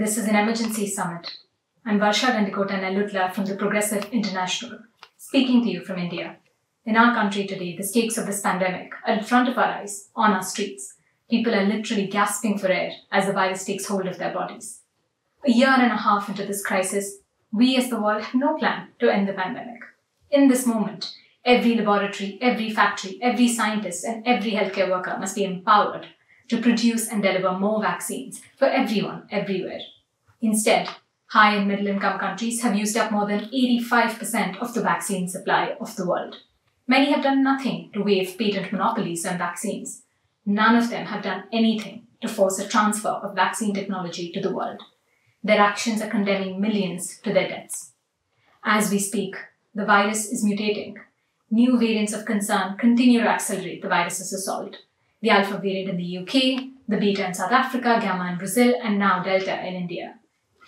This is an emergency summit. I'm Varsha Nellutla from the Progressive International, speaking to you from India. In our country today, the stakes of this pandemic are in front of our eyes, on our streets. People are literally gasping for air as the virus takes hold of their bodies. A year and a half into this crisis, we as the world have no plan to end the pandemic. In this moment, every laboratory, every factory, every scientist, and every healthcare worker must be empowered to produce and deliver more vaccines for everyone, everywhere. Instead, high and middle income countries have used up more than 85% of the vaccine supply of the world. Many have done nothing to waive patent monopolies on vaccines. None of them have done anything to force a transfer of vaccine technology to the world. Their actions are condemning millions to their deaths. As we speak, the virus is mutating. New variants of concern continue to accelerate the virus's assault. The Alpha variant in the UK, the Beta in South Africa, Gamma in Brazil, and now Delta in India.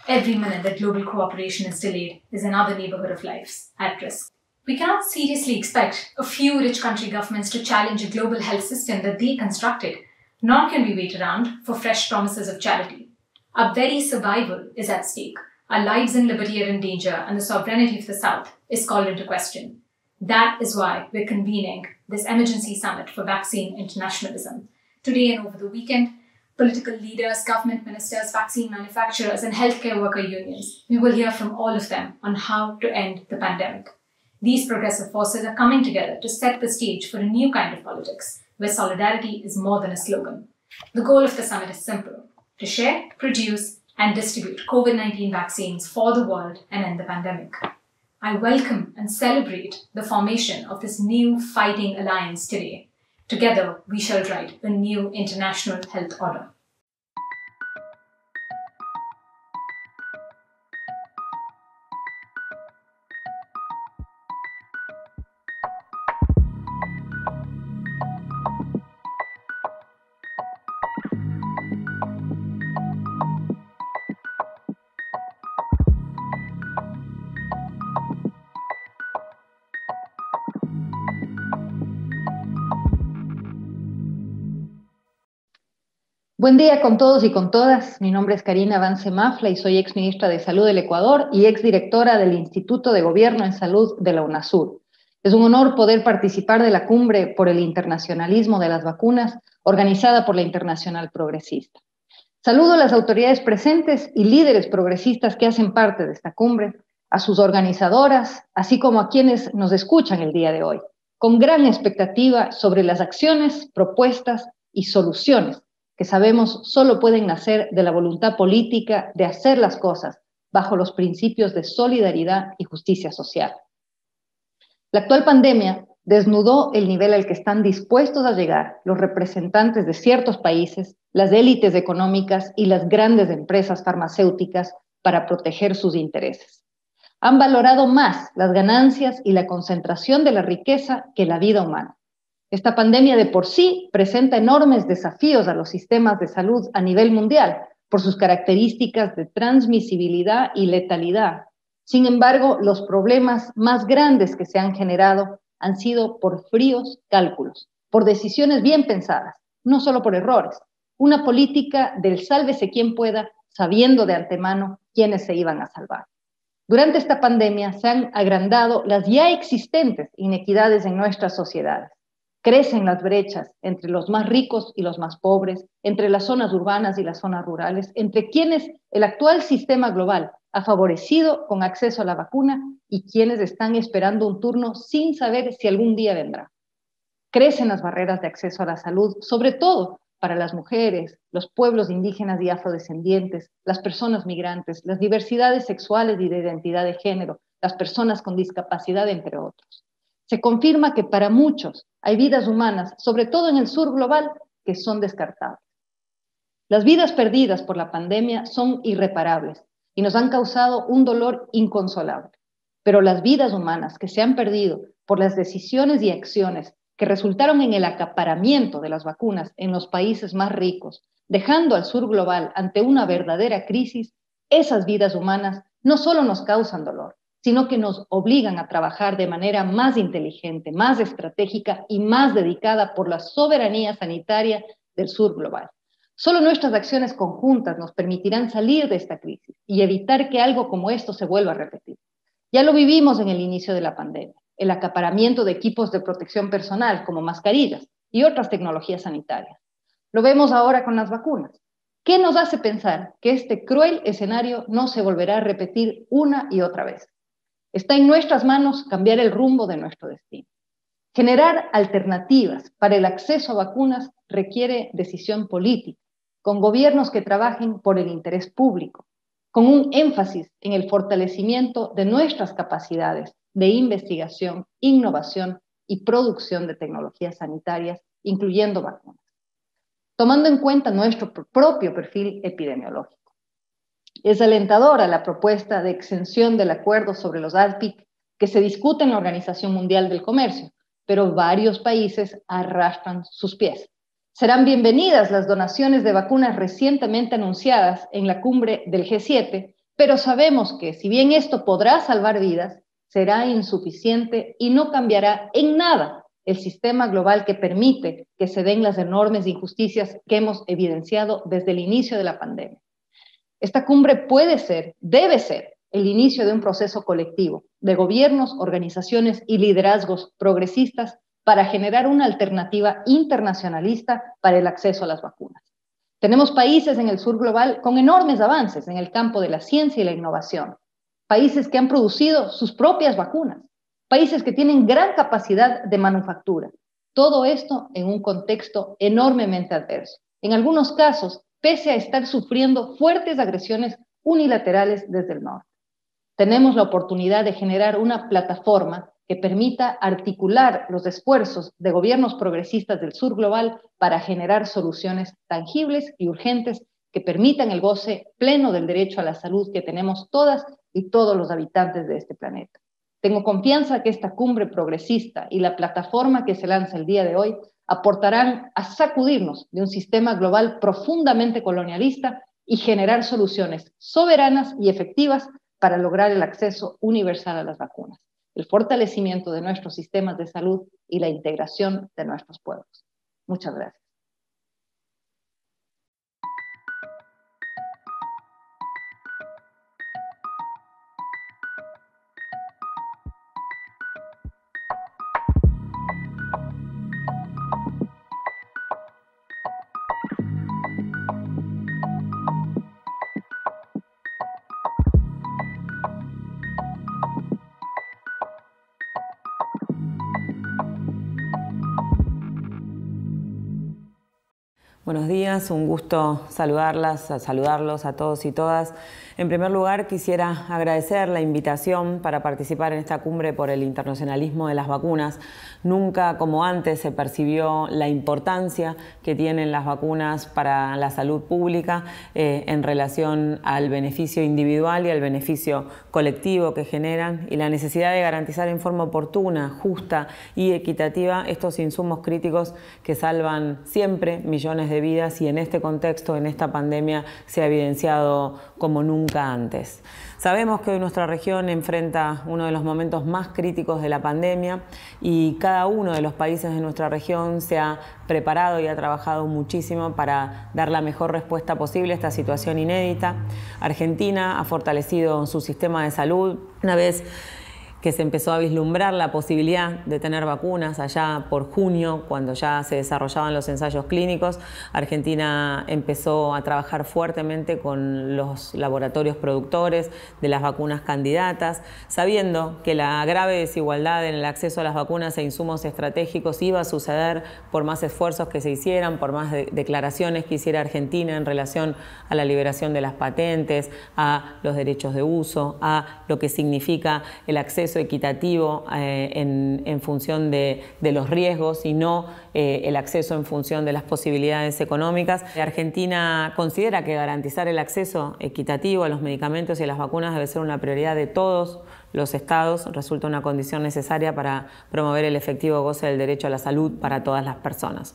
Every minute that global cooperation is delayed is another neighborhood of lives at risk. We cannot seriously expect a few rich country governments to challenge a global health system that they constructed, nor can we wait around for fresh promises of charity. Our very survival is at stake. Our lives and liberty are in danger, and the sovereignty of the South is called into question. That is why we're convening this emergency summit for vaccine internationalism. Today and over the weekend, political leaders, government ministers, vaccine manufacturers, and healthcare worker unions, we will hear from all of them on how to end the pandemic. These progressive forces are coming together to set the stage for a new kind of politics, where solidarity is more than a slogan. The goal of the summit is simple to share, produce, and distribute COVID 19 vaccines for the world and end the pandemic. I welcome and celebrate the formation of this new fighting alliance today. Together, we shall write a new international health order. Buen día con todos y con todas. Mi nombre es Karina Vance Mafla y soy ex ministra de Salud del Ecuador y ex directora del Instituto de Gobierno en Salud de la UNASUR. Es un honor poder participar de la cumbre por el internacionalismo de las vacunas organizada por la Internacional Progresista. Saludo a las autoridades presentes y líderes progresistas que hacen parte de esta cumbre, a sus organizadoras, así como a quienes nos escuchan el día de hoy, con gran expectativa sobre las acciones, propuestas y soluciones que sabemos solo pueden nacer de la voluntad política de hacer las cosas bajo los principios de solidaridad y justicia social. La actual pandemia desnudó el nivel al que están dispuestos a llegar los representantes de ciertos países, las élites económicas y las grandes empresas farmacéuticas para proteger sus intereses. Han valorado más las ganancias y la concentración de la riqueza que la vida humana. Esta pandemia de por sí presenta enormes desafíos a los sistemas de salud a nivel mundial por sus características de transmisibilidad y letalidad. Sin embargo, los problemas más grandes que se han generado han sido por fríos cálculos, por decisiones bien pensadas, no solo por errores. Una política del sálvese quien pueda, sabiendo de antemano quiénes se iban a salvar. Durante esta pandemia se han agrandado las ya existentes inequidades en nuestras sociedades Crecen las brechas entre los más ricos y los más pobres, entre las zonas urbanas y las zonas rurales, entre quienes el actual sistema global ha favorecido con acceso a la vacuna y quienes están esperando un turno sin saber si algún día vendrá. Crecen las barreras de acceso a la salud, sobre todo para las mujeres, los pueblos indígenas y afrodescendientes, las personas migrantes, las diversidades sexuales y de identidad de género, las personas con discapacidad, entre otros se confirma que para muchos hay vidas humanas, sobre todo en el sur global, que son descartables. Las vidas perdidas por la pandemia son irreparables y nos han causado un dolor inconsolable. Pero las vidas humanas que se han perdido por las decisiones y acciones que resultaron en el acaparamiento de las vacunas en los países más ricos, dejando al sur global ante una verdadera crisis, esas vidas humanas no solo nos causan dolor, sino que nos obligan a trabajar de manera más inteligente, más estratégica y más dedicada por la soberanía sanitaria del sur global. Solo nuestras acciones conjuntas nos permitirán salir de esta crisis y evitar que algo como esto se vuelva a repetir. Ya lo vivimos en el inicio de la pandemia, el acaparamiento de equipos de protección personal como mascarillas y otras tecnologías sanitarias. Lo vemos ahora con las vacunas. ¿Qué nos hace pensar que este cruel escenario no se volverá a repetir una y otra vez? Está en nuestras manos cambiar el rumbo de nuestro destino. Generar alternativas para el acceso a vacunas requiere decisión política, con gobiernos que trabajen por el interés público, con un énfasis en el fortalecimiento de nuestras capacidades de investigación, innovación y producción de tecnologías sanitarias, incluyendo vacunas, tomando en cuenta nuestro propio perfil epidemiológico. Es alentadora la propuesta de exención del acuerdo sobre los ALPIC que se discute en la Organización Mundial del Comercio, pero varios países arrastran sus pies. Serán bienvenidas las donaciones de vacunas recientemente anunciadas en la cumbre del G7, pero sabemos que si bien esto podrá salvar vidas, será insuficiente y no cambiará en nada el sistema global que permite que se den las enormes injusticias que hemos evidenciado desde el inicio de la pandemia. Esta cumbre puede ser, debe ser, el inicio de un proceso colectivo de gobiernos, organizaciones y liderazgos progresistas para generar una alternativa internacionalista para el acceso a las vacunas. Tenemos países en el sur global con enormes avances en el campo de la ciencia y la innovación, países que han producido sus propias vacunas, países que tienen gran capacidad de manufactura. Todo esto en un contexto enormemente adverso. En algunos casos, pese a estar sufriendo fuertes agresiones unilaterales desde el norte. Tenemos la oportunidad de generar una plataforma que permita articular los esfuerzos de gobiernos progresistas del sur global para generar soluciones tangibles y urgentes que permitan el goce pleno del derecho a la salud que tenemos todas y todos los habitantes de este planeta. Tengo confianza que esta cumbre progresista y la plataforma que se lanza el día de hoy aportarán a sacudirnos de un sistema global profundamente colonialista y generar soluciones soberanas y efectivas para lograr el acceso universal a las vacunas, el fortalecimiento de nuestros sistemas de salud y la integración de nuestros pueblos. Muchas gracias. Buenos un gusto saludarlas, saludarlos a todos y todas. En primer lugar, quisiera agradecer la invitación para participar en esta cumbre por el internacionalismo de las vacunas. Nunca como antes se percibió la importancia que tienen las vacunas para la salud pública eh, en relación al beneficio individual y al beneficio colectivo que generan y la necesidad de garantizar en forma oportuna, justa y equitativa estos insumos críticos que salvan siempre millones de vidas y en este contexto, en esta pandemia, se ha evidenciado como nunca antes. Sabemos que hoy nuestra región enfrenta uno de los momentos más críticos de la pandemia y cada uno de los países de nuestra región se ha preparado y ha trabajado muchísimo para dar la mejor respuesta posible a esta situación inédita. Argentina ha fortalecido su sistema de salud una vez que se empezó a vislumbrar la posibilidad de tener vacunas allá por junio, cuando ya se desarrollaban los ensayos clínicos. Argentina empezó a trabajar fuertemente con los laboratorios productores de las vacunas candidatas, sabiendo que la grave desigualdad en el acceso a las vacunas e insumos estratégicos iba a suceder por más esfuerzos que se hicieran, por más declaraciones que hiciera Argentina en relación a la liberación de las patentes, a los derechos de uso, a lo que significa el acceso equitativo eh, en, función de, los riesgos y no eh, el acceso en función de las posibilidades económicas. Argentina considera que garantizar el acceso equitativo a los medicamentos y a las vacunas debe ser una prioridad de todos los estados, resulta una condición necesaria para promover el efectivo goce del derecho a la salud para todas las personas.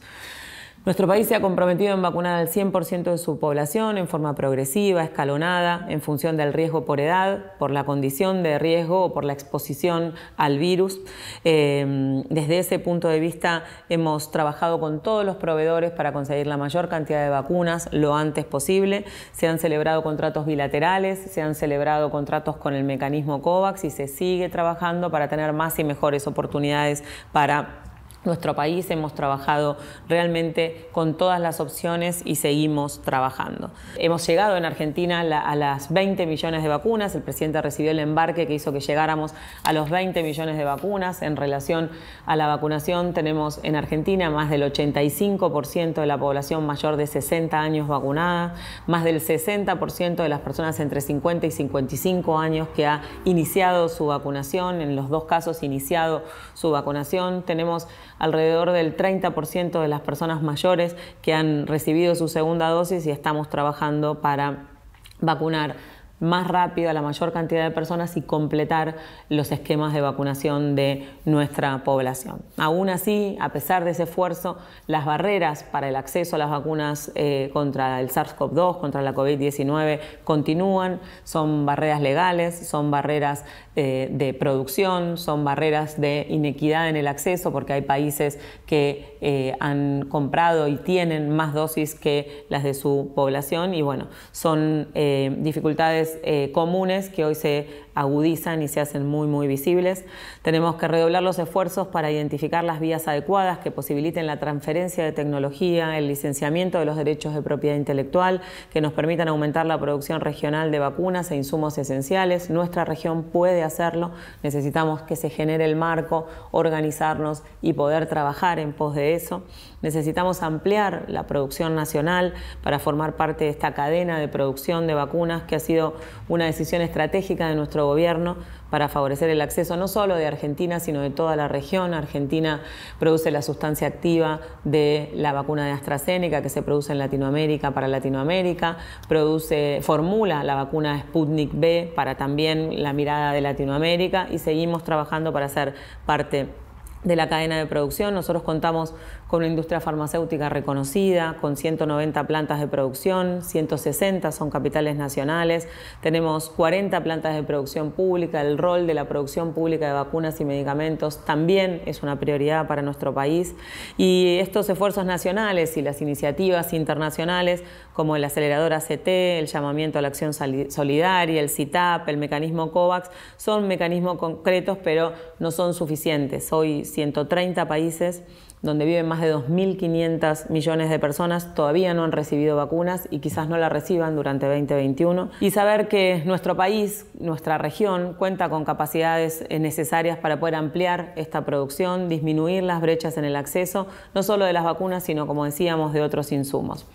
Nuestro país se ha comprometido en vacunar al 100% de su población en forma progresiva, escalonada, en función del riesgo por edad, por la condición de riesgo o por la exposición al virus. Eh, desde ese punto de vista hemos trabajado con todos los proveedores para conseguir la mayor cantidad de vacunas lo antes posible. Se han celebrado contratos bilaterales, se han celebrado contratos con el mecanismo COVAX y se sigue trabajando para tener más y mejores oportunidades para nuestro país hemos trabajado realmente con todas las opciones y seguimos trabajando. Hemos llegado en Argentina a las 20 millones de vacunas, el presidente recibió el embarque que hizo que llegáramos a los 20 millones de vacunas. En relación a la vacunación tenemos en Argentina más del 85% de la población mayor de 60 años vacunada, más del 60% de las personas entre 50 y 55 años que ha iniciado su vacunación, en los dos casos iniciado su vacunación. Tenemos alrededor del 30% de las personas mayores que han recibido su segunda dosis y estamos trabajando para vacunar más rápido a la mayor cantidad de personas y completar los esquemas de vacunación de nuestra población. Aún así, a pesar de ese esfuerzo, las barreras para el acceso a las vacunas eh, contra el SARS-CoV-2, contra la COVID-19, continúan. Son barreras legales, son barreras eh, de producción, son barreras de inequidad en el acceso, porque hay países que eh, han comprado y tienen más dosis que las de su población y bueno, son dificultades eh, comunes que hoy se agudizan y se hacen muy, muy visibles. Tenemos que redoblar los esfuerzos para identificar las vías adecuadas que posibiliten la transferencia de tecnología, el licenciamiento de los derechos de propiedad intelectual, que nos permitan aumentar la producción regional de vacunas e insumos esenciales. Nuestra región puede hacerlo. Necesitamos que se genere el marco, organizarnos y poder trabajar en pos de eso. Necesitamos ampliar la producción nacional para formar parte de esta cadena de producción de vacunas que ha sido una decisión estratégica de nuestro gobierno para favorecer el acceso no solo de Argentina, sino de toda la región. Argentina produce la sustancia activa de la vacuna de AstraZeneca que se produce en Latinoamérica para Latinoamérica, produce, formula la vacuna Sputnik B para también la mirada de Latinoamérica y seguimos trabajando para ser parte de la cadena de producción. Nosotros contamos con una industria farmacéutica reconocida, con 190 plantas de producción, 160 son capitales nacionales, tenemos 40 plantas de producción pública, el rol de la producción pública de vacunas y medicamentos también es una prioridad para nuestro país. Y estos esfuerzos nacionales y las iniciativas internacionales como el acelerador ACT, el llamamiento a la acción solidaria, el CITAP, el mecanismo COVAX, son mecanismos concretos pero no son suficientes. Hoy 130 países donde viven más de 2.500 millones de personas, todavía no han recibido vacunas y quizás no la reciban durante 2021. Y saber que nuestro país, nuestra región, cuenta con capacidades necesarias para poder ampliar esta producción, disminuir las brechas en el acceso, no solo de las vacunas, sino, como decíamos, de otros insumos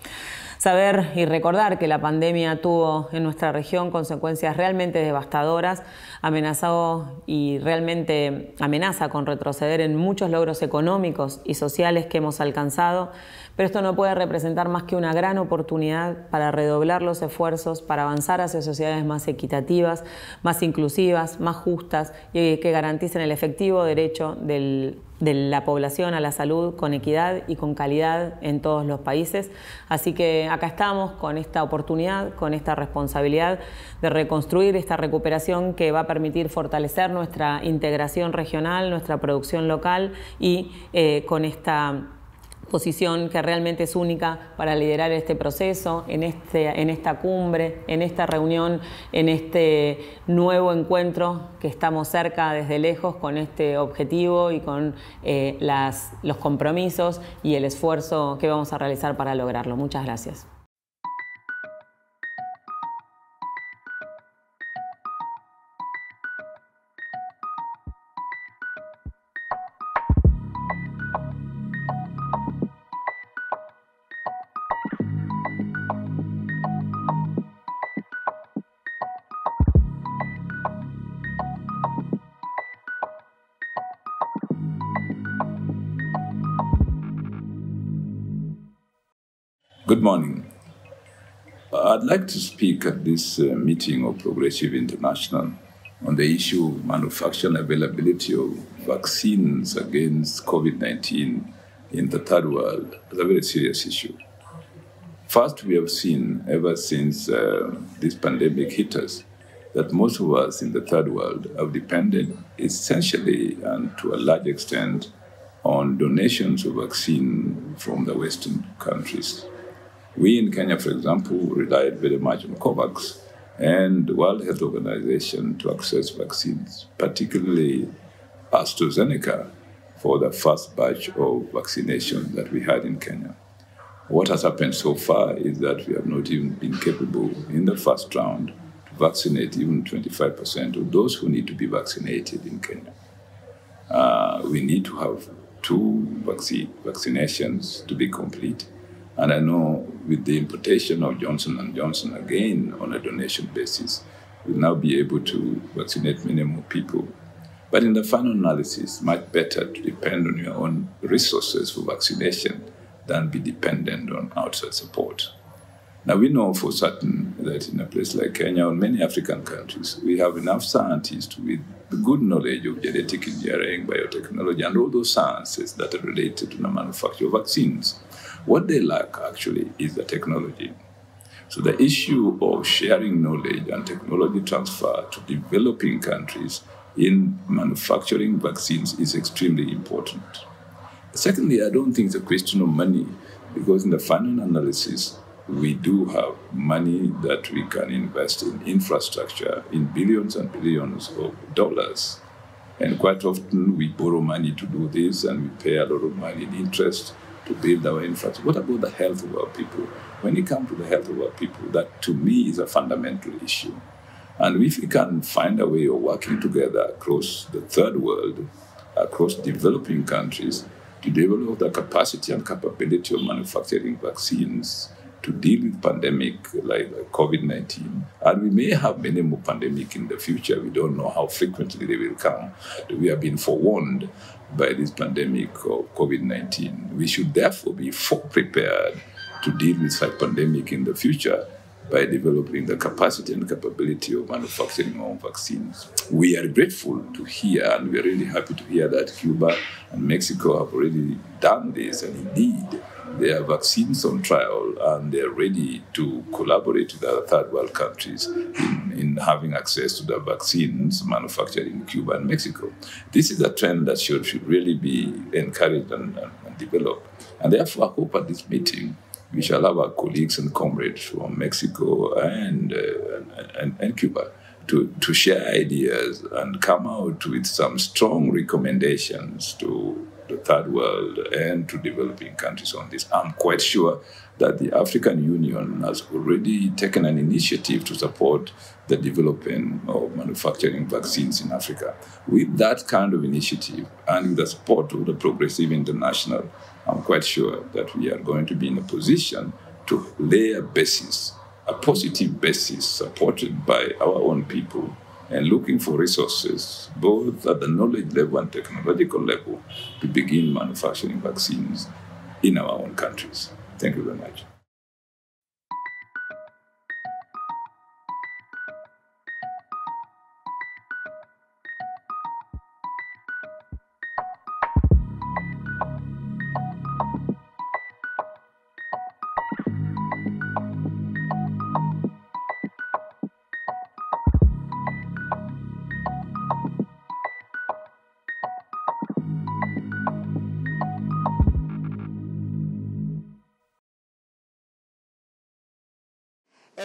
saber y recordar que la pandemia tuvo en nuestra región consecuencias realmente devastadoras, amenazado y realmente amenaza con retroceder en muchos logros económicos y sociales que hemos alcanzado, pero esto no puede representar más que una gran oportunidad para redoblar los esfuerzos, para avanzar hacia sociedades más equitativas, más inclusivas, más justas y que garanticen el efectivo derecho del de la población a la salud con equidad y con calidad en todos los países. Así que acá estamos con esta oportunidad, con esta responsabilidad de reconstruir esta recuperación que va a permitir fortalecer nuestra integración regional, nuestra producción local y eh, con esta posición que realmente es única para liderar este proceso, en, este, en esta cumbre, en esta reunión, en este nuevo encuentro que estamos cerca desde lejos con este objetivo y con eh, las, los compromisos y el esfuerzo que vamos a realizar para lograrlo. Muchas gracias. Morning. I'd like to speak at this uh, meeting of Progressive International on the issue of manufacturing availability of vaccines against COVID 19 in the third world It's a very serious issue. First, we have seen ever since uh, this pandemic hit us that most of us in the third world have depended essentially and to a large extent on donations of vaccine from the Western countries. We in Kenya, for example, relied very much on COVAX and the World Health Organization to access vaccines, particularly AstraZeneca for the first batch of vaccination that we had in Kenya. What has happened so far is that we have not even been capable in the first round to vaccinate even 25% of those who need to be vaccinated in Kenya. Uh, we need to have two vaccine, vaccinations to be complete. And I know with the importation of Johnson & Johnson again on a donation basis, we'll now be able to vaccinate many more people. But in the final analysis, much better to depend on your own resources for vaccination than be dependent on outside support. Now, we know for certain that in a place like Kenya or many African countries, we have enough scientists with good knowledge of genetic engineering, biotechnology, and all those sciences that are related to the manufacture of vaccines. What they lack actually is the technology. So, the issue of sharing knowledge and technology transfer to developing countries in manufacturing vaccines is extremely important. Secondly, I don't think it's a question of money, because in the final analysis, we do have money that we can invest in infrastructure in billions and billions of dollars. And quite often we borrow money to do this and we pay a lot of money in interest to build our infrastructure. What about the health of our people? When it comes to the health of our people, that to me is a fundamental issue. And if we can find a way of working together across the third world, across developing countries, to develop the capacity and capability of manufacturing vaccines to deal with pandemic like COVID-19. And we may have many more pandemic in the future. We don't know how frequently they will come. We have been forewarned by this pandemic of COVID-19. We should therefore be prepared to deal with such pandemic in the future by developing the capacity and capability of manufacturing our own vaccines. We are grateful to hear, and we are really happy to hear that Cuba and Mexico have already done this, and indeed, there are vaccines on trial, and they're ready to collaborate with other third world countries in, in having access to the vaccines manufactured in Cuba and Mexico. This is a trend that should, should really be encouraged and, and, and developed. And therefore, I hope at this meeting, we shall have our colleagues and comrades from Mexico and, uh, and, and, Cuba to, to share ideas and come out with some strong recommendations to the third world and to developing countries on this. I'm quite sure that the African Union has already taken an initiative to support the development of manufacturing vaccines in Africa. With that kind of initiative and with the support of the Progressive International, I'm quite sure that we are going to be in a position to lay a basis, a positive basis supported by our own people and looking for resources, both at the knowledge level and technological level, to begin manufacturing vaccines in our own countries. Thank you very much.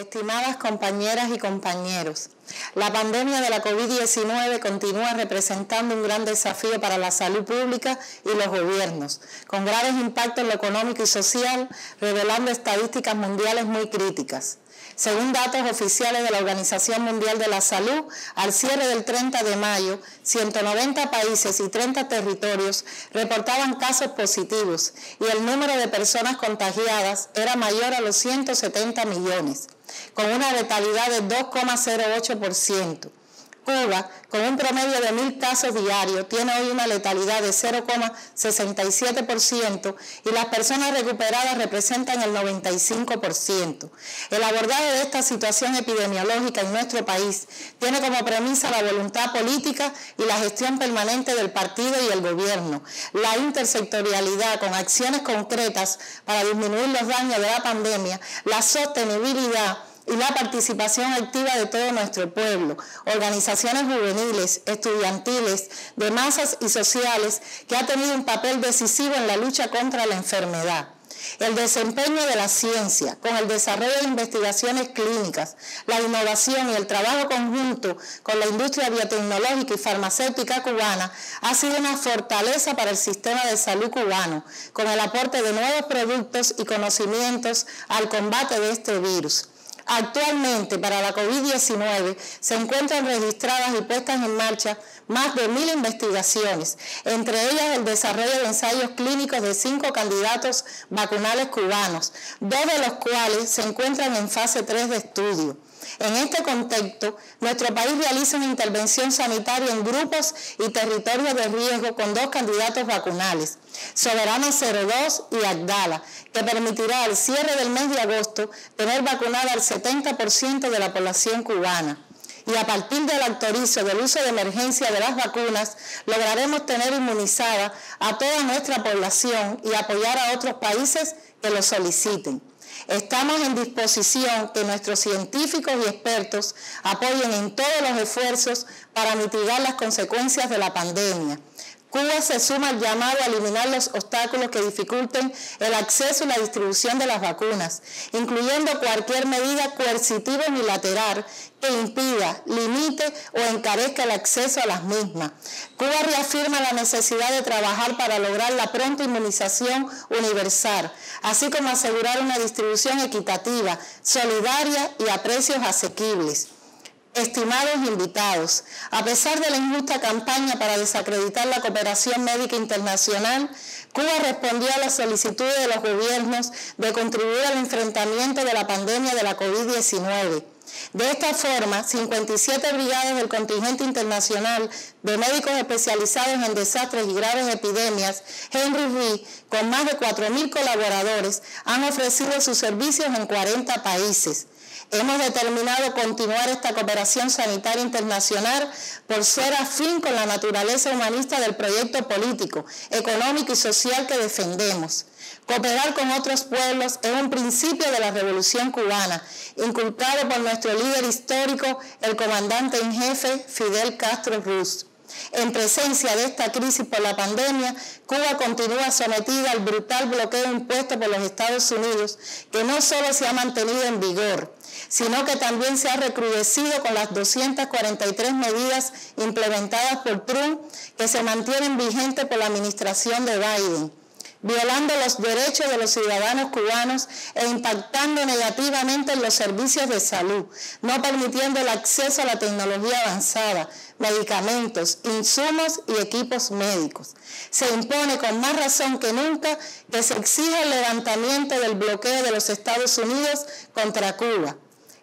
Estimadas compañeras y compañeros, la pandemia de la COVID-19 continúa representando un gran desafío para la salud pública y los gobiernos, con graves impactos en lo económico y social, revelando estadísticas mundiales muy críticas. Según datos oficiales de la Organización Mundial de la Salud, al cierre del 30 de mayo, 190 países y 30 territorios reportaban casos positivos y el número de personas contagiadas era mayor a los 170 millones, con una letalidad de 2,08%. Cuba, con un promedio de mil casos diarios, tiene hoy una letalidad de 0,67% y las personas recuperadas representan el 95%. El abordaje de esta situación epidemiológica en nuestro país tiene como premisa la voluntad política y la gestión permanente del partido y el gobierno, la intersectorialidad con acciones concretas para disminuir los daños de la pandemia, la sostenibilidad y la participación activa de todo nuestro pueblo, organizaciones juveniles, estudiantiles, de masas y sociales, que ha tenido un papel decisivo en la lucha contra la enfermedad. El desempeño de la ciencia con el desarrollo de investigaciones clínicas, la innovación y el trabajo conjunto con la industria biotecnológica y farmacéutica cubana ha sido una fortaleza para el sistema de salud cubano, con el aporte de nuevos productos y conocimientos al combate de este virus. Actualmente, para la COVID-19, se encuentran registradas y puestas en marcha más de mil investigaciones, entre ellas el desarrollo de ensayos clínicos de cinco candidatos vacunales cubanos, dos de los cuales se encuentran en fase 3 de estudio. En este contexto, nuestro país realiza una intervención sanitaria en grupos y territorios de riesgo con dos candidatos vacunales, Soberano 02 y Agdala, que permitirá al cierre del mes de agosto tener vacunada al 70% de la población cubana y a partir del autorizo del uso de emergencia de las vacunas, lograremos tener inmunizada a toda nuestra población y apoyar a otros países que lo soliciten. Estamos en disposición que nuestros científicos y expertos apoyen en todos los esfuerzos para mitigar las consecuencias de la pandemia. Cuba se suma al llamado a eliminar los obstáculos que dificulten el acceso y la distribución de las vacunas, incluyendo cualquier medida coercitiva unilateral que impida, limite o encarezca el acceso a las mismas. Cuba reafirma la necesidad de trabajar para lograr la pronta inmunización universal, así como asegurar una distribución equitativa, solidaria y a precios asequibles. Estimados invitados, a pesar de la injusta campaña para desacreditar la cooperación médica internacional, Cuba respondió a las solicitudes de los gobiernos de contribuir al enfrentamiento de la pandemia de la COVID-19. De esta forma, 57 brigadas del contingente internacional de médicos especializados en desastres y graves epidemias, Henry Reed, con más de 4.000 colaboradores, han ofrecido sus servicios en 40 países. Hemos determinado continuar esta cooperación sanitaria internacional por ser afín con la naturaleza humanista del proyecto político, económico y social que defendemos. Cooperar con otros pueblos es un principio de la revolución cubana, inculcado por nuestro líder histórico, el comandante en jefe Fidel Castro Ruz. En presencia de esta crisis por la pandemia, Cuba continúa sometida al brutal bloqueo impuesto por los Estados Unidos, que no solo se ha mantenido en vigor, sino que también se ha recrudecido con las 243 medidas implementadas por Trump que se mantienen vigentes por la administración de Biden violando los derechos de los ciudadanos cubanos e impactando negativamente en los servicios de salud, no permitiendo el acceso a la tecnología avanzada, medicamentos, insumos y equipos médicos. Se impone con más razón que nunca que se exija el levantamiento del bloqueo de los Estados Unidos contra Cuba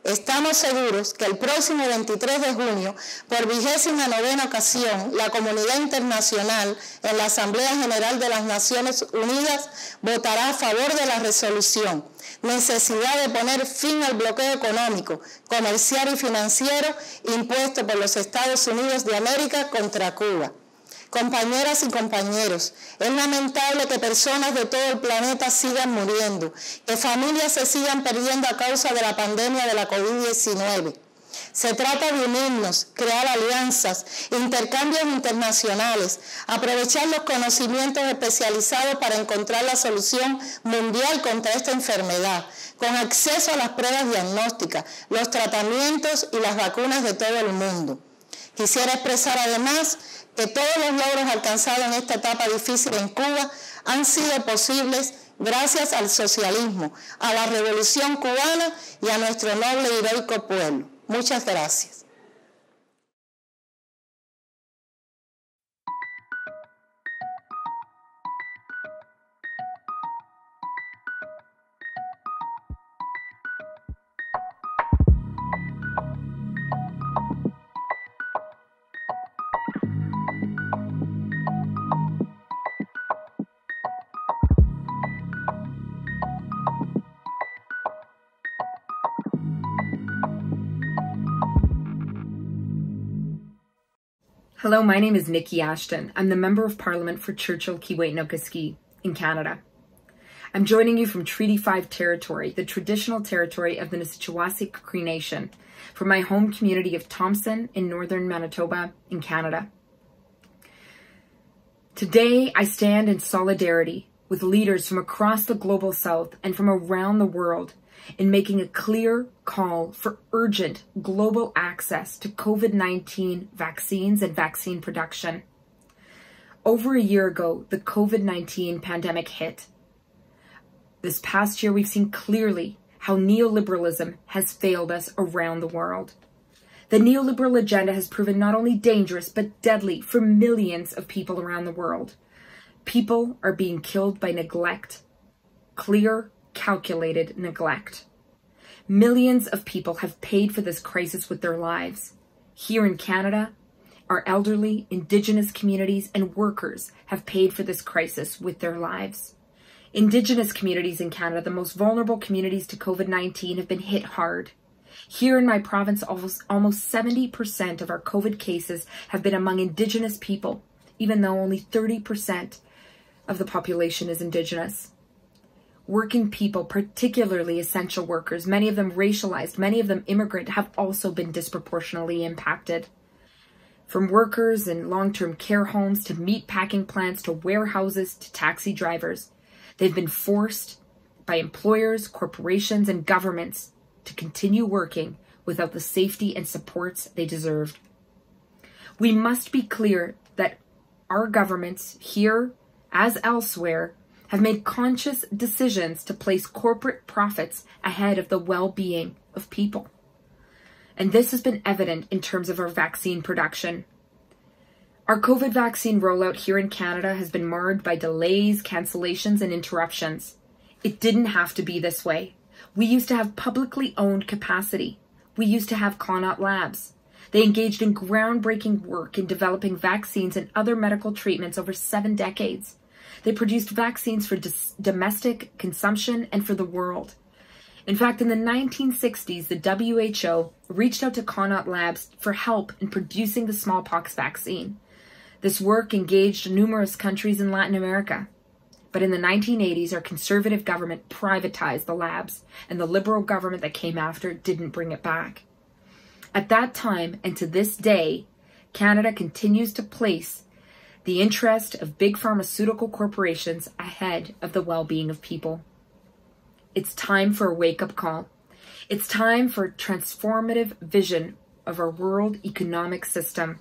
Estamos seguros que el próximo 23 de junio, por vigésima novena ocasión, la comunidad internacional en la Asamblea General de las Naciones Unidas votará a favor de la resolución. Necesidad de poner fin al bloqueo económico, comercial y financiero impuesto por los Estados Unidos de América contra Cuba. Compañeras y compañeros, es lamentable que personas de todo el planeta sigan muriendo, que familias se sigan perdiendo a causa de la pandemia de la COVID-19. Se trata de unirnos, crear alianzas, intercambios internacionales, aprovechar los conocimientos especializados para encontrar la solución mundial contra esta enfermedad, con acceso a las pruebas diagnósticas, los tratamientos y las vacunas de todo el mundo. Quisiera expresar además que todos los logros alcanzados en esta etapa difícil en Cuba han sido posibles gracias al socialismo, a la revolución cubana y a nuestro noble y heroico pueblo. Muchas gracias. Hello, my name is Niki Ashton. I'm the Member of Parliament for Churchill Kiewit in Canada. I'm joining you from Treaty 5 territory, the traditional territory of the Nisichawayasihk Cree Nation, from my home community of Thompson in northern Manitoba in Canada. Today, I stand in solidarity with leaders from across the global south and from around the world in making a clear call for urgent global access to COVID-19 vaccines and vaccine production. Over a year ago, the COVID-19 pandemic hit. This past year, we've seen clearly how neoliberalism has failed us around the world. The neoliberal agenda has proven not only dangerous, but deadly for millions of people around the world. People are being killed by neglect, clear, calculated neglect. Millions of people have paid for this crisis with their lives. Here in Canada, our elderly, Indigenous communities, and workers have paid for this crisis with their lives. Indigenous communities in Canada, the most vulnerable communities to COVID-19, have been hit hard. Here in my province, almost, almost 70% of our COVID cases have been among Indigenous people, even though only 30% of the population is Indigenous. Working people, particularly essential workers, many of them racialized, many of them immigrant, have also been disproportionately impacted. From workers in long-term care homes to meat packing plants to warehouses to taxi drivers, they've been forced by employers, corporations, and governments to continue working without the safety and supports they deserved. We must be clear that our governments here as elsewhere, have made conscious decisions to place corporate profits ahead of the well-being of people. And this has been evident in terms of our vaccine production. Our COVID vaccine rollout here in Canada has been marred by delays, cancellations, and interruptions. It didn't have to be this way. We used to have publicly owned capacity. We used to have Connaught Labs. They engaged in groundbreaking work in developing vaccines and other medical treatments over seven decades. They produced vaccines for domestic consumption and for the world. In fact, in the 1960s, the WHO reached out to Connaught Labs for help in producing the smallpox vaccine. This work engaged numerous countries in Latin America. But in the 1980s, our conservative government privatized the labs, and the liberal government that came after didn't bring it back. At that time, and to this day, Canada continues to place the interest of big pharmaceutical corporations ahead of the well-being of people. It's time for a wake-up call. It's time for a transformative vision of our world economic system,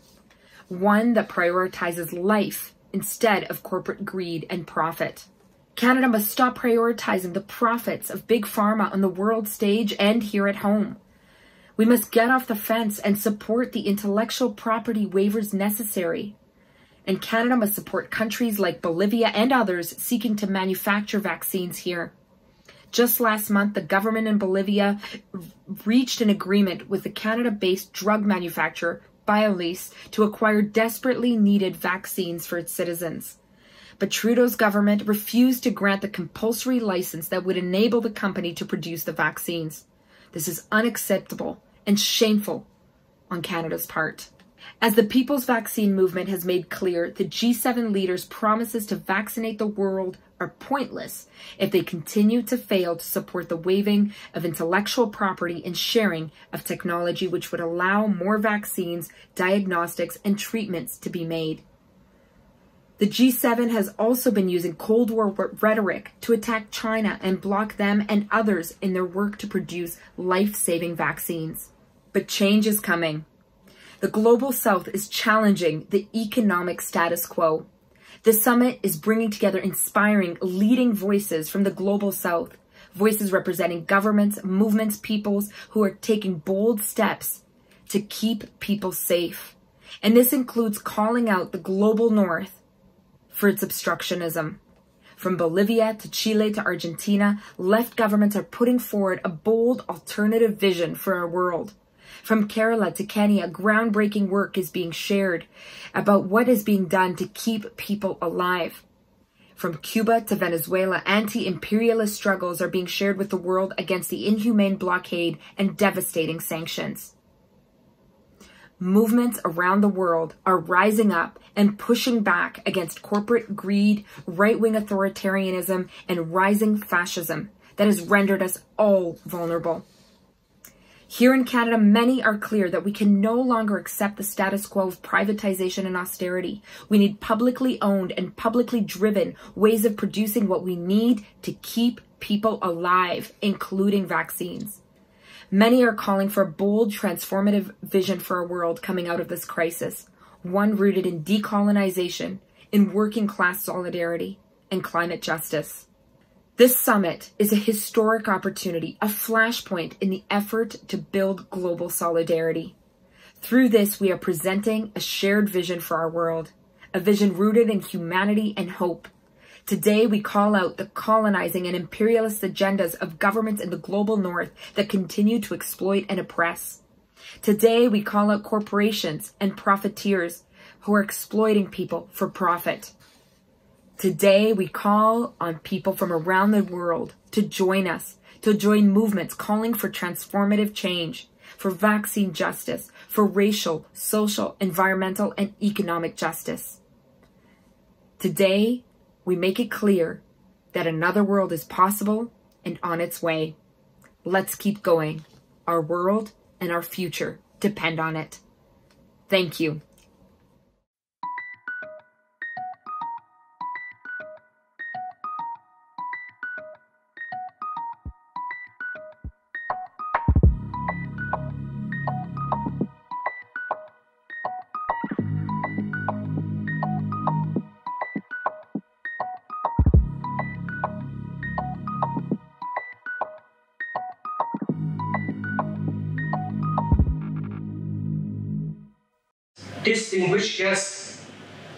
one that prioritizes life instead of corporate greed and profit. Canada must stop prioritizing the profits of big pharma on the world stage and here at home. We must get off the fence and support the intellectual property waivers necessary and Canada must support countries like Bolivia and others seeking to manufacture vaccines here. Just last month, the government in Bolivia reached an agreement with the Canada-based drug manufacturer Biolyse to acquire desperately needed vaccines for its citizens. But Trudeau's government refused to grant the compulsory license that would enable the company to produce the vaccines. This is unacceptable and shameful on Canada's part. As the People's Vaccine Movement has made clear, the G7 leaders' promises to vaccinate the world are pointless if they continue to fail to support the waiving of intellectual property and sharing of technology which would allow more vaccines, diagnostics, and treatments to be made. The G7 has also been using Cold War rhetoric to attack China and block them and others in their work to produce life-saving vaccines. But change is coming. The Global South is challenging the economic status quo. The summit is bringing together inspiring, leading voices from the Global South, voices representing governments, movements, peoples who are taking bold steps to keep people safe. And this includes calling out the Global North for its obstructionism. From Bolivia to Chile to Argentina, left governments are putting forward a bold alternative vision for our world. From Kerala to Kenya, groundbreaking work is being shared about what is being done to keep people alive. From Cuba to Venezuela, anti-imperialist struggles are being shared with the world against the inhumane blockade and devastating sanctions. movements around the world are rising up and pushing back against corporate greed, right wing authoritarianism, and rising fascism that has rendered us all vulnerable. Here in Canada, many are clear that we can no longer accept the status quo of privatization and austerity. We need publicly owned and publicly driven ways of producing what we need to keep people alive, including vaccines. Many are calling for a bold, transformative vision for our world coming out of this crisis, one rooted in decolonization, in working class solidarity, and climate justice. This summit is a historic opportunity, a flashpoint in the effort to build global solidarity. Through this, we are presenting a shared vision for our world, a vision rooted in humanity and hope. Today, we call out the colonizing and imperialist agendas of governments in the global north that continue to exploit and oppress. Today, we call out corporations and profiteers who are exploiting people for profit. Today, we call on people from around the world to join us, to join movements calling for transformative change, for vaccine justice, for racial, social, environmental, and economic justice. Today, we make it clear that another world is possible and on its way. Let's keep going. Our world and our future depend on it. Thank you.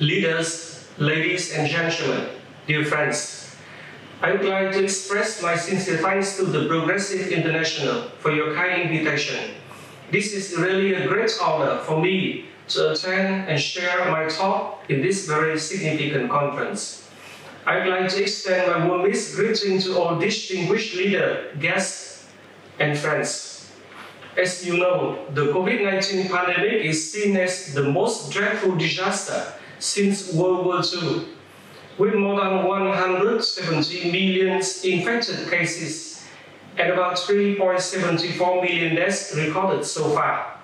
Leaders, ladies and gentlemen, dear friends. I would like to express my sincere thanks to the Progressive International for your kind invitation. This is really a great honor for me to attend and share my talk in this very significant conference. I'd like to extend my warmest greeting to all distinguished leaders, guests, and friends. As you know, the COVID-19 pandemic is seen as the most dreadful disaster since World War II, with more than 170 million infected cases and about 3.74 million deaths recorded so far.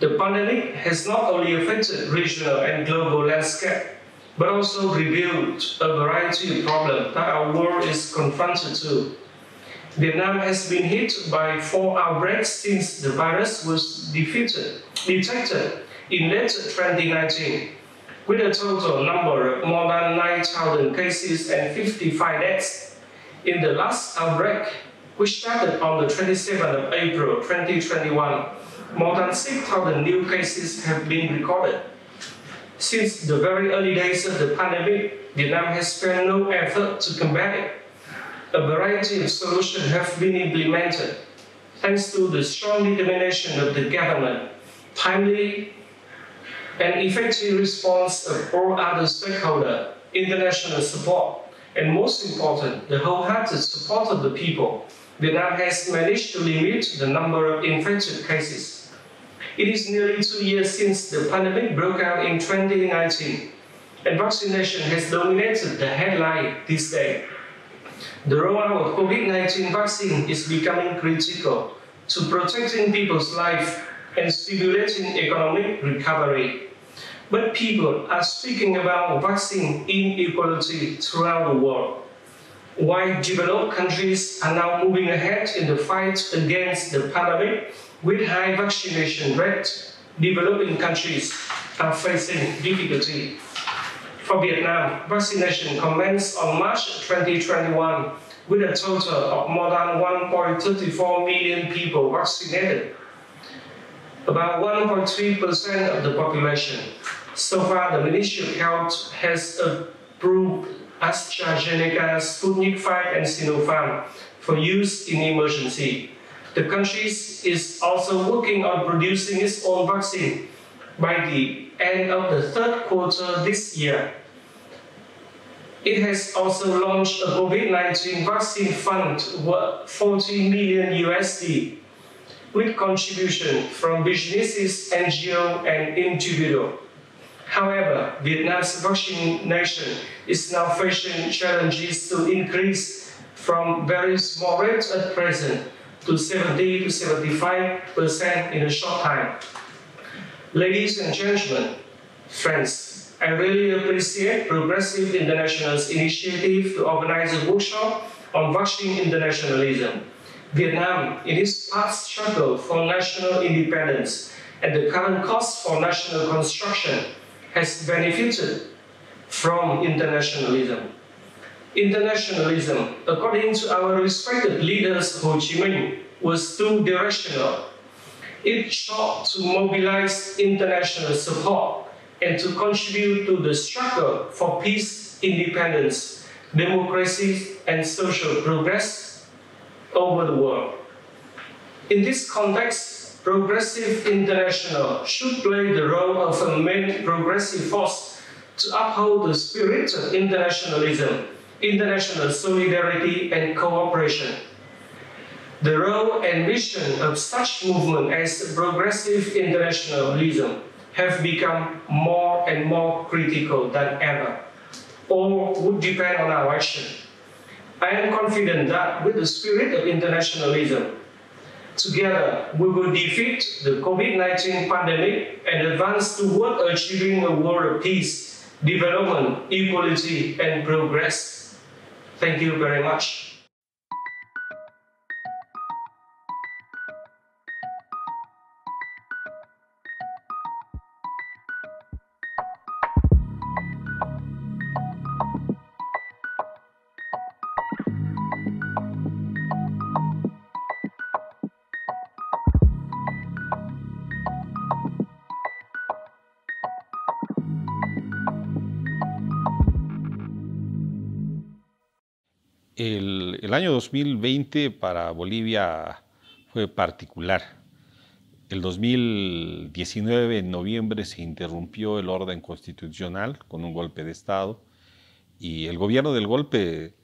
The pandemic has not only affected regional and global landscape, but also revealed a variety of problems that our world is confronted to Vietnam has been hit by four outbreaks since the virus was defeated, detected in late 2019, with a total number of more than 9,000 cases and 55 deaths. In the last outbreak, which started on the 27th of April 2021, more than 6,000 new cases have been recorded. Since the very early days of the pandemic, Vietnam has spared no effort to combat it a variety of solutions have been implemented thanks to the strong determination of the government, timely and effective response of all other stakeholders, international support, and most important, the wholehearted support of the people, Vietnam has managed to limit the number of infected cases. It is nearly two years since the pandemic broke out in 2019, and vaccination has dominated the headline this day. The rollout of COVID-19 vaccine is becoming critical to protecting people's life and stimulating economic recovery. But people are speaking about vaccine inequality throughout the world. While developed countries are now moving ahead in the fight against the pandemic with high vaccination rates, developing countries are facing difficulty for Vietnam, vaccination commenced on March 2021 with a total of more than 1.34 million people vaccinated, about 1.3% of the population. So far, the Ministry of Health has approved AstraZeneca, Sputnik V, and Sinopharm for use in emergency. The country is also working on producing its own vaccine by the end of the third quarter this year. It has also launched a COVID-19 vaccine fund worth 40 million USD. with contribution from businesses, NGO, and individual. However, Vietnam's vaccination is now facing challenges to increase from very small rates at present to 70 to 75 percent in a short time. Ladies and gentlemen, friends, I really appreciate Progressive International's initiative to organize a workshop on vaccine internationalism. Vietnam, in its past struggle for national independence and the current cost for national construction, has benefited from internationalism. Internationalism, according to our respected leaders Ho Chi Minh, was two-directional. It sought to mobilize international support and to contribute to the struggle for peace, independence, democracy, and social progress over the world. In this context, Progressive International should play the role of a main progressive force to uphold the spirit of internationalism, international solidarity, and cooperation. The role and mission of such movement as progressive internationalism have become more and more critical than ever, or would depend on our action. I am confident that with the spirit of internationalism, together we will defeat the COVID-19 pandemic and advance toward achieving a world of peace, development, equality, and progress. Thank you very much. El, año 2020 para Bolivia fue particular. El 2019, en noviembre, se interrumpió el orden constitucional con un golpe de Estado y el gobierno del golpe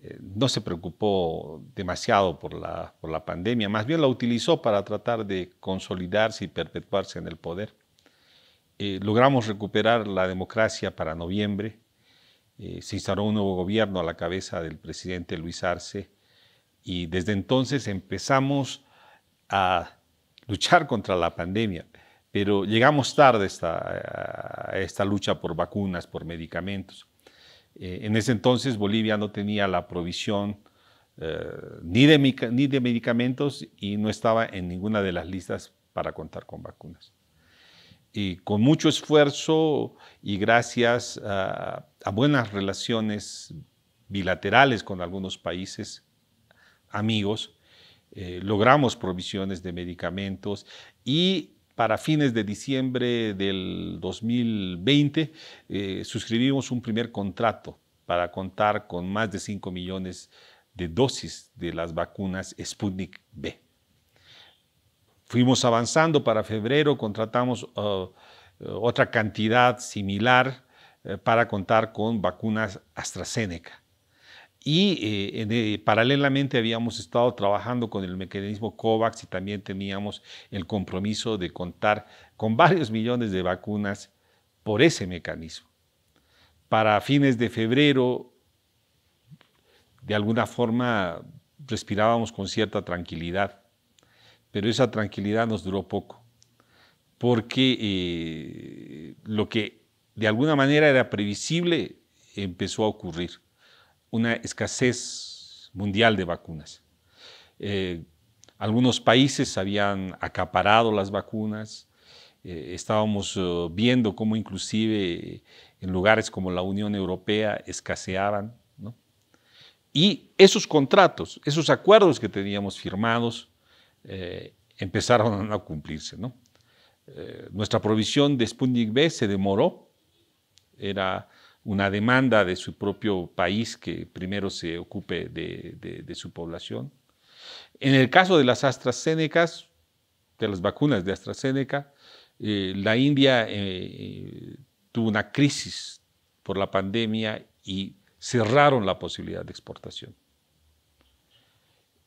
eh, no se preocupó demasiado por la, por la pandemia, más bien la utilizó para tratar de consolidarse y perpetuarse en el poder. Eh, logramos recuperar la democracia para noviembre, eh, se instaló un nuevo gobierno a la cabeza del presidente Luis Arce y desde entonces empezamos a luchar contra la pandemia, pero llegamos tarde a esta, lucha por vacunas, por medicamentos. Eh, en ese entonces Bolivia no tenía la provisión eh, ni de medicamentos y no estaba en ninguna de las listas para contar con vacunas y con mucho esfuerzo y gracias a, buenas relaciones bilaterales con algunos países amigos, eh, logramos provisiones de medicamentos y para fines de diciembre del 2020 eh, suscribimos un primer contrato para contar con más de 5 millones de dosis de las vacunas Sputnik B. Fuimos avanzando para febrero, contratamos uh, otra cantidad similar eh, para contar con vacunas AstraZeneca. Y eh, paralelamente habíamos estado trabajando con el mecanismo COVAX y también teníamos el compromiso de contar con varios millones de vacunas por ese mecanismo. Para fines de febrero, de alguna forma, respirábamos con cierta tranquilidad pero esa tranquilidad nos duró poco, porque eh, lo que de alguna manera era previsible empezó a ocurrir, una escasez mundial de vacunas. Eh, algunos países habían acaparado las vacunas, eh, estábamos viendo cómo inclusive en lugares como la Unión Europea escaseaban. Y esos contratos, esos acuerdos que teníamos firmados, eh, empezaron a cumplirse. ¿no? Eh, nuestra provisión de Sputnik B se demoró, era una demanda de su propio país que primero se ocupe de, su población. En el caso de las AstraZeneca, de las vacunas de AstraZeneca, eh, la India tuvo una crisis por la pandemia y cerraron la posibilidad de exportación.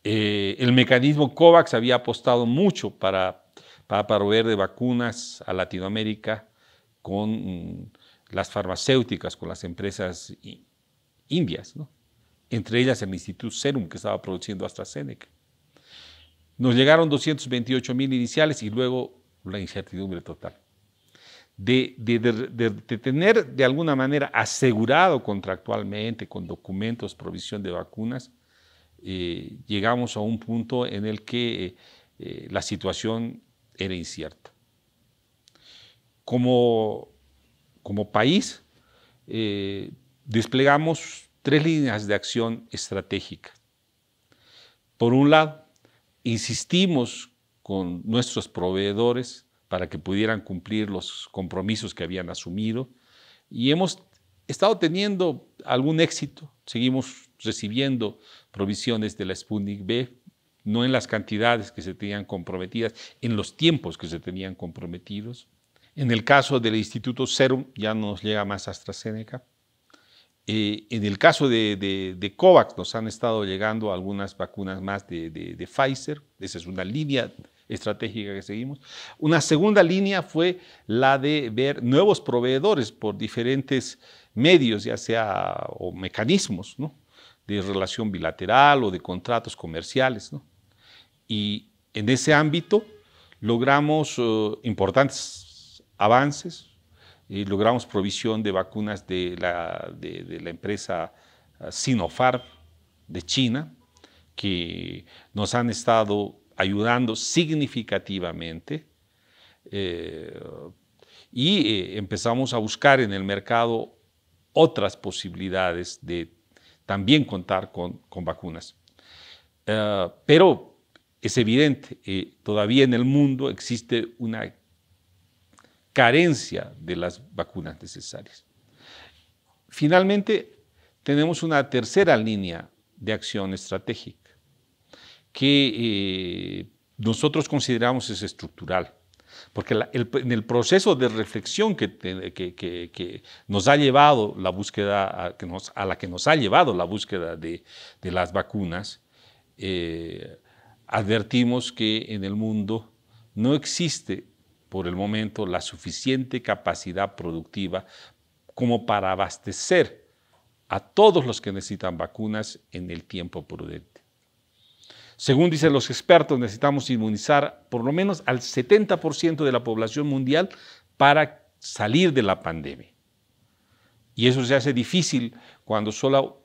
Eh, el mecanismo COVAX había apostado mucho para, para proveer de vacunas a Latinoamérica con mm, las farmacéuticas, con las empresas indias, entre ellas el Instituto Serum que estaba produciendo AstraZeneca. Nos llegaron 228 mil iniciales y luego la incertidumbre total. De, tener de alguna manera asegurado contractualmente con documentos provisión de vacunas, eh, llegamos a un punto en el que eh, la situación era incierta. Como, como país, eh, desplegamos tres líneas de acción estratégica. Por un lado, insistimos con nuestros proveedores para que pudieran cumplir los compromisos que habían asumido y hemos estado teniendo algún éxito. Seguimos recibiendo provisiones de la Sputnik B, no en las cantidades que se tenían comprometidas, en los tiempos que se tenían comprometidos. En el caso del Instituto Serum ya nos llega más AstraZeneca. Eh, en el caso de, COVAX nos han estado llegando algunas vacunas más de, de, Pfizer, esa es una línea estratégica que seguimos. Una segunda línea fue la de ver nuevos proveedores por diferentes medios, ya sea o mecanismos de relación bilateral o de contratos comerciales. Y en ese ámbito logramos eh, importantes avances, y logramos provisión de vacunas de la, de, la empresa uh, Sinopharm de China, que nos han estado ayudando significativamente. Eh, y eh, empezamos a buscar en el mercado otras posibilidades de también contar con, vacunas. Uh, pero es evidente, eh, todavía en el mundo existe una carencia de las vacunas necesarias. Finalmente, tenemos una tercera línea de acción estratégica que eh, nosotros consideramos es estructural, porque en el proceso de reflexión que, que, nos ha llevado la búsqueda, a, a, la que nos ha llevado la búsqueda de, las vacunas, eh, advertimos que en el mundo no existe por el momento la suficiente capacidad productiva como para abastecer a todos los que necesitan vacunas en el tiempo prudente. Según dicen los expertos, necesitamos inmunizar por lo menos al 70% de la población mundial para salir de la pandemia. Y eso se hace difícil cuando solo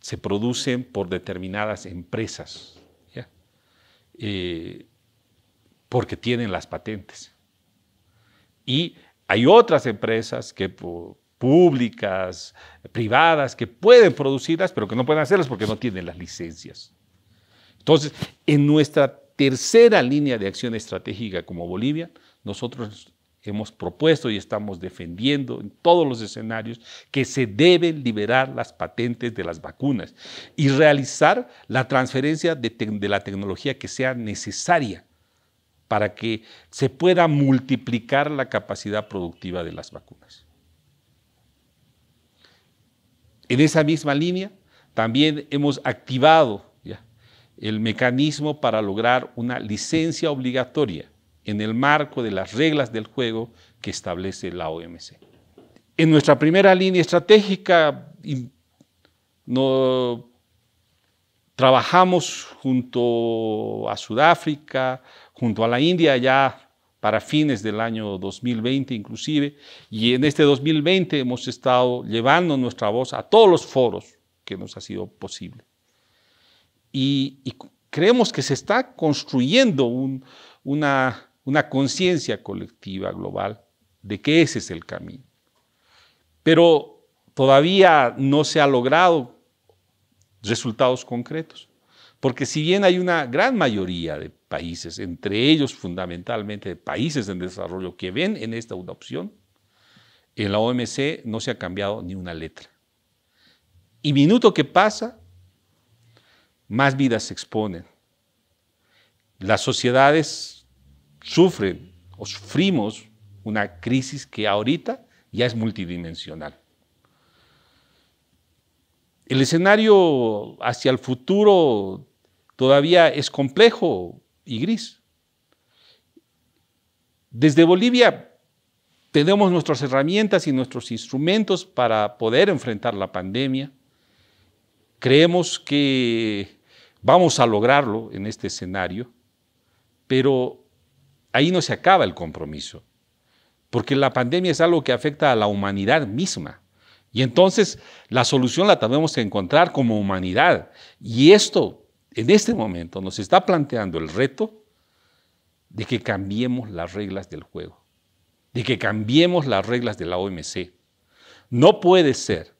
se producen por determinadas empresas, eh, porque tienen las patentes. Y hay otras empresas que públicas, privadas, que pueden producirlas, pero que no pueden hacerlas porque no tienen las licencias. Entonces, en nuestra tercera línea de acción estratégica como Bolivia, nosotros hemos propuesto y estamos defendiendo en todos los escenarios que se deben liberar las patentes de las vacunas y realizar la transferencia de, de la tecnología que sea necesaria para que se pueda multiplicar la capacidad productiva de las vacunas. En esa misma línea, también hemos activado el mecanismo para lograr una licencia obligatoria en el marco de las reglas del juego que establece la OMC. En nuestra primera línea estratégica no, trabajamos junto a Sudáfrica, junto a la India ya para fines del año 2020 inclusive, y en este 2020 hemos estado llevando nuestra voz a todos los foros que nos ha sido posible. Y, creemos que se está construyendo una, una conciencia colectiva global de que ese es el camino. Pero todavía no se ha logrado resultados concretos. Porque si bien hay una gran mayoría de países, entre ellos fundamentalmente países en desarrollo, que ven en esta una opción, en la OMC no se ha cambiado ni una letra. Y minuto que pasa, más vidas se exponen. Las sociedades sufren o sufrimos una crisis que ahorita ya es multidimensional. El escenario hacia el futuro todavía es complejo y gris. Desde Bolivia tenemos nuestras herramientas y nuestros instrumentos para poder enfrentar la pandemia. Creemos que vamos a lograrlo en este escenario, pero ahí no se acaba el compromiso, porque la pandemia es algo que afecta a la humanidad misma. Y entonces la solución la tenemos que encontrar como humanidad. Y esto, en este momento, nos está planteando el reto de que cambiemos las reglas del juego, de que cambiemos las reglas de la OMC. No puede ser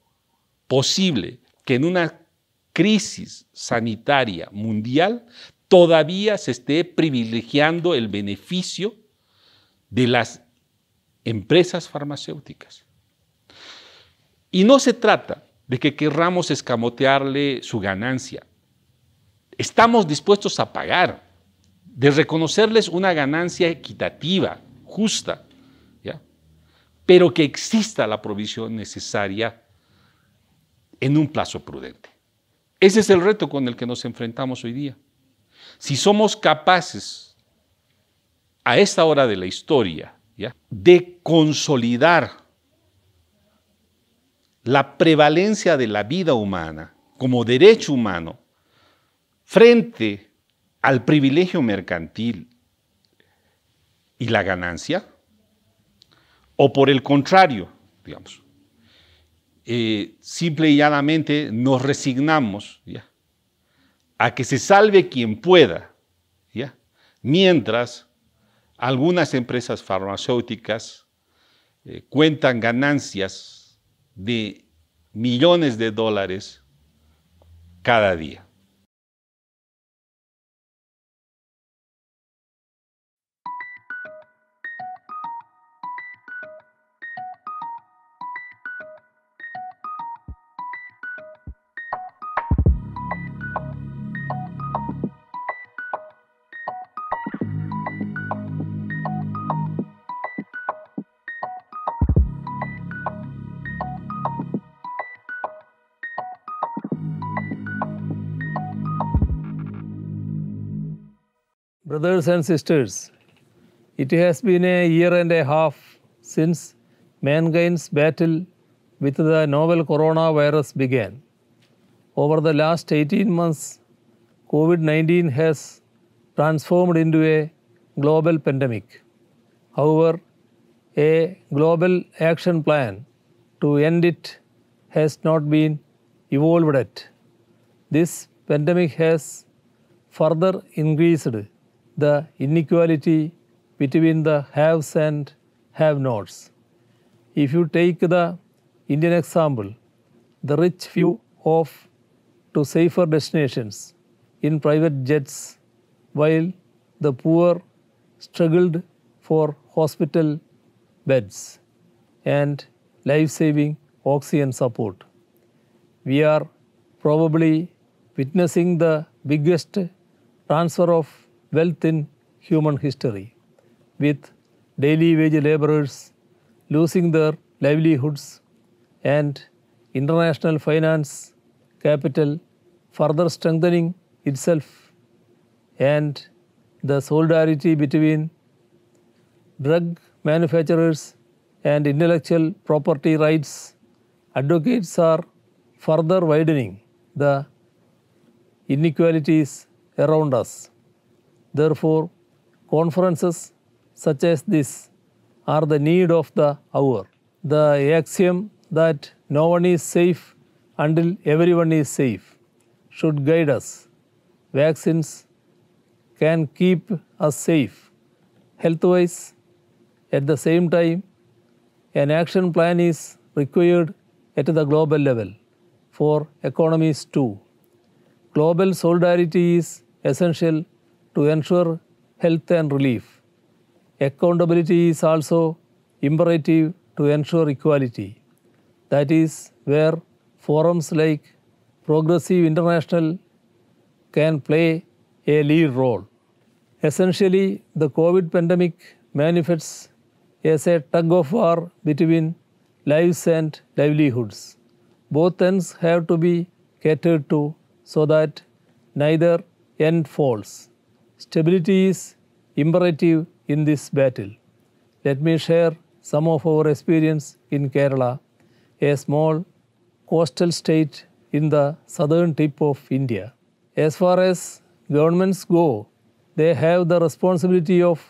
posible que en una crisis sanitaria mundial todavía se esté privilegiando el beneficio de las empresas farmacéuticas. Y no se trata de que querramos escamotearle su ganancia. Estamos dispuestos a pagar, de reconocerles una ganancia equitativa, justa, ¿ya? pero que exista la provisión necesaria en un plazo prudente. Ese es el reto con el que nos enfrentamos hoy día. Si somos capaces a esta hora de la historia ¿ya? de consolidar la prevalencia de la vida humana como derecho humano frente al privilegio mercantil y la ganancia, o por el contrario, digamos, eh, simple y llanamente nos resignamos a que se salve quien pueda, mientras algunas empresas farmacéuticas eh, cuentan ganancias de millones de dólares cada día. Brothers and sisters, it has been a year and a half since mankind's battle with the novel coronavirus began. Over the last 18 months, COVID 19 has transformed into a global pandemic. However, a global action plan to end it has not been evolved yet. This pandemic has further increased the inequality between the haves and have nots. If you take the Indian example, the rich few off to safer destinations in private jets while the poor struggled for hospital beds and life saving oxygen support. We are probably witnessing the biggest transfer of wealth in human history, with daily wage laborers losing their livelihoods and international finance capital further strengthening itself and the solidarity between drug manufacturers and intellectual property rights advocates are further widening the inequalities around us. Therefore, conferences such as this are the need of the hour. The axiom that no one is safe until everyone is safe should guide us. Vaccines can keep us safe health wise. At the same time, an action plan is required at the global level for economies too. Global solidarity is essential to ensure health and relief. Accountability is also imperative to ensure equality. That is where forums like Progressive International can play a lead role. Essentially, the COVID pandemic manifests as a tug of war between lives and livelihoods. Both ends have to be catered to so that neither end false. Stability is imperative in this battle. Let me share some of our experience in Kerala, a small coastal state in the southern tip of India. As far as governments go, they have the responsibility of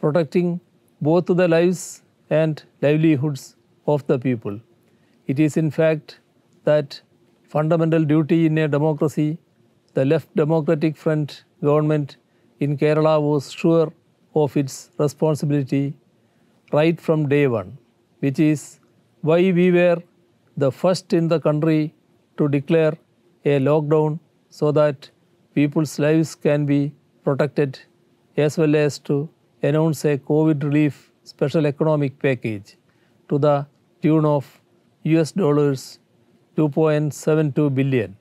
protecting both the lives and livelihoods of the people. It is in fact that fundamental duty in a democracy. The Left Democratic Front government in Kerala was sure of its responsibility right from day one, which is why we were the first in the country to declare a lockdown so that people's lives can be protected as well as to announce a COVID relief special economic package to the tune of US dollars 2.72 billion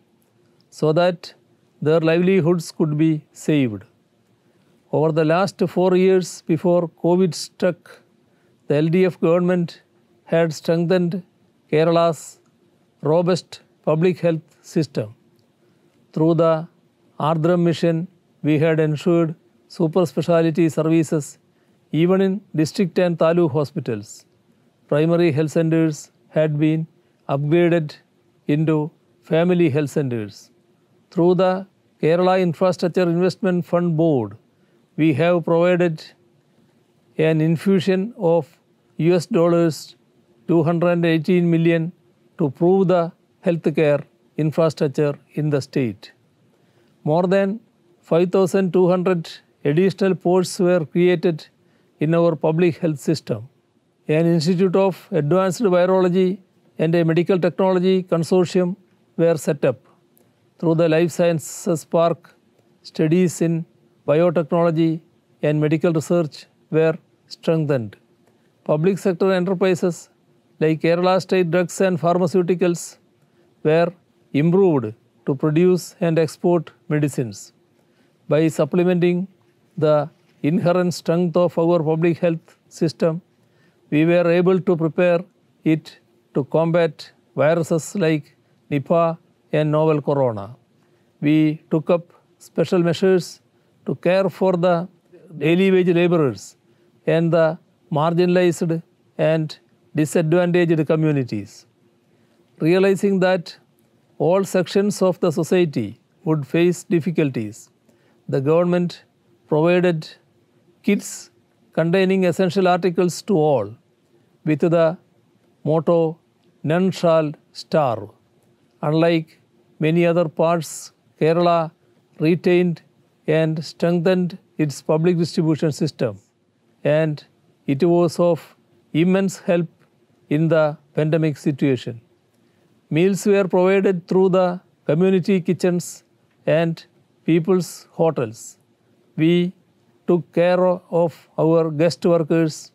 so that their livelihoods could be saved. Over the last four years before COVID struck, the LDF government had strengthened Kerala's robust public health system. Through the Ardram mission, we had ensured super speciality services even in district and taluk hospitals. Primary health centers had been upgraded into family health centers. Through the Kerala Infrastructure Investment Fund Board, we have provided an infusion of US dollars 218 million to prove the healthcare infrastructure in the state. More than 5,200 additional posts were created in our public health system. An Institute of Advanced Virology and a Medical Technology Consortium were set up. Through the Life Sciences Park, studies in biotechnology and medical research were strengthened. Public sector enterprises like Kerala State Drugs and Pharmaceuticals were improved to produce and export medicines. By supplementing the inherent strength of our public health system, we were able to prepare it to combat viruses like Nipah and novel corona. We took up special measures to care for the daily wage laborers and the marginalized and disadvantaged communities. Realizing that all sections of the society would face difficulties, the government provided kits containing essential articles to all with the motto none shall starve. Unlike many other parts, Kerala retained and strengthened its public distribution system, and it was of immense help in the pandemic situation. Meals were provided through the community kitchens and people's hotels. We took care of our guest workers.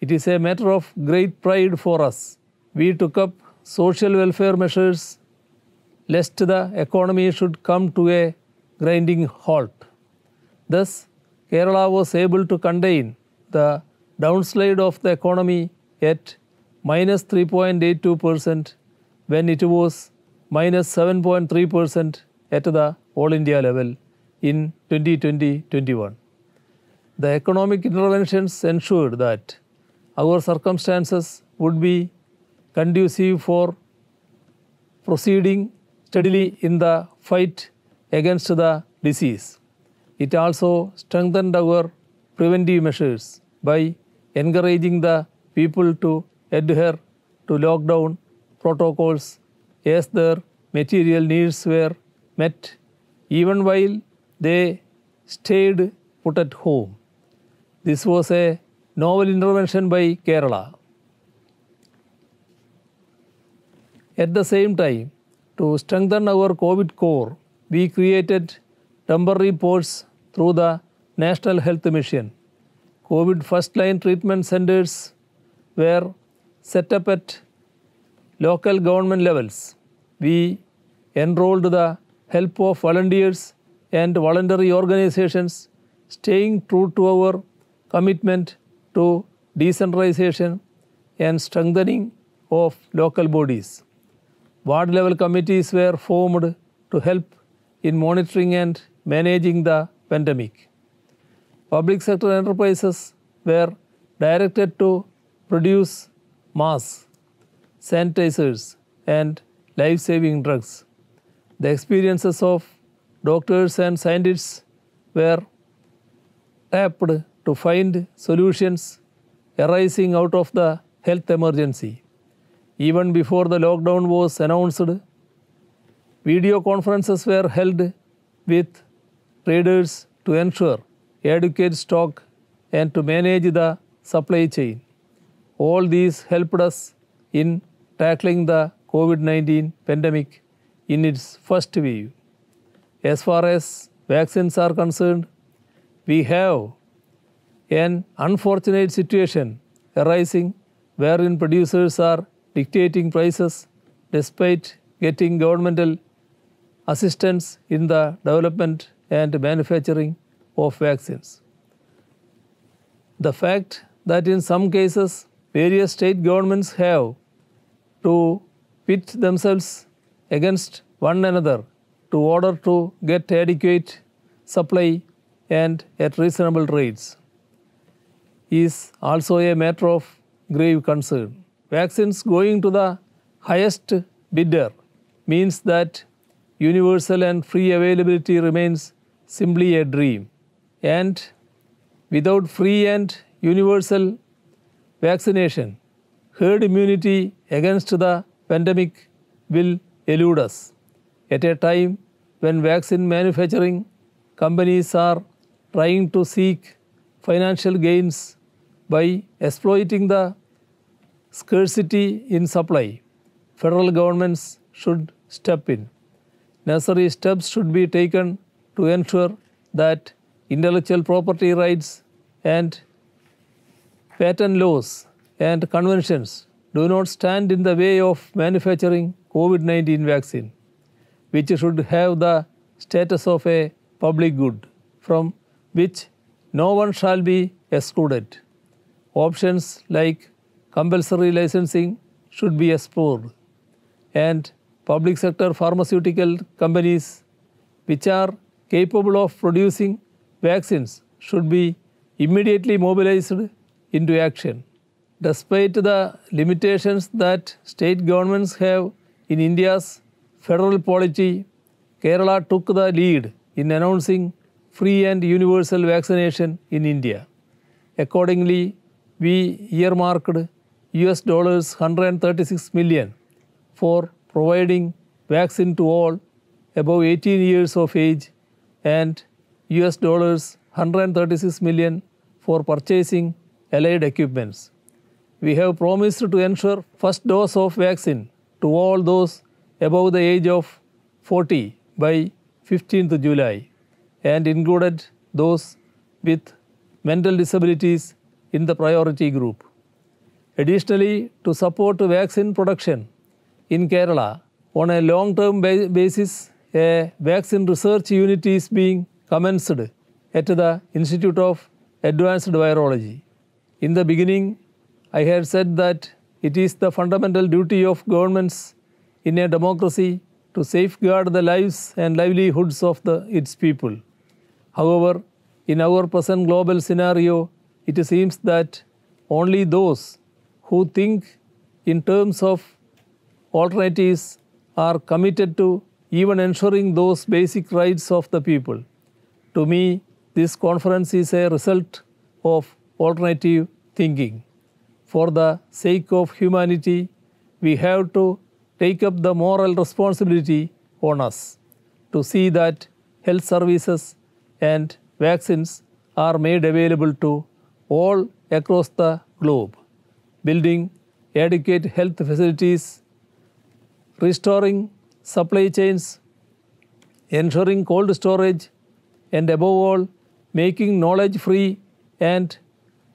It is a matter of great pride for us. We took up social welfare measures lest the economy should come to a grinding halt. Thus, Kerala was able to contain the downslide of the economy at minus 3.82% when it was minus 7.3% at the all India level in 2020-21. The economic interventions ensured that our circumstances would be conducive for proceeding steadily in the fight against the disease. It also strengthened our preventive measures by encouraging the people to adhere to lockdown protocols as their material needs were met even while they stayed put at home. This was a novel intervention by Kerala. At the same time, to strengthen our COVID core, we created temporary posts through the National Health Mission. COVID first line treatment centers were set up at local government levels. We enrolled the help of volunteers and voluntary organizations, staying true to our commitment to decentralization and strengthening of local bodies. Ward level committees were formed to help in monitoring and managing the pandemic. Public sector enterprises were directed to produce masks, sanitizers, and life saving drugs. The experiences of doctors and scientists were tapped to find solutions arising out of the health emergency. Even before the lockdown was announced, video conferences were held with traders to ensure adequate stock and to manage the supply chain. All these helped us in tackling the COVID 19 pandemic in its first wave. As far as vaccines are concerned, we have an unfortunate situation arising wherein producers are dictating prices despite getting governmental assistance in the development and manufacturing of vaccines. The fact that in some cases various state governments have to pit themselves against one another to order to get adequate supply and at reasonable rates is also a matter of grave concern. Vaccines going to the highest bidder means that universal and free availability remains simply a dream. And without free and universal vaccination, herd immunity against the pandemic will elude us. At a time when vaccine manufacturing companies are trying to seek financial gains by exploiting the scarcity in supply, federal governments should step in. Necessary steps should be taken to ensure that intellectual property rights and patent laws and conventions do not stand in the way of manufacturing COVID 19 vaccine, which should have the status of a public good from which no one shall be excluded. Options like compulsory licensing should be explored, and public sector pharmaceutical companies which are capable of producing vaccines should be immediately mobilized into action. Despite the limitations that state governments have in India's federal policy, Kerala took the lead in announcing free and universal vaccination in India. Accordingly, we earmarked US dollars 136 million for providing vaccine to all above 18 years of age and US dollars 136 million for purchasing allied equipments. We have promised to ensure first dose of vaccine to all those above the age of 40 by 15th July and included those with mental disabilities in the priority group. Additionally, to support vaccine production in Kerala on a long term basis, a vaccine research unit is being commenced at the Institute of Advanced Virology. In the beginning, I had said that it is the fundamental duty of governments in a democracy to safeguard the lives and livelihoods of the, its people. However, in our present global scenario, it seems that only those who think in terms of alternatives are committed to even ensuring those basic rights of the people. To me, this conference is a result of alternative thinking. For the sake of humanity, we have to take up the moral responsibility on us to see that health services and vaccines are made available to all across the globe, building adequate health facilities, restoring supply chains, ensuring cold storage, and above all, making knowledge free and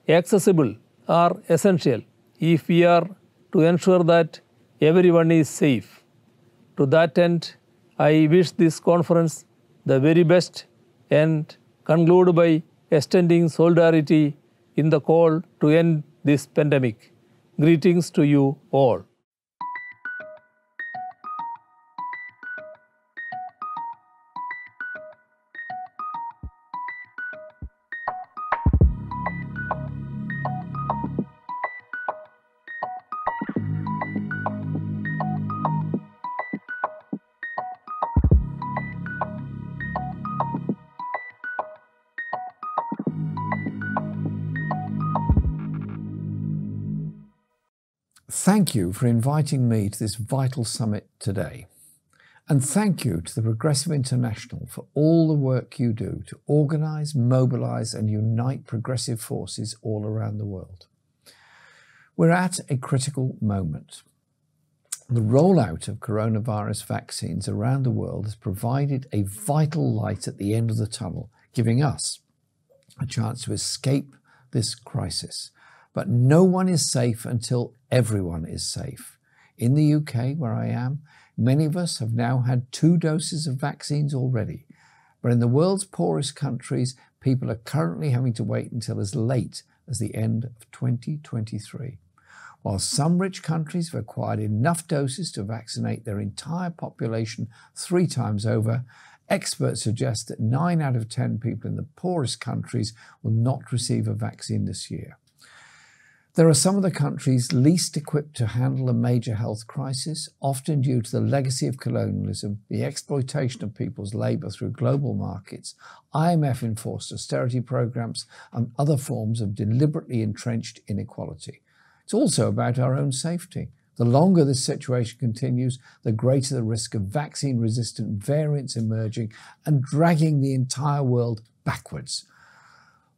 accessible are essential if we are to ensure that everyone is safe. To that end, I wish this conference the very best and conclude by extending solidarity in the call to end this pandemic. Greetings to you all. Thank you for inviting me to this vital summit today. And thank you to the Progressive International for all the work you do to organise, mobilise, and unite progressive forces all around the world. We're at a critical moment. The rollout of coronavirus vaccines around the world has provided a vital light at the end of the tunnel, giving us a chance to escape this crisis. But no one is safe until everyone is safe. In the UK, where I am, many of us have now had two doses of vaccines already. But in the world's poorest countries, people are currently having to wait until as late as the end of 2023. While some rich countries have acquired enough doses to vaccinate their entire population three times over, experts suggest that 9 out of 10 people in the poorest countries will not receive a vaccine this year. There are some of the countries least equipped to handle a major health crisis, often due to the legacy of colonialism, the exploitation of people's labour through global markets, IMF enforced austerity programmes, and other forms of deliberately entrenched inequality. It's also about our own safety. The longer this situation continues, the greater the risk of vaccine resistant variants emerging and dragging the entire world backwards.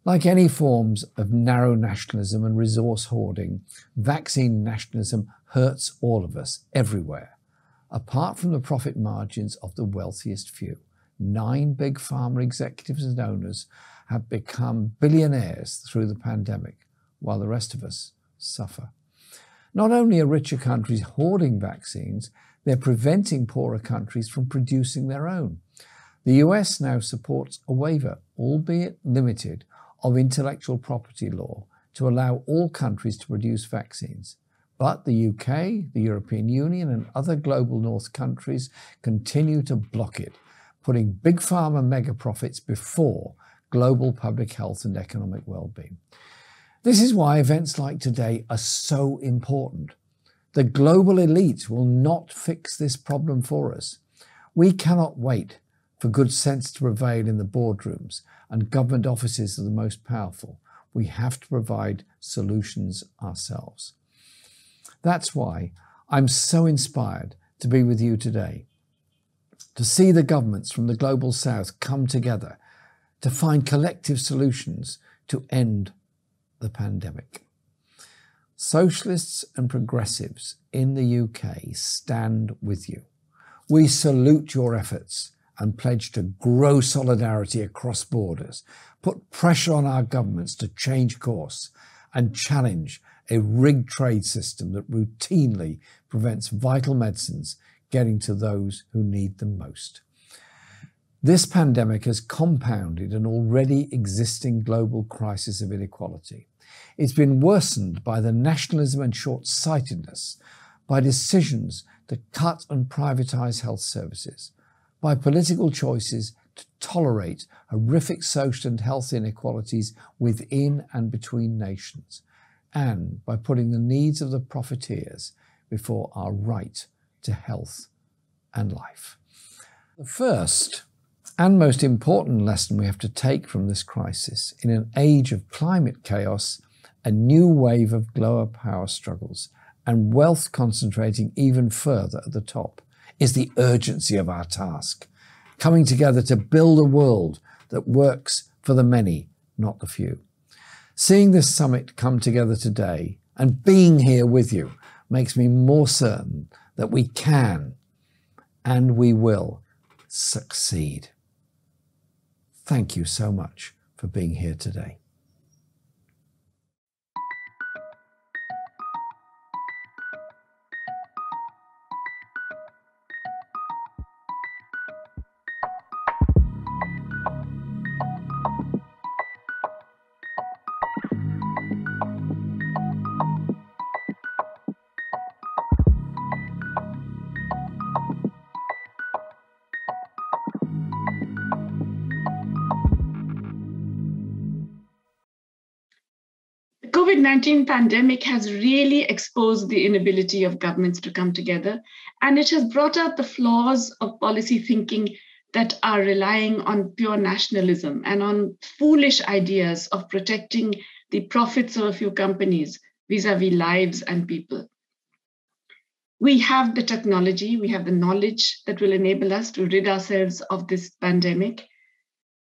Like any forms of narrow nationalism and resource hoarding, vaccine nationalism hurts all of us everywhere, apart from the profit margins of the wealthiest few. Nine big pharma executives and owners have become billionaires through the pandemic, while the rest of us suffer. Not only are richer countries hoarding vaccines, they're preventing poorer countries from producing their own. The US now supports a waiver, albeit limited, of intellectual property law to allow all countries to produce vaccines. But the UK, the European Union, and other global north countries continue to block it, putting big pharma mega profits before global public health and economic well-being. This is why events like today are so important. The global elite will not fix this problem for us. We cannot wait for good sense to prevail in the boardrooms and government offices of the most powerful. We have to provide solutions ourselves. That's why I'm so inspired to be with you today, to see the governments from the global south come together to find collective solutions to end the pandemic. Socialists and progressives in the UK stand with you. We salute your efforts and pledge to grow solidarity across borders, put pressure on our governments to change course, and challenge a rigged trade system that routinely prevents vital medicines getting to those who need them most. This pandemic has compounded an already existing global crisis of inequality. It's been worsened by the nationalism and short sightedness, by decisions to cut and privatize health services, by political choices to tolerate horrific social and health inequalities within and between nations, and by putting the needs of the profiteers before our right to health and life. The first and most important lesson we have to take from this crisis in an age of climate chaos, a new wave of global power struggles, and wealth concentrating even further at the top is the urgency of our task, coming together to build a world that works for the many, not the few. Seeing this summit come together today and being here with you makes me more certain that we can and we will succeed. Thank you so much for being here today. COVID-19 pandemic has really exposed the inability of governments to come together, and it has brought out the flaws of policy thinking that are relying on pure nationalism and on foolish ideas of protecting the profits of a few companies vis-a-vis lives and people. We have the technology, we have the knowledge that will enable us to rid ourselves of this pandemic.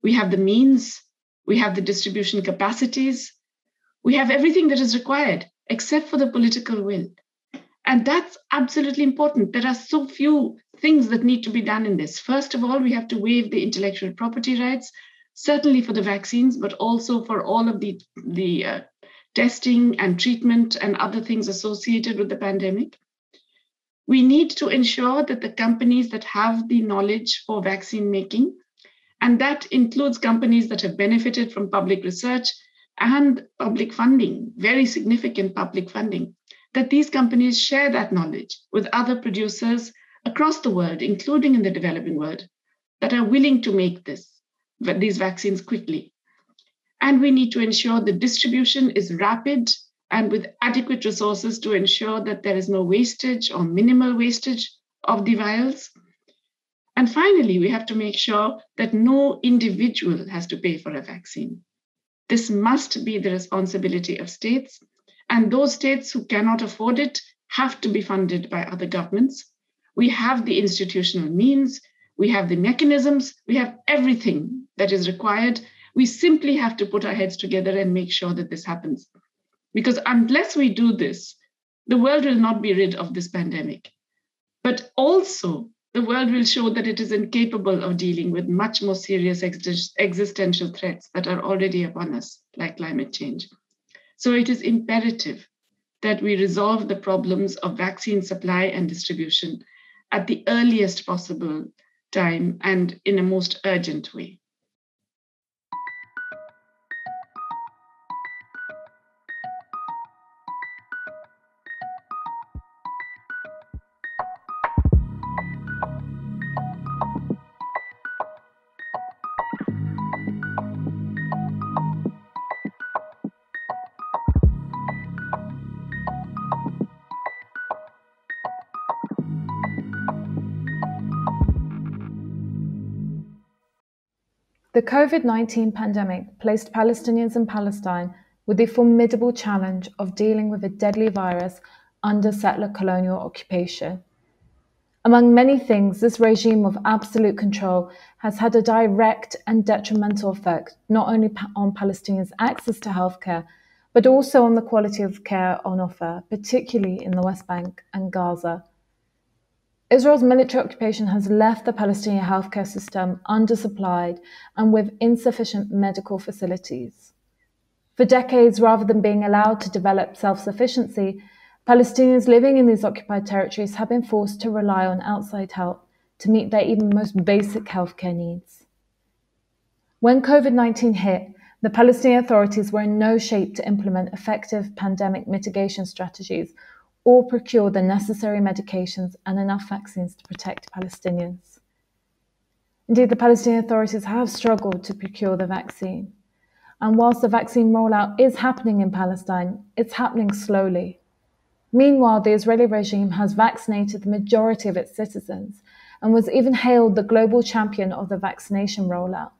We have the means, we have the distribution capacities, we have everything that is required except for the political will. And that's absolutely important. There are so few things that need to be done in this. First of all, we have to waive the intellectual property rights, certainly for the vaccines, but also for all of the, the uh, testing and treatment and other things associated with the pandemic. We need to ensure that the companies that have the knowledge for vaccine making, and that includes companies that have benefited from public research and public funding, very significant public funding, that these companies share that knowledge with other producers across the world, including in the developing world, that are willing to make this, these vaccines quickly. And we need to ensure the distribution is rapid and with adequate resources to ensure that there is no wastage or minimal wastage of the vials. And finally, we have to make sure that no individual has to pay for a vaccine. This must be the responsibility of states. And those states who cannot afford it have to be funded by other governments. We have the institutional means, we have the mechanisms, we have everything that is required. We simply have to put our heads together and make sure that this happens. Because unless we do this, the world will not be rid of this pandemic. But also, the world will show that it is incapable of dealing with much more serious ex- existential threats that are already upon us, like climate change. So it is imperative that we resolve the problems of vaccine supply and distribution at the earliest possible time and in a most urgent way. The COVID 19 pandemic placed Palestinians in Palestine with the formidable challenge of dealing with a deadly virus under settler colonial occupation. Among many things, this regime of absolute control has had a direct and detrimental effect not only on Palestinians' access to healthcare, but also on the quality of care on offer, particularly in the West Bank and Gaza. Israel's military occupation has left the Palestinian healthcare system undersupplied and with insufficient medical facilities. For decades, rather than being allowed to develop self sufficiency, Palestinians living in these occupied territories have been forced to rely on outside help to meet their even most basic healthcare needs. When COVID 19 hit, the Palestinian authorities were in no shape to implement effective pandemic mitigation strategies or procure the necessary medications and enough vaccines to protect Palestinians. Indeed, the Palestinian authorities have struggled to procure the vaccine. And whilst the vaccine rollout is happening in Palestine, it's happening slowly. Meanwhile, the Israeli regime has vaccinated the majority of its citizens and was even hailed the global champion of the vaccination rollout.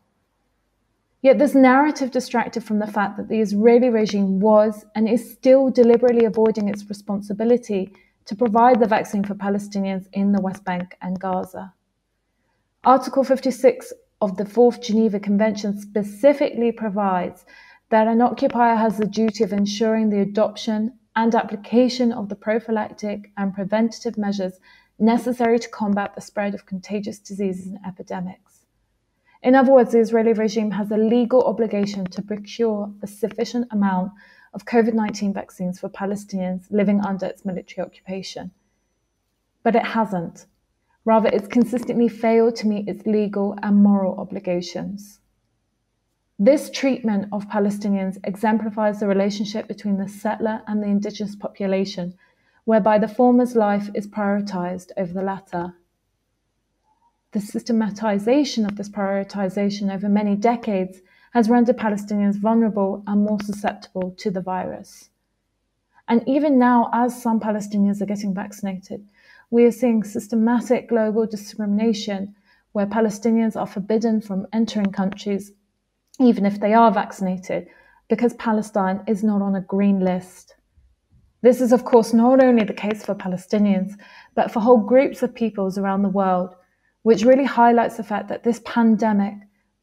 Yet this narrative distracted from the fact that the Israeli regime was and is still deliberately avoiding its responsibility to provide the vaccine for Palestinians in the West Bank and Gaza. Article 56 of the Fourth Geneva Convention specifically provides that an occupier has the duty of ensuring the adoption and application of the prophylactic and preventative measures necessary to combat the spread of contagious diseases and epidemics. In other words, the Israeli regime has a legal obligation to procure a sufficient amount of COVID 19 vaccines for Palestinians living under its military occupation. But it hasn't. Rather, it's consistently failed to meet its legal and moral obligations. This treatment of Palestinians exemplifies the relationship between the settler and the indigenous population, whereby the former's life is prioritized over the latter the systematization of this prioritization over many decades has rendered Palestinians vulnerable and more susceptible to the virus. And even now, as some Palestinians are getting vaccinated, we are seeing systematic global discrimination where Palestinians are forbidden from entering countries, even if they are vaccinated, because Palestine is not on a green list. This is, of course, not only the case for Palestinians, but for whole groups of peoples around the world, which really highlights the fact that this pandemic,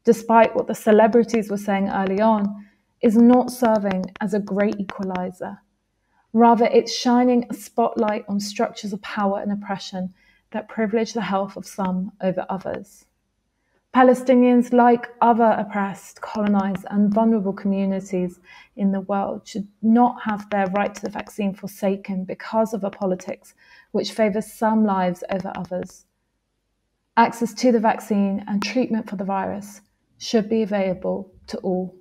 despite what the celebrities were saying early on, is not serving as a great equalizer. Rather, it's shining a spotlight on structures of power and oppression that privilege the health of some over others. Palestinians, like other oppressed, colonized, and vulnerable communities in the world, should not have their right to the vaccine forsaken because of a politics which favors some lives over others. Access to the vaccine and treatment for the virus should be available to all.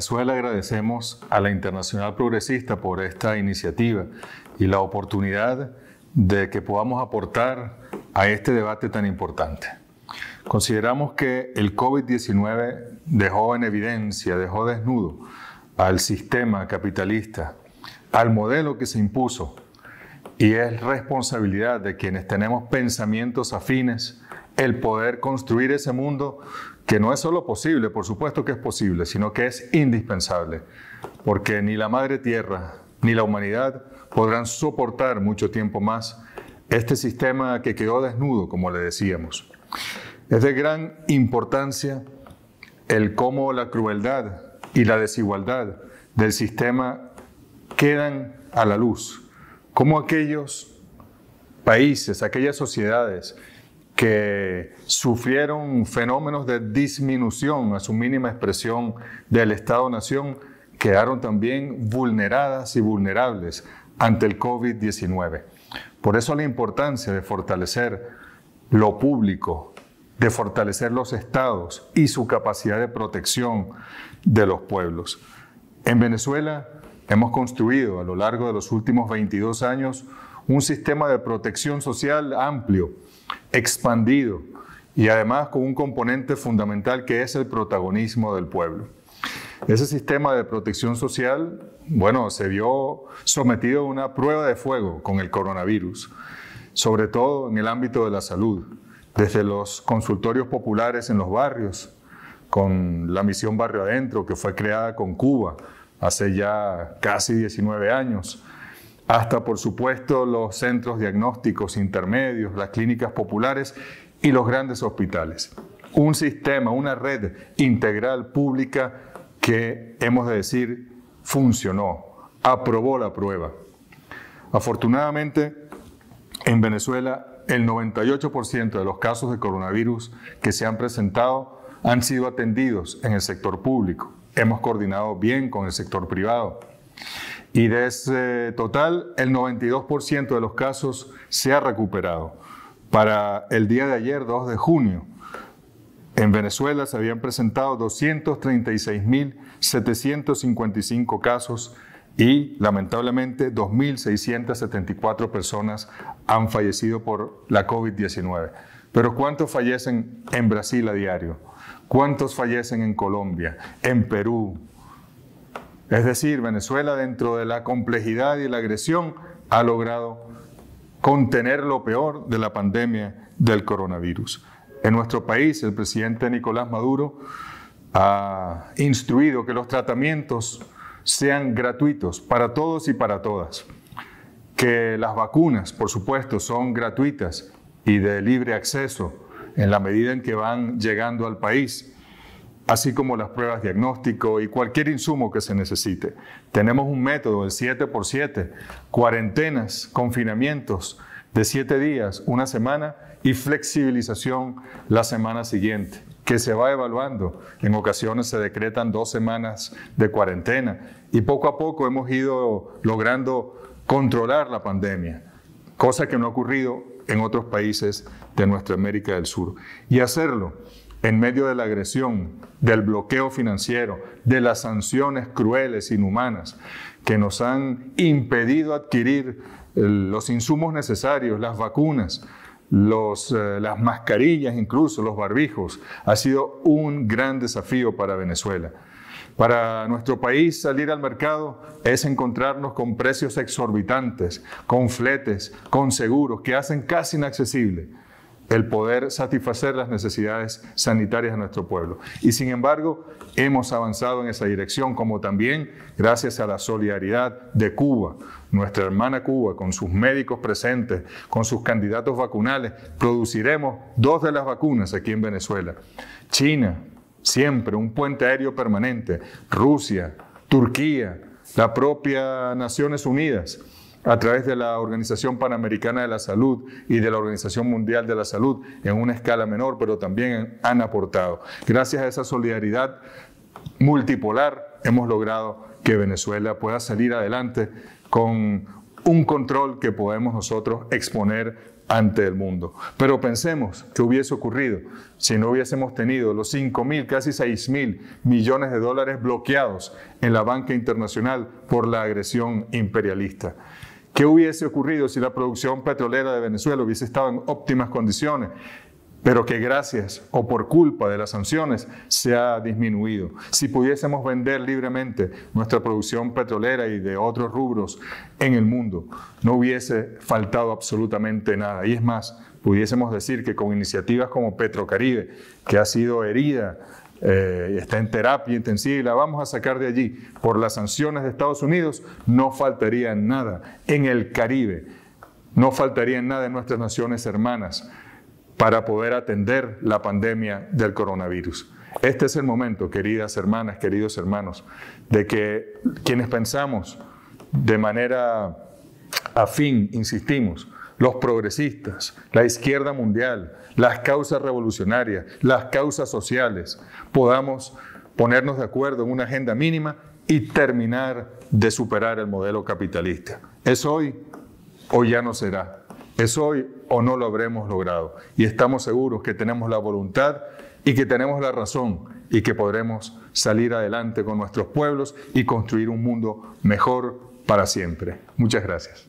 Venezuela agradecemos a la Internacional Progresista por esta iniciativa y la oportunidad de que podamos aportar a este debate tan importante. Consideramos que el COVID-19 dejó en evidencia, dejó desnudo al sistema capitalista, al modelo que se impuso, y es responsabilidad de quienes tenemos pensamientos afines el poder construir ese mundo que no es solo posible, por supuesto que es posible, sino que es indispensable, porque ni la Madre Tierra ni la humanidad podrán soportar mucho tiempo más este sistema que quedó desnudo, como le decíamos. Es de gran importancia el cómo la crueldad y la desigualdad del sistema quedan a la luz, cómo aquellos países, aquellas sociedades que sufrieron fenómenos de disminución a su mínima expresión del Estado-Nación, quedaron también vulneradas y vulnerables ante el COVID-19. Por eso la importancia de fortalecer lo público, de fortalecer los estados y su capacidad de protección de los pueblos. En Venezuela hemos construido a lo largo de los últimos 22 años un sistema de protección social amplio, expandido y además con un componente fundamental que es el protagonismo del pueblo. Ese sistema de protección social, bueno, se vio sometido a una prueba de fuego con el coronavirus, sobre todo en el ámbito de la salud, desde los consultorios populares en los barrios, con la misión Barrio Adentro, que fue creada con Cuba hace ya casi 19 años, hasta por supuesto los centros diagnósticos intermedios, las clínicas populares y los grandes hospitales. Un sistema, una red integral pública que hemos de decir funcionó, aprobó la prueba. Afortunadamente, en Venezuela, el 98% de los casos de coronavirus que se han presentado han sido atendidos en el sector público. Hemos coordinado bien con el sector privado. Y de ese total, el 92% de los casos se ha recuperado. Para el día de ayer, 2 de junio, en Venezuela se habían presentado 236.755 casos y lamentablemente 2.674 personas han fallecido por la COVID-19. Pero ¿cuántos fallecen en Brasil a diario? ¿Cuántos fallecen en Colombia, en Perú, es decir, Venezuela dentro de la complejidad y la agresión ha logrado contener lo peor de la pandemia del coronavirus. En nuestro país, el presidente Nicolás Maduro ha instruido que los tratamientos sean gratuitos para todos y para todas, que las vacunas, por supuesto, son gratuitas y de libre acceso en la medida en que van llegando al país así como las pruebas diagnóstico y cualquier insumo que se necesite. Tenemos un método de 7x7, cuarentenas, confinamientos de 7 días, una semana y flexibilización la semana siguiente, que se va evaluando. En ocasiones se decretan dos semanas de cuarentena y poco a poco hemos ido logrando controlar la pandemia, cosa que no ha ocurrido en otros países de nuestra América del Sur. Y hacerlo en medio de la agresión, del bloqueo financiero, de las sanciones crueles, inhumanas, que nos han impedido adquirir eh, los insumos necesarios, las vacunas, eh, las mascarillas, incluso los barbijos, ha sido un gran desafío para Venezuela. Para nuestro país salir al mercado es encontrarnos con precios exorbitantes, con fletes, con seguros que hacen casi inaccesible el poder satisfacer las necesidades sanitarias de nuestro pueblo. Y sin embargo, hemos avanzado en esa dirección, como también gracias a la solidaridad de Cuba, nuestra hermana Cuba, con sus médicos presentes, con sus candidatos vacunales, produciremos dos de las vacunas aquí en Venezuela. China, siempre un puente aéreo permanente, Rusia, Turquía, la propia Naciones Unidas a través de la Organización Panamericana de la Salud y de la Organización Mundial de la Salud en una escala menor, pero también han aportado. Gracias a esa solidaridad multipolar hemos logrado que Venezuela pueda salir adelante con un control que podemos nosotros exponer ante el mundo. Pero pensemos qué hubiese ocurrido si no hubiésemos tenido los 5 mil, casi 6 mil millones de dólares bloqueados en la banca internacional por la agresión imperialista. ¿Qué hubiese ocurrido si la producción petrolera de Venezuela hubiese estado en óptimas condiciones? pero que gracias o por culpa de las sanciones se ha disminuido. Si pudiésemos vender libremente nuestra producción petrolera y de otros rubros en el mundo, no hubiese faltado absolutamente nada. Y es más, pudiésemos decir que con iniciativas como Petrocaribe, que ha sido herida eh, está en terapia intensiva y la vamos a sacar de allí por las sanciones de Estados Unidos, no faltaría nada en el Caribe, no faltaría nada en nuestras naciones hermanas para poder atender la pandemia del coronavirus. Este es el momento, queridas hermanas, queridos hermanos, de que quienes pensamos de manera afín, insistimos, los progresistas, la izquierda mundial, las causas revolucionarias, las causas sociales, podamos ponernos de acuerdo en una agenda mínima y terminar de superar el modelo capitalista. ¿Es hoy o ya no será? ¿Es hoy o no lo habremos logrado? Y estamos seguros que tenemos la voluntad y que tenemos la razón y que podremos salir adelante con nuestros pueblos y construir un mundo mejor para siempre. Muchas gracias.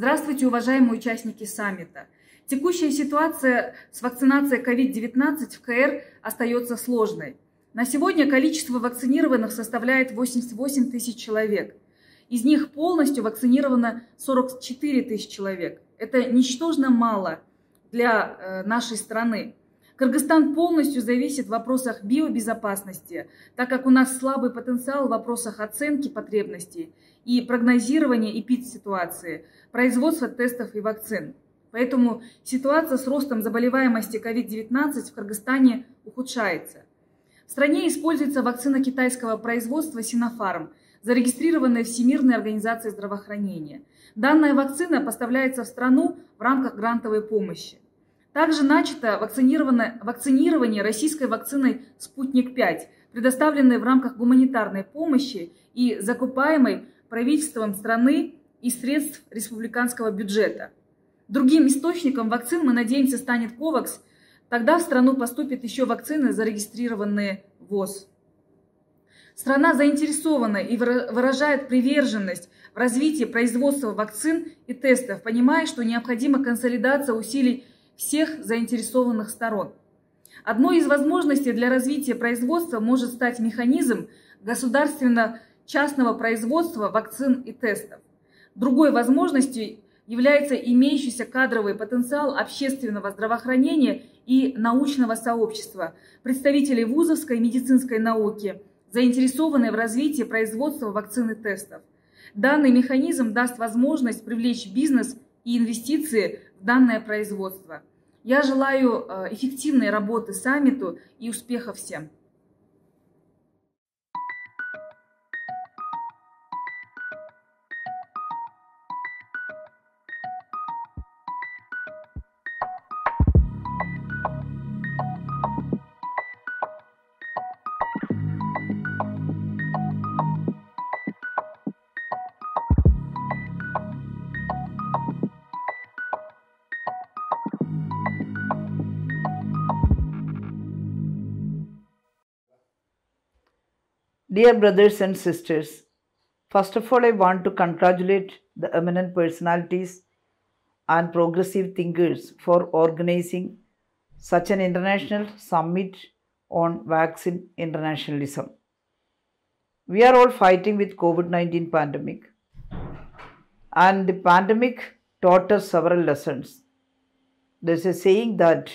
Здравствуйте, уважаемые участники саммита. Текущая ситуация с вакцинацией COVID-19 в КР остается сложной. На сегодня количество вакцинированных составляет 88 тысяч человек. Из них полностью вакцинировано 44 тысяч человек. Это ничтожно мало для э, нашей страны. Кыргызстан полностью зависит в вопросах биобезопасности, так как у нас слабый потенциал в вопросах оценки потребностей и прогнозирования эпид-ситуации, производства тестов и вакцин. Поэтому ситуация с ростом заболеваемости COVID-19 в Кыргызстане ухудшается. В стране используется вакцина китайского производства Sinopharm, зарегистрированная Всемирной организацией здравоохранения. Данная вакцина поставляется в страну в рамках грантовой помощи. Также начато вакцинирование российской вакциной «Спутник-5», предоставленной в рамках гуманитарной помощи и закупаемой правительством страны из средств республиканского бюджета. Другим источником вакцин, мы надеемся, станет COVAX. Тогда в страну поступят еще вакцины, зарегистрированные ВОЗ. Страна заинтересована и выражает приверженность в развитии производства вакцин и тестов, понимая, что необходима консолидация усилий всех заинтересованных сторон. Одной из возможностей для развития производства может стать механизм государственно-частного производства вакцин и тестов. Другой возможностью является имеющийся кадровый потенциал общественного здравоохранения и научного сообщества, представителей вузовской медицинской науки, заинтересованные в развитии производства вакцин и тестов. Данный механизм даст возможность привлечь бизнес и инвестиции в данное производство – Я желаю эффективной работы саммиту и успехов всем. Dear brothers and sisters, first of all, I want to congratulate the eminent personalities and progressive thinkers for organizing such an international summit on vaccine internationalism. We are all fighting with COVID-19 pandemic and the pandemic taught us several lessons. There's a saying that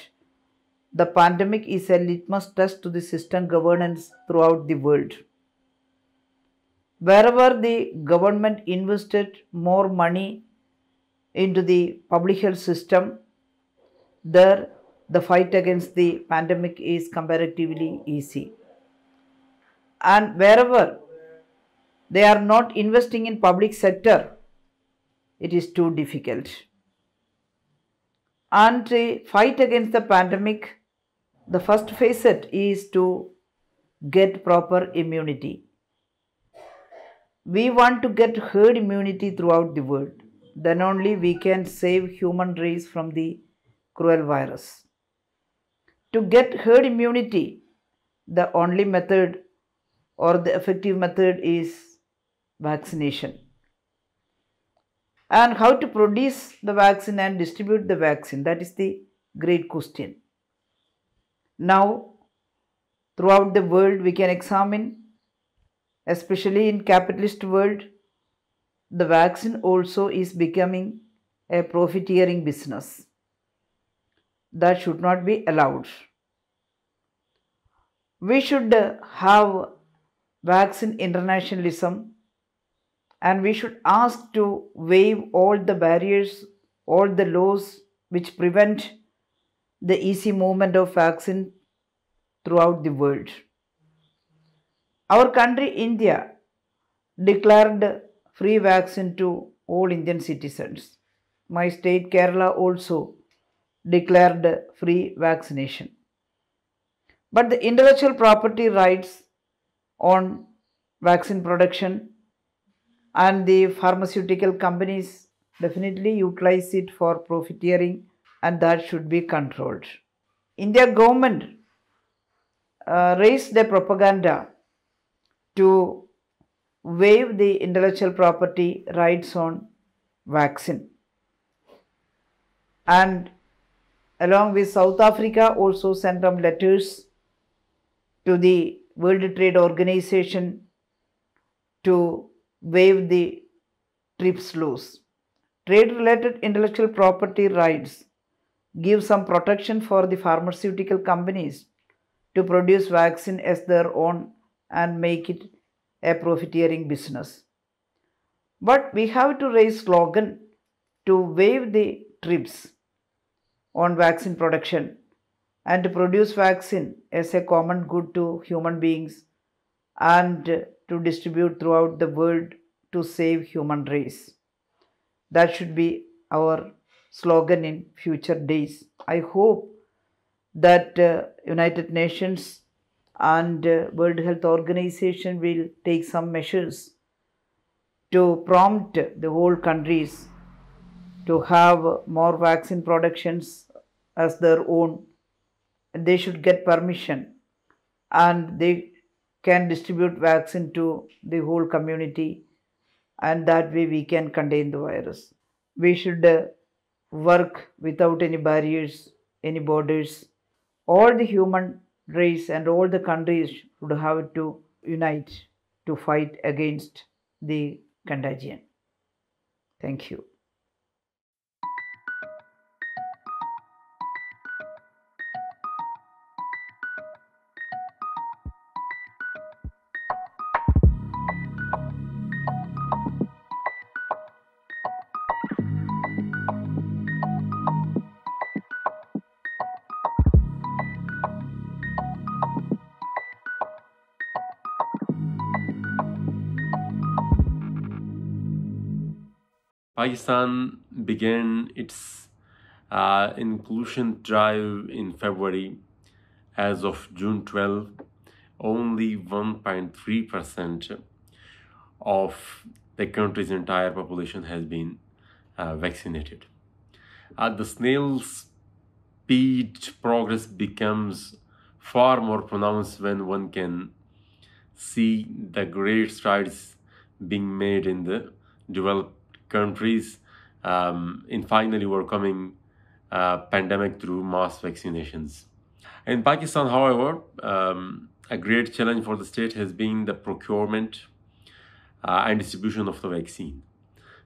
the pandemic is a litmus test to the system governance throughout the world. Wherever the government invested more money into the public health system, there the fight against the pandemic is comparatively easy. And wherever they are not investing in public sector, it is too difficult. And the fight against the pandemic, the first facet is to get proper immunity. We want to get herd immunity throughout the world. Then only we can save human race from the cruel virus. To get herd immunity, the only method or the effective method is vaccination. And how to produce the vaccine and distribute the vaccine, that is the great question. Now, throughout the world, we can examine, especially in capitalist world, the vaccine also is becoming a profiteering business. That should not be allowed. We should have vaccine internationalism and we should ask to waive all the barriers, all the laws which prevent the easy movement of vaccine throughout the world. Our country, India, declared free vaccine to all Indian citizens. My state, Kerala, also declared free vaccination. But the intellectual property rights on vaccine production and the pharmaceutical companies definitely utilize it for profiteering and that should be controlled. India government uh, raised the propaganda to waive the intellectual property rights on vaccine. And along with South Africa also sent some letters to the World Trade Organization to waive the TRIPS laws. Trade related intellectual property rights give some protection for the pharmaceutical companies to produce vaccine as their own and make it a profiteering business. But we have to raise slogan to waive the TRIPS on vaccine production and to produce vaccine as a common good to human beings and to distribute throughout the world to save human race. That should be our slogan in future days. I hope that uh, United Nations and uh, World Health Organization will take some measures to prompt the whole countries to have more vaccine productions as their own. They should get permission and they can distribute vaccine to the whole community and that way we can contain the virus. We should uh, work without any barriers, any borders. All the human race and all the countries would have to unite to fight against the contagion. Thank you. Pakistan began its uh, inclusion drive in February. As of June 12, only 1.3% of the country's entire population has been uh, vaccinated. At the snail speed progress becomes far more pronounced when one can see the great strides being made in the developed countries um, in finally overcoming uh, pandemic through mass vaccinations. In Pakistan, however, um, a great challenge for the state has been the procurement uh, and distribution of the vaccine.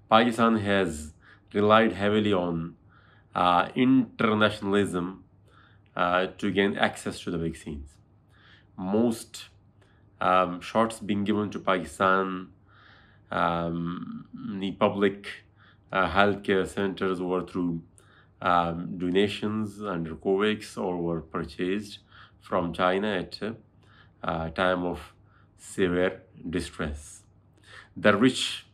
Pakistan has relied heavily on uh, internationalism uh, to gain access to the vaccines. Most um, shots being given to Pakistan, um, the public uh, healthcare centers were through um, donations under COVAX or were purchased from China at a uh, time of severe distress. The rich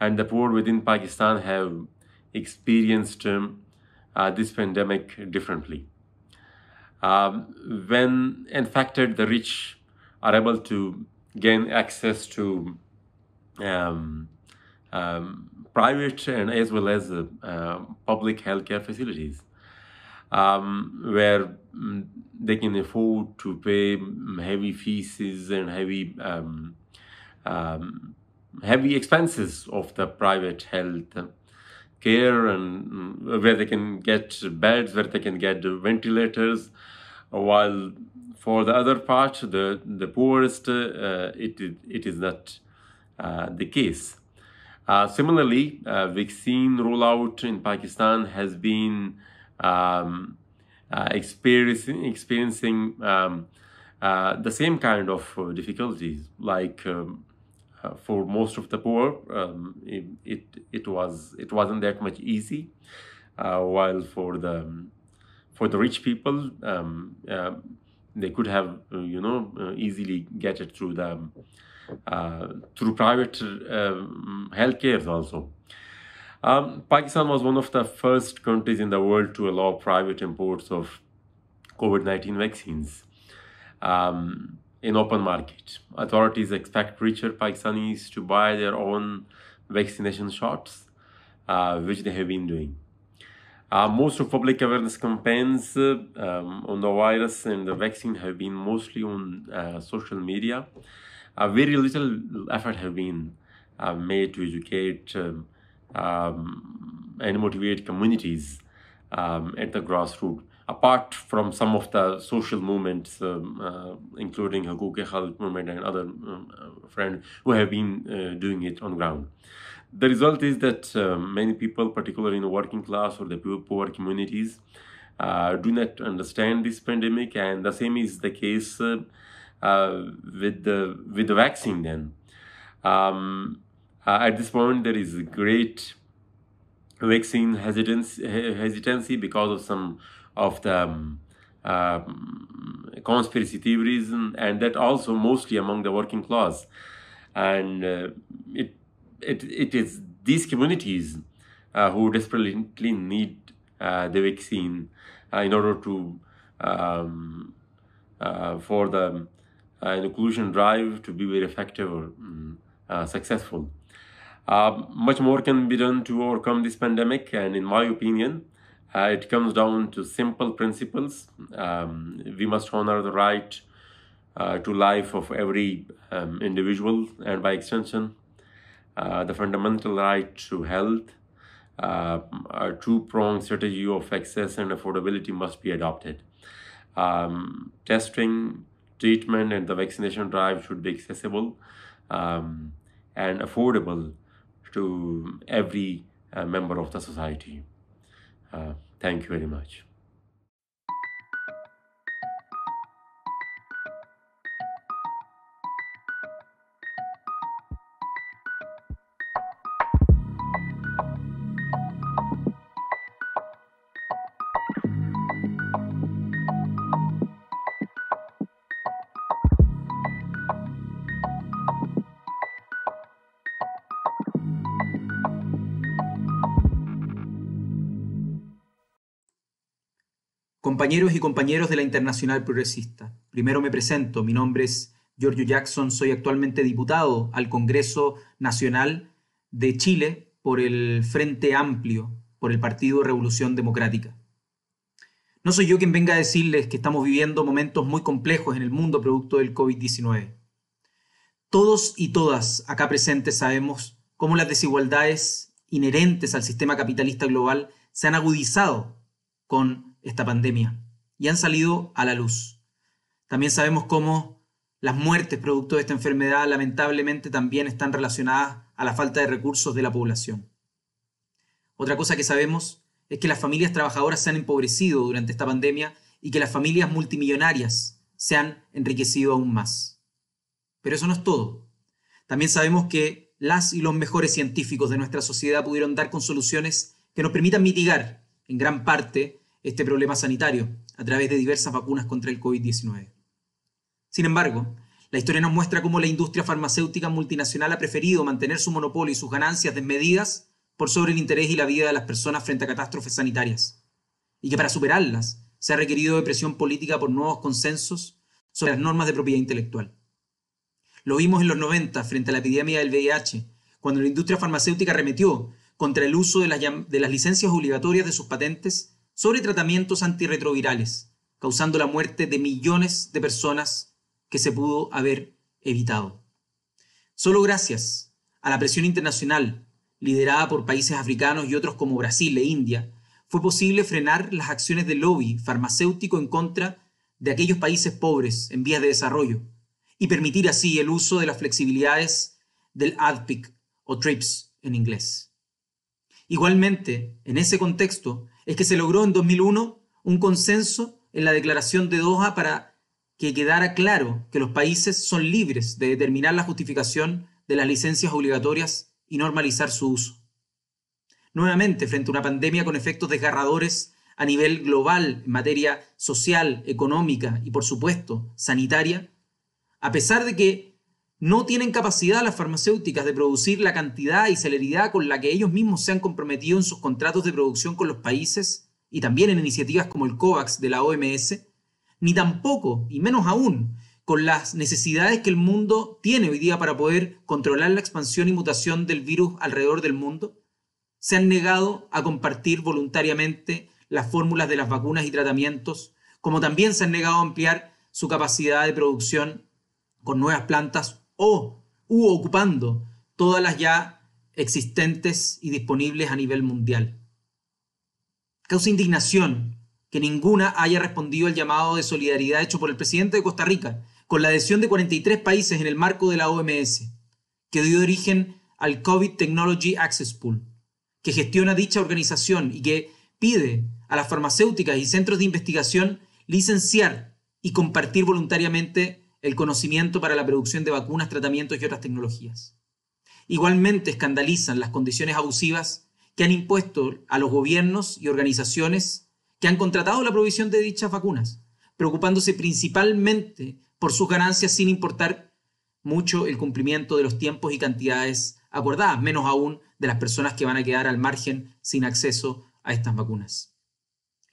and the poor within Pakistan have experienced um, uh, this pandemic differently. Um, when infected, the rich are able to gain access to um, um, private and as well as uh, uh, public healthcare facilities um, where mm, they can afford to pay heavy fees and heavy um, um, heavy expenses of the private health care and mm, where they can get beds, where they can get ventilators, while for the other part, the, the poorest, uh, it, it is not the case. Uh, similarly, uh, vaccine rollout in Pakistan has been um, uh, experiencing, experiencing um, uh, the same kind of uh, difficulties like um, uh, for most of the poor um, it, it, it was it wasn't that much easy while for the for the rich people um, they could have you know easily get it through the uh, through private um, healthcare also. Um, Pakistan was one of the first countries in the world to allow private imports of COVID-19 vaccines um, in open market. Authorities expect richer Pakistanis to buy their own vaccination shots, uh, which they have been doing. Uh, most of public awareness campaigns uh, um, on the virus and the vaccine have been mostly on uh, social media uh, very little effort have been uh, made to educate um, um, and motivate communities um, at the grassroots. Apart from some of the social movements, um, uh, including Haqooq-e-Khalq movement and other um, uh, friends who have been uh, doing it on ground. The result is that uh, many people, particularly in the working class or the poor communities, uh, do not understand this pandemic, and the same is the case with the with the vaccine then. Um, uh, at this point there is great vaccine hesitancy, hesitancy because of some of the um, um, conspiracy theories and, and, that also mostly among the working class. And uh, it, it it is these communities uh, who desperately need uh, the vaccine uh, in order to um, for the uh, inclusion drive to be very effective or um, uh, successful. Uh, much more can be done to overcome this pandemic, and in my opinion, uh, it comes down to simple principles. Um, we must honor the right uh, to life of every um, individual, and by extension, uh, the fundamental right to health. a two-pronged strategy of access and affordability must be adopted. Um, testing, treatment and the vaccination drive should be accessible um, and affordable to every uh, member of the society. Uh, thank you very much. Compañeros y compañeros de la Internacional Progresista, primero me presento, mi nombre es Giorgio Jackson, soy actualmente diputado al Congreso Nacional de Chile por el Frente Amplio, por el Partido Revolución Democrática. No soy yo quien venga a decirles que estamos viviendo momentos muy complejos en el mundo producto del COVID-19. Todos y todas acá presentes sabemos cómo las desigualdades inherentes al sistema capitalista global se han agudizado con esta pandemia y han salido a la luz. También sabemos cómo las muertes producto de esta enfermedad lamentablemente también están relacionadas a la falta de recursos de la población. Otra cosa que sabemos es que las familias trabajadoras se han empobrecido durante esta pandemia y que las familias multimillonarias se han enriquecido aún más. Pero eso no es todo. También sabemos que las y los mejores científicos de nuestra sociedad pudieron dar con soluciones que nos permitan mitigar, en gran parte, este problema sanitario a través de diversas vacunas contra el COVID-19. Sin embargo, la historia nos muestra cómo la industria farmacéutica multinacional ha preferido mantener su monopolio y sus ganancias desmedidas por sobre el interés y la vida de las personas frente a catástrofes sanitarias, y que para superarlas se ha requerido de presión política por nuevos consensos sobre las normas de propiedad intelectual. Lo vimos en los 90 frente a la epidemia del VIH, cuando la industria farmacéutica remetió contra el uso de las, de las licencias obligatorias de sus patentes sobre tratamientos antirretrovirales, causando la muerte de millones de personas que se pudo haber evitado. Solo gracias a la presión internacional, liderada por países africanos y otros como Brasil e India, fue posible frenar las acciones de lobby farmacéutico en contra de aquellos países pobres en vías de desarrollo y permitir así el uso de las flexibilidades del ADPIC o TRIPS en inglés. Igualmente, en ese contexto, es que se logró en 2001 un consenso en la declaración de Doha para que quedara claro que los países son libres de determinar la justificación de las licencias obligatorias y normalizar su uso. Nuevamente, frente a una pandemia con efectos desgarradores a nivel global en materia social, económica y, por supuesto, sanitaria, a pesar de que no tienen capacidad las farmacéuticas de producir la cantidad y celeridad con la que ellos mismos se han comprometido en sus contratos de producción con los países y también en iniciativas como el COVAX de la OMS, ni tampoco, y menos aún, con las necesidades que el mundo tiene hoy día para poder controlar la expansión y mutación del virus alrededor del mundo, se han negado a compartir voluntariamente las fórmulas de las vacunas y tratamientos, como también se han negado a ampliar su capacidad de producción con nuevas plantas o u ocupando todas las ya existentes y disponibles a nivel mundial. Causa indignación que ninguna haya respondido al llamado de solidaridad hecho por el presidente de Costa Rica con la adhesión de 43 países en el marco de la OMS, que dio origen al COVID Technology Access Pool, que gestiona dicha organización y que pide a las farmacéuticas y centros de investigación licenciar y compartir voluntariamente el conocimiento para la producción de vacunas, tratamientos y otras tecnologías. Igualmente escandalizan las condiciones abusivas que han impuesto a los gobiernos y organizaciones que han contratado la provisión de dichas vacunas, preocupándose principalmente por sus ganancias sin importar mucho el cumplimiento de los tiempos y cantidades acordadas, menos aún de las personas que van a quedar al margen sin acceso a estas vacunas.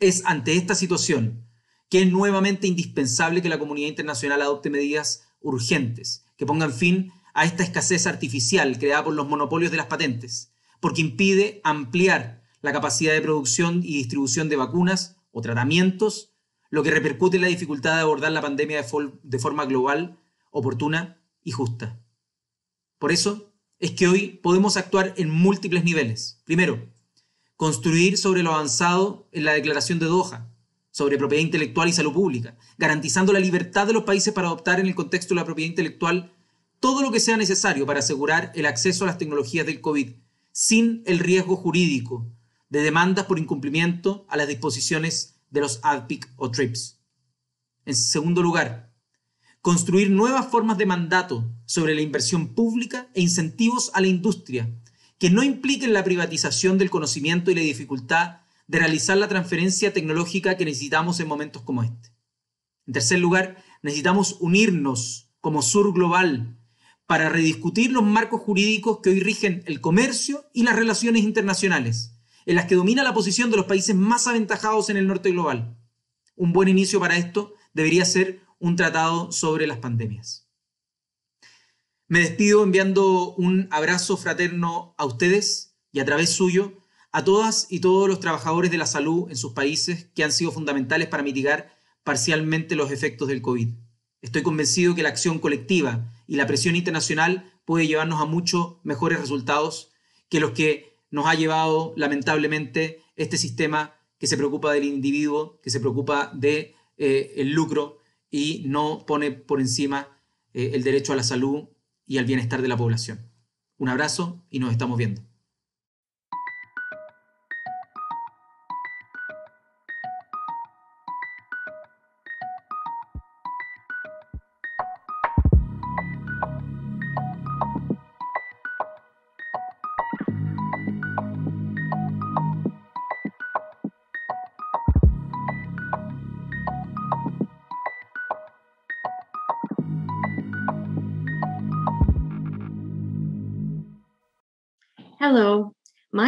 Es ante esta situación que es nuevamente indispensable que la comunidad internacional adopte medidas urgentes que pongan fin a esta escasez artificial creada por los monopolios de las patentes, porque impide ampliar la capacidad de producción y distribución de vacunas o tratamientos, lo que repercute en la dificultad de abordar la pandemia de, forma global, oportuna y justa. Por eso es que hoy podemos actuar en múltiples niveles. Primero, construir sobre lo avanzado en la Declaración de Doha, sobre propiedad intelectual y salud pública, garantizando la libertad de los países para adoptar en el contexto de la propiedad intelectual todo lo que sea necesario para asegurar el acceso a las tecnologías del COVID, sin el riesgo jurídico de demandas por incumplimiento a las disposiciones de los ADPIC o TRIPS. En segundo lugar, construir nuevas formas de mandato sobre la inversión pública e incentivos a la industria que no impliquen la privatización del conocimiento y la dificultad de realizar la transferencia tecnológica que necesitamos en momentos como este. En tercer lugar, necesitamos unirnos como sur global para rediscutir los marcos jurídicos que hoy rigen el comercio y las relaciones internacionales, en las que domina la posición de los países más aventajados en el norte global. Un buen inicio para esto debería ser un tratado sobre las pandemias. Me despido enviando un abrazo fraterno a ustedes y a través suyo a todas y todos los trabajadores de la salud en sus países que han sido fundamentales para mitigar parcialmente los efectos del COVID. Estoy convencido que la acción colectiva y la presión internacional puede llevarnos a muchos mejores resultados que los que nos ha llevado lamentablemente este sistema que se preocupa del individuo, que se preocupa de, eh, lucro y no pone por encima eh, el derecho a la salud y al bienestar de la población. Un abrazo y nos estamos viendo.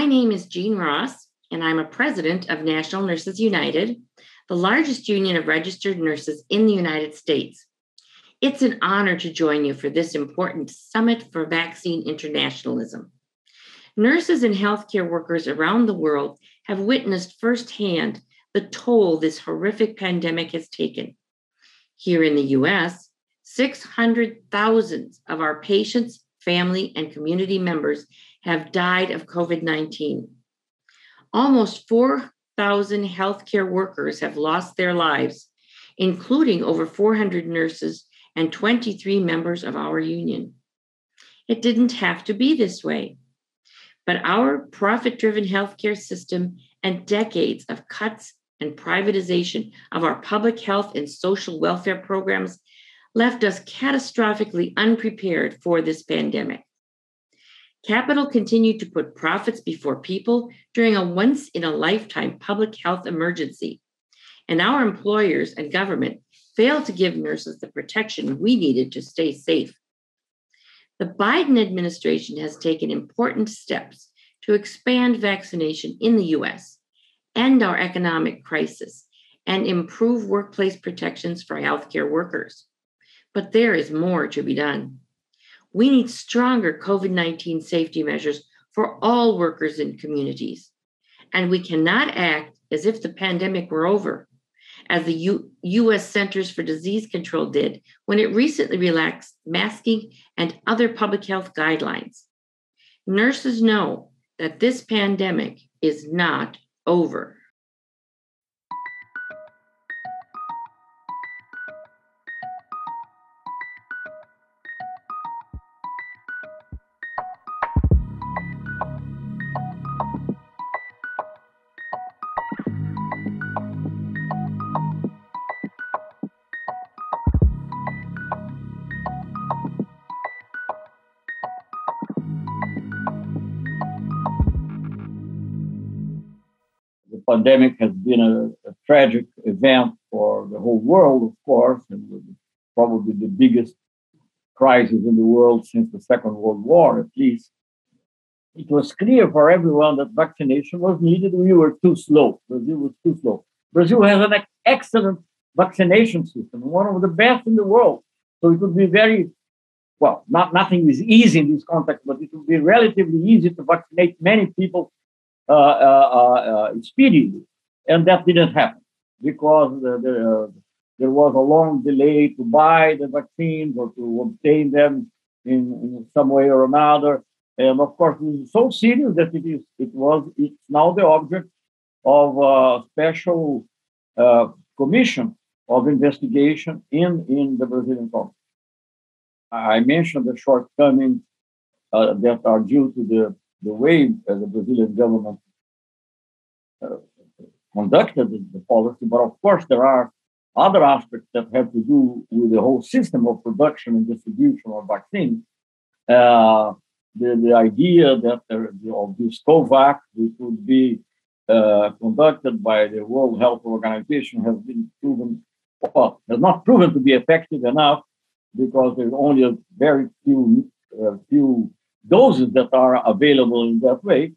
My name is Jean Ross, and I'm a president of National Nurses United, the largest union of registered nurses in the United States. It's an honor to join you for this important Summit for Vaccine Internationalism. Nurses and healthcare workers around the world have witnessed firsthand the toll this horrific pandemic has taken. Here in the US, 600,000 of our patients, family, and community members have died of COVID 19. Almost 4,000 healthcare workers have lost their lives, including over 400 nurses and 23 members of our union. It didn't have to be this way. But our profit driven healthcare system and decades of cuts and privatization of our public health and social welfare programs left us catastrophically unprepared for this pandemic. Capital continued to put profits before people during a once in a lifetime public health emergency. And our employers and government failed to give nurses the protection we needed to stay safe. The Biden administration has taken important steps to expand vaccination in the US, end our economic crisis, and improve workplace protections for healthcare workers. But there is more to be done. We need stronger COVID 19 safety measures for all workers in communities. And we cannot act as if the pandemic were over, as the U- US Centers for Disease Control did when it recently relaxed masking and other public health guidelines. Nurses know that this pandemic is not over. Pandemic has been a, a, tragic event for the whole world, of course, and probably the biggest crisis in the world since the Second World War, at least. It was clear for everyone that vaccination was needed. We were too slow. Brazil was too slow. Brazil has an excellent vaccination system, one of the best in the world. So it would be very well, not nothing is easy in this context, but it would be relatively easy to vaccinate many people Uh, uh, uh, speedily. And that didn't happen because the, the, there was a long delay to buy the vaccines or to obtain them in, in some way or another. And of course, is so serious that it is it was it's now the object of a special uh, commission of investigation in, in the Brazilian Congress. I mentioned the shortcomings uh, that are due to the the way the Brazilian government uh, conducted the policy. But of course, there are other aspects that have to do with the whole system of production and distribution of vaccines. Uh, the, the idea that there, of this COVAX, which would be uh, conducted by the World Health Organization, has been proven, well, has not proven to be effective enough because there's only a very few, uh, few doses that are available in that way.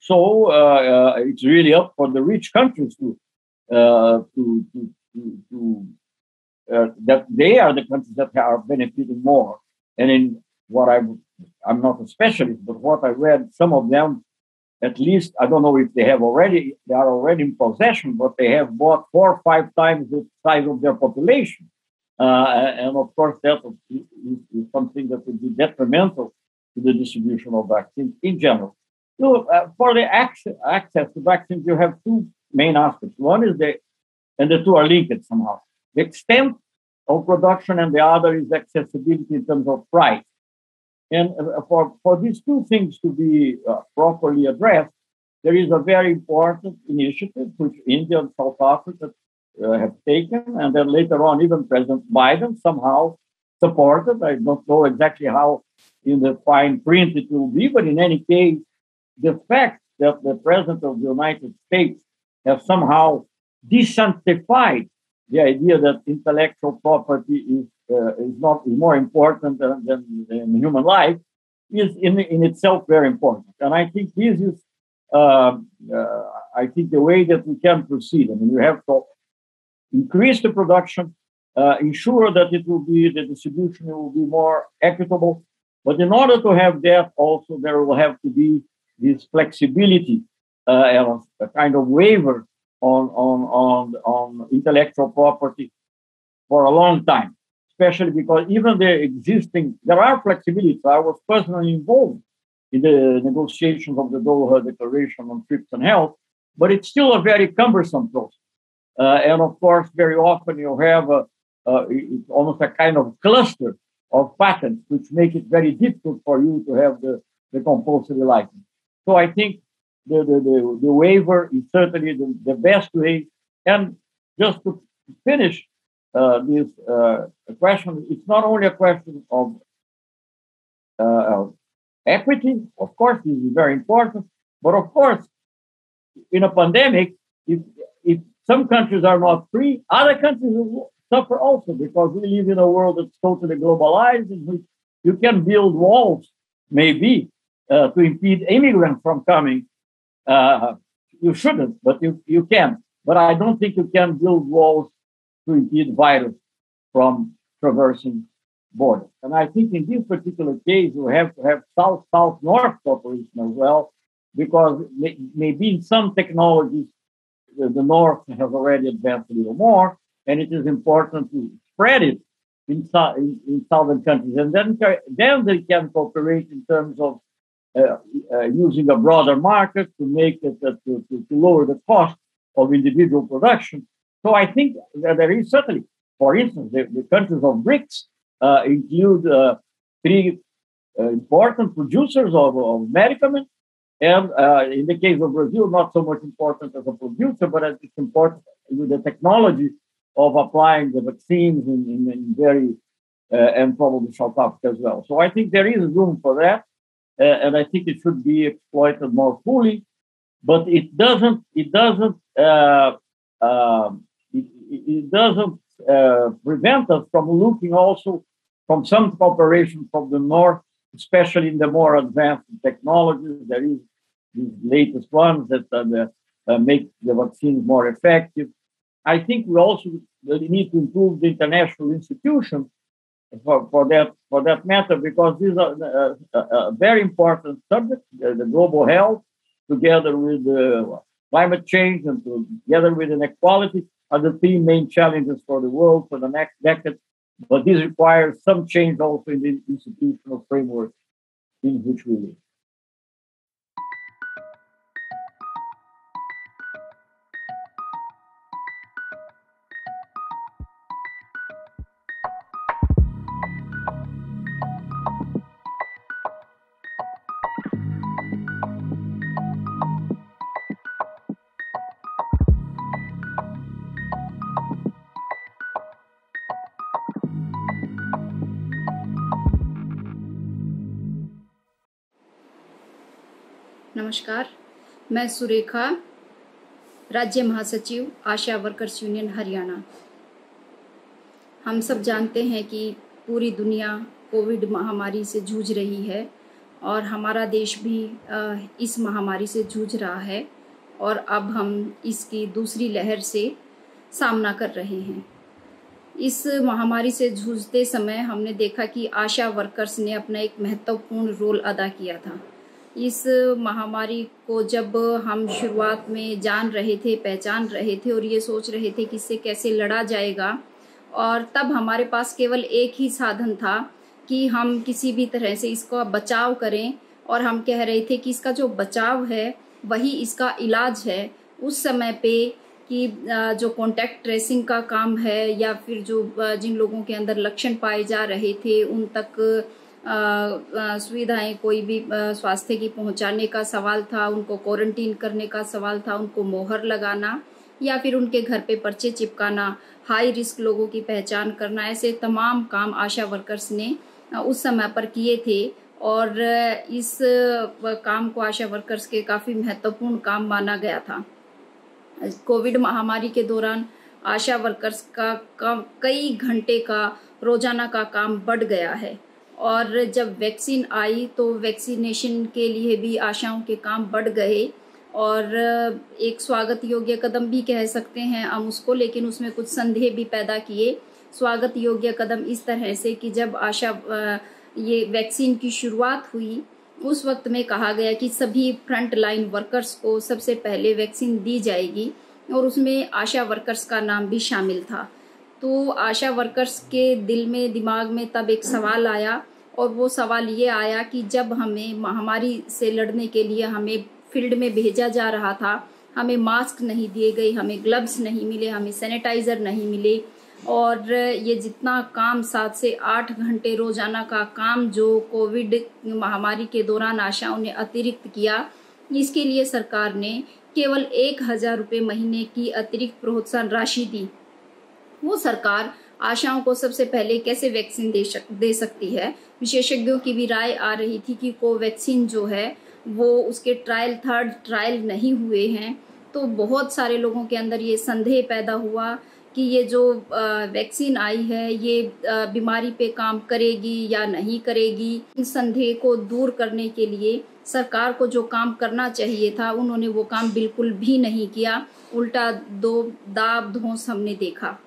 So uh, uh, it's really up for the rich countries to, uh, to, to, to, to uh, that they are the countries that are benefiting more. And in what I, I'm not a specialist, but what I read, some of them, at least, I don't know if they have already, they are already in possession, but they have bought four or five times the size of their population. Uh, and of course, that is, is, something that would be detrimental to the distribution of vaccines in general. So, uh, for the access, access to vaccines, you have two main aspects. One is the, and the two are linked somehow the extent of production, and the other is accessibility in terms of price. And uh, for, for these two things to be uh, properly addressed, there is a very important initiative which India and South Africa uh, have taken, and then later on, even President Biden somehow supported. I don't know exactly how in the fine print it will be, but in any case, the fact that the President of the United States has somehow desanctified the idea that intellectual property is uh, is not is more important than, than, than, human life is in in itself very important. And I think this is uh, uh, I think the way that we can proceed. I mean, you have to increase the production, uh, ensure that it will be the distribution will be more equitable. But in order to have that, also there will have to be this flexibility uh, and a kind of waiver on, on, on, on intellectual property for a long time, especially because even the existing, there are flexibilities. I was personally involved in the negotiations of the Doha Declaration on TRIPS and Health, but it's still a very cumbersome process. Uh, and of course, very often you have a, uh, it's almost a kind of cluster of patents, which make it very difficult for you to have the, the compulsory license. So I think the, the, the, the waiver is certainly the, the best way. And just to finish uh, this uh, question, it's not only a question of uh, equity, of course, this is very important, but of course, in a pandemic, if, if some countries are not free, other countries will suffer also because we live in a world that's totally globalized in which you can build walls, maybe, uh, to impede immigrants from coming uh, you shouldn't, but you, you can. But I don't think you can build walls to impede virus from traversing borders. And I think in this particular case, we have to have South-South-North cooperation as well, because maybe in some technologies, the North has already advanced a little more, and it is important to spread it in, in, in southern countries. And then, then they can cooperate in terms of uh, uh, using a broader market to make it uh, to, to, to, lower the cost of individual production. So I think that there is certainly, for instance, the, the countries of BRICS include three important producers of, of medicaments and uh, in the case of Brazil, not so much important as a producer, but as it's important with the technology of applying the vaccines in, in, in very, uh, and probably South Africa as well. So I think there is room for that uh, and I think it should be exploited more fully. But it doesn't. It doesn't. Uh, um, it, it, doesn't uh, prevent us from looking also from some cooperation from the north, especially in the more advanced technologies. There is these latest ones that uh, make the vaccines more effective. I think we also need to improve the international institutions for, for that for that matter because these are a, a, a very important subject, the, the, global health, together with the climate change and together with inequality, are the three main challenges for the world for the next decade. But this requires some change also in the institutional framework in which we live. नमस्कार। मैं सुरेखा, राज्य महासचिव, आशा workers union, Haryana. हम सब जानते हैं कि पूरी दुनिया कोविड महामारी से जूझ रही है और हमारा देश भी इस महामारी से जूझ रहा है और अब हम इसकी दूसरी लहर से सामना कर रहे हैं। इस महामारी से जूझते समय हमने देखा कि आशा वर्कर्स ने अपना एक महत्वपूर्ण रोल अदा किया था। इस महामारी को जब हम शुरुआत में जान रहे थे, पहचान रहे थे और ये सोच रहे थे कि इससे कैसे लड़ा जाएगा और तब हमारे पास केवल एक ही साधन था कि हम किसी भी तरह से इसका बचाव करें और हम कह रहे थे कि इसका जो बचाव है, वही इसका इलाज है। उस समय पे कि जो कॉन्टैक्ट ट्रेसिंग का काम है या फिर जो जिन लोगों के अंदर लक्षण पाए जा रहे थे, उन तक सुविधाएँ, कोई भी स्वास्थ्य की पहुँचाने का सवाल था, उनको क्वारंटीन करने का सवाल था, उनको मोहर लगाना या फिर उनके घर पे पर्चे चिपकाना हाई रिस्क लोगों की पहचान करना, ऐसे तमाम काम आशा वर्कर्स ने उस समय पर किए थे और इस काम को आशा वर्कर्स के काफ़ी महत्वपूर्ण काम माना गया था। कोविड महामारी के दौरान आशा वर्कर्स का कई घंटे का रोज़ाना का काम बढ़ गया है। और जब वैक्सीन आई तो वैक्सीनेशन के लिए भी आशाओं के काम बढ़ गए और एक स्वागत योग्य कदम भी कह सकते हैं हम उसको, लेकिन उसमें कुछ संदेह भी पैदा किए। स्वागत योग्य कदम इस तरह से कि जब आशा ये वैक्सीन की शुरुआत हुई, उस वक्त में कहा गया कि सभी फ्रंट लाइन वर्कर्स को सबसे पहले वैक्सीन दी जाएगी और उसमें आशा वर्कर्स का नाम भी शामिल था। तो आशा वर्कर्स के दिल में, दिमाग में तब एक सवाल आया और वो सवाल ये आया कि जब हमें महामारी से लड़ने के लिए हमें फ़ील्ड में भेजा जा रहा था, हमें मास्क नहीं दिए गए, हमें ग्लव्स नहीं मिले, हमें सैनिटाइजर नहीं मिले और ये जितना काम सात से आठ घंटे रोज़ाना का काम जो कोविड महामारी के दौरान आशाओं ने अतिरिक्त किया, इसके लिए सरकार ने केवल एक हज़ार रुपये महीने की अतिरिक्त प्रोत्साहन राशि दी। वो सरकार आशाओं को सबसे पहले कैसे वैक्सीन दे, दे सकती है? विशेषज्ञों की भी राय आ रही थी कि कोवैक्सीन जो है वो उसके ट्रायल थर्ड ट्रायल नहीं हुए हैं। तो बहुत सारे लोगों के अंदर ये संदेह पैदा हुआ कि ये जो वैक्सीन आई है ये बीमारी पे काम करेगी या नहीं करेगी इस संदेह को दूर करने के लिए सरकार को जो काम करना चाहिए था उन्होंने वो काम बिल्कुल भी नहीं किया। उल्टा दो दाब धोस हमने देखा।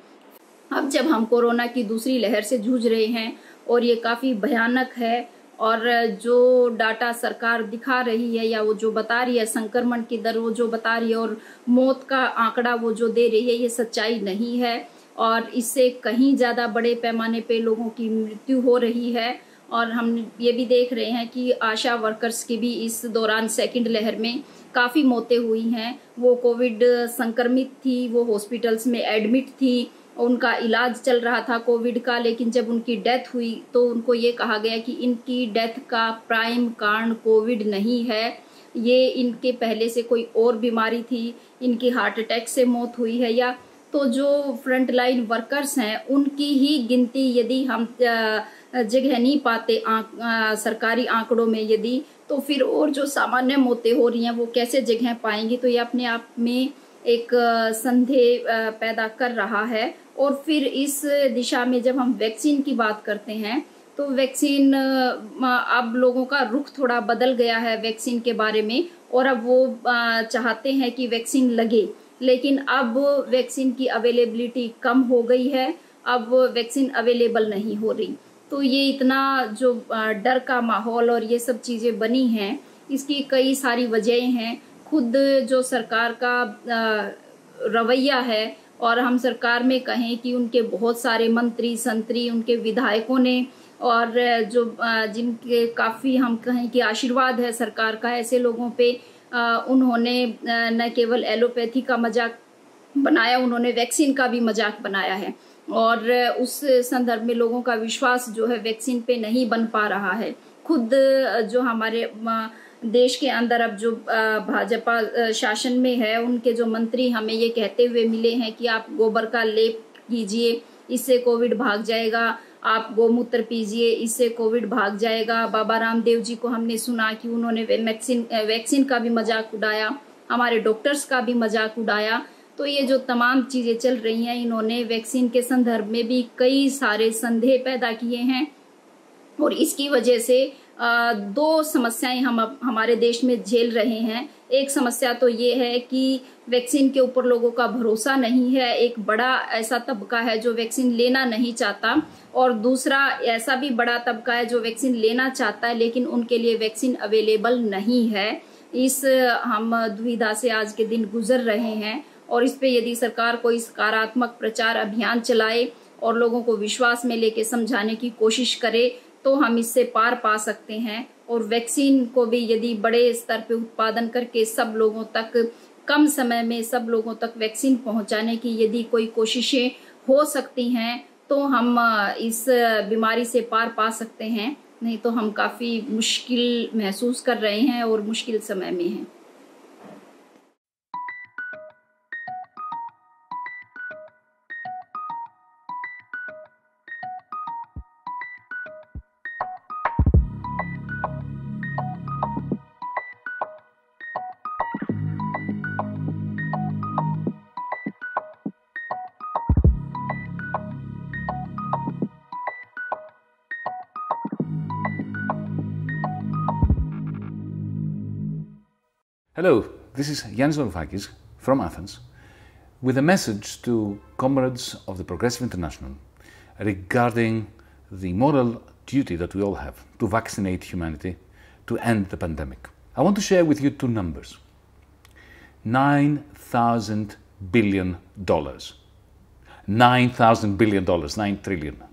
अब जब हम कोरोना की दूसरी लहर से जूझ रहे हैं और ये काफ़ी भयानक है और जो डाटा सरकार दिखा रही है या वो जो बता रही है, संक्रमण की दर वो जो बता रही है और मौत का आंकड़ा वो जो दे रही है, ये सच्चाई नहीं है। और इससे कहीं ज़्यादा बड़े पैमाने पे लोगों की मृत्यु हो रही है। और हम ये भी देख रहे हैं कि आशा वर्कर्स की भी इस दौरान सेकंड लहर में काफ़ी मौतें हुई हैं। वो कोविड संक्रमित थी, वो हॉस्पिटल्स में एडमिट थी उनका इलाज चल रहा था कोविड का लेकिन जब उनकी डेथ हुई तो उनको ये कहा गया कि इनकी डेथ का प्राइम कारण कोविड नहीं है। ये इनके पहले से कोई और बीमारी थी इनकी हार्ट अटैक से मौत हुई है या तो जो फ्रंट लाइन वर्कर्स हैं उनकी ही गिनती यदि हम जगह नहीं पाते आंक, आ, सरकारी आंकड़ों में यदि तो फिर और जो सामान्य मौतें हो रही हैं वो कैसे जगह पाएँगी? तो ये अपने आप में एक संदेह पैदा कर रहा है। और फिर इस दिशा में जब हम वैक्सीन की बात करते हैं तो वैक्सीन अब लोगों का रुख थोड़ा बदल गया है वैक्सीन के बारे में, और अब वो चाहते हैं कि वैक्सीन लगे। लेकिन अब वैक्सीन की अवेलेबिलिटी कम हो गई है, अब वैक्सीन अवेलेबल नहीं हो रही। तो ये इतना जो डर का माहौल और ये सब चीज़ें बनी हैं, इसकी कई सारी वजहें हैं। खुद जो सरकार का रवैया है और हम सरकार में कहें कि उनके बहुत सारे मंत्री, संतरी, उनके विधायकों ने और जो जिनके काफ़ी हम कहें कि आशीर्वाद है सरकार का, ऐसे लोगों पे उन्होंने न केवल एलोपैथी का मज़ाक बनाया, उन्होंने वैक्सीन का भी मज़ाक बनाया है। और उस संदर्भ में लोगों का विश्वास जो है वैक्सीन पे नहीं बन पा रहा है। खुद जो हमारे देश के अंदर अब जो भाजपा शासन में है, उनके जो मंत्री हमें ये कहते हुए मिले हैं कि आप गोबर का लेप कीजिए, इससे कोविड भाग जाएगा। आप गोमूत्र पीजिए, इससे कोविड भाग जाएगा। बाबा रामदेव जी को हमने सुना कि उन्होंने वैक्सीन वैक्सीन का भी मज़ाक उड़ाया, हमारे डॉक्टर्स का भी मज़ाक उड़ाया। तो ये जो तमाम चीज़ें चल रही हैं, इन्होंने वैक्सीन के संदर्भ में भी कई सारे संदेह पैदा किए हैं। और इसकी वजह से दो समस्याएँ हम हमारे देश में झेल रहे हैं। एक समस्या तो ये है कि वैक्सीन के ऊपर लोगों का भरोसा नहीं है। एक बड़ा ऐसा तबका है जो वैक्सीन लेना नहीं चाहता और दूसरा ऐसा भी बड़ा तबका है जो वैक्सीन लेना चाहता है लेकिन उनके लिए वैक्सीन अवेलेबल नहीं है। इस, हम दुविधा से आज के दिन गुजर रहे हैं और इस पे यदि सरकार कोई सकारात्मक प्रचार अभियान चलाए और लोगों को विश्वास में लेके समझाने की कोशिश करे तो हम इससे पार पा सकते हैं। और वैक्सीन को भी यदि बड़े स्तर पर उत्पादन करके सब लोगों तक, कम समय में सब लोगों तक वैक्सीन पहुँचाने की यदि कोई कोशिशें हो सकती हैं तो हम इस बीमारी से पार पा सकते हैं। नहीं तो हम काफ़ी मुश्किल महसूस कर रहे हैं और मुश्किल समय में हैं। This is Yanis Varoufakis from Athens with a message to comrades of the Progressive International regarding the moral duty that we all have to vaccinate humanity to end the pandemic. I want to share with you two numbers. $9,000 billion. $9,000 billion, $9 trillion.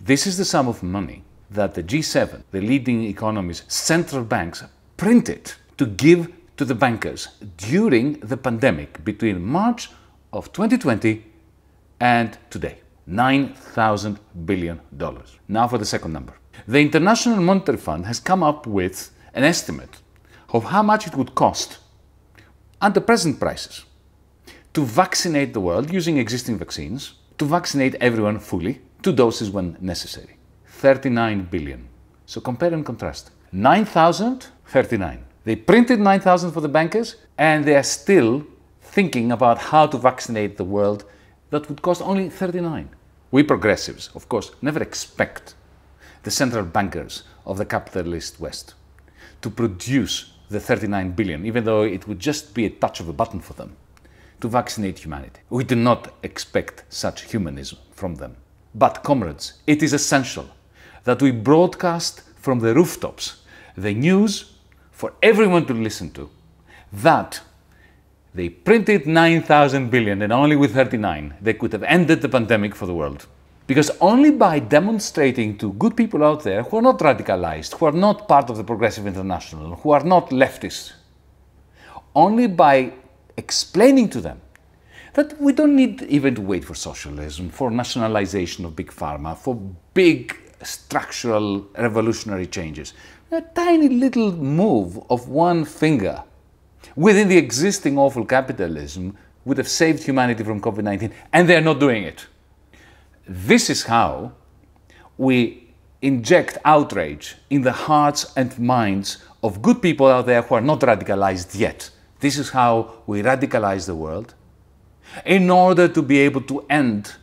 This is the sum of money that the G7, the leading economies, central banks printed to give to the bankers during the pandemic between March of 2020 and today. $9,000 billion. Now for the second number. The International Monetary Fund has come up with an estimate of how much it would cost under present prices to vaccinate the world using existing vaccines, to vaccinate everyone fully, two doses when necessary. 39 billion. So compare and contrast. 9,000, 39. They printed 9,000 for the bankers, and they are still thinking about how to vaccinate the world that would cost only 39. We progressives, of course, never expect the central bankers of the capitalist West to produce the 39 billion, even though it would just be a touch of a button for them, to vaccinate humanity. We do not expect such humanism from them. But, comrades, it is essential that we broadcast from the rooftops the news for everyone to listen to that they printed 9,000 billion and only with 39 they could have ended the pandemic for the world. Because only by demonstrating to good people out there who are not radicalized, who are not part of the Progressive International, who are not leftists, only by explaining to them that we don't need even to wait for socialism, for nationalization of big pharma, for big structural revolutionary changes. A tiny little move of one finger within the existing awful capitalism would have saved humanity from COVID 19, and they're not doing it. This is how we inject outrage in the hearts and minds of good people out there who are not radicalized yet. This is how we radicalize the world in order to be able to end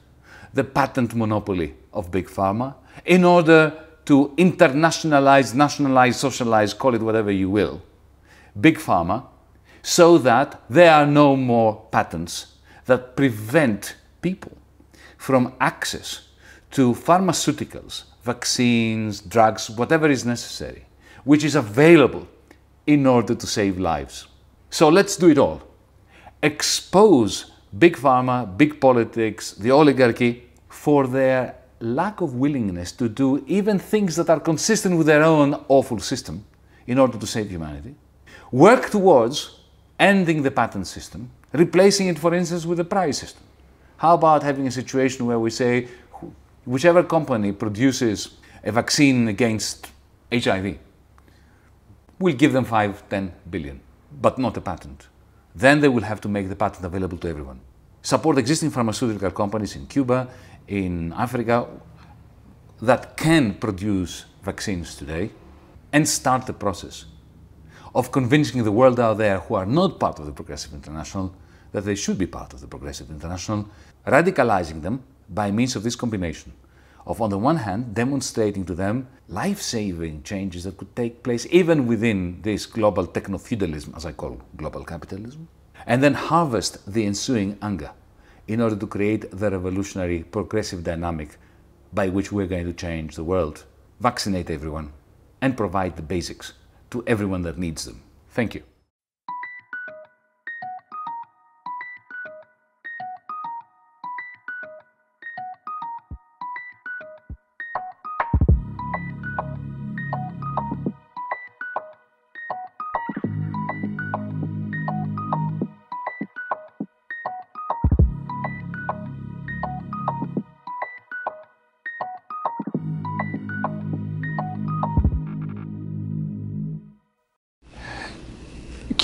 the patent monopoly of Big Pharma, in order to internationalize, nationalize, socialize, call it whatever you will, Big Pharma, so that there are no more patents that prevent people from access to pharmaceuticals, vaccines, drugs, whatever is necessary, which is available in order to save lives. So let's do it all. Expose big pharma, big politics, the oligarchy for their lack of willingness to do even things that are consistent with their own awful system in order to save humanity. Work towards ending the patent system, replacing it, for instance, with a prize system. How about having a situation where we say whichever company produces a vaccine against HIV, we'll give them 5, 10 billion, but not a patent. Then they will have to make the patent available to everyone. Support existing pharmaceutical companies in Cuba, in Africa, that can produce vaccines today, and start the process of convincing the world out there who are not part of the Progressive International that they should be part of the Progressive International, radicalizing them by means of this combination of, on the one hand, demonstrating to them life saving changes that could take place even within this global techno feudalism, as I call global capitalism, and then harvest the ensuing anger in order to create the revolutionary progressive dynamic by which we're going to change the world, vaccinate everyone, and provide the basics to everyone that needs them. Thank you.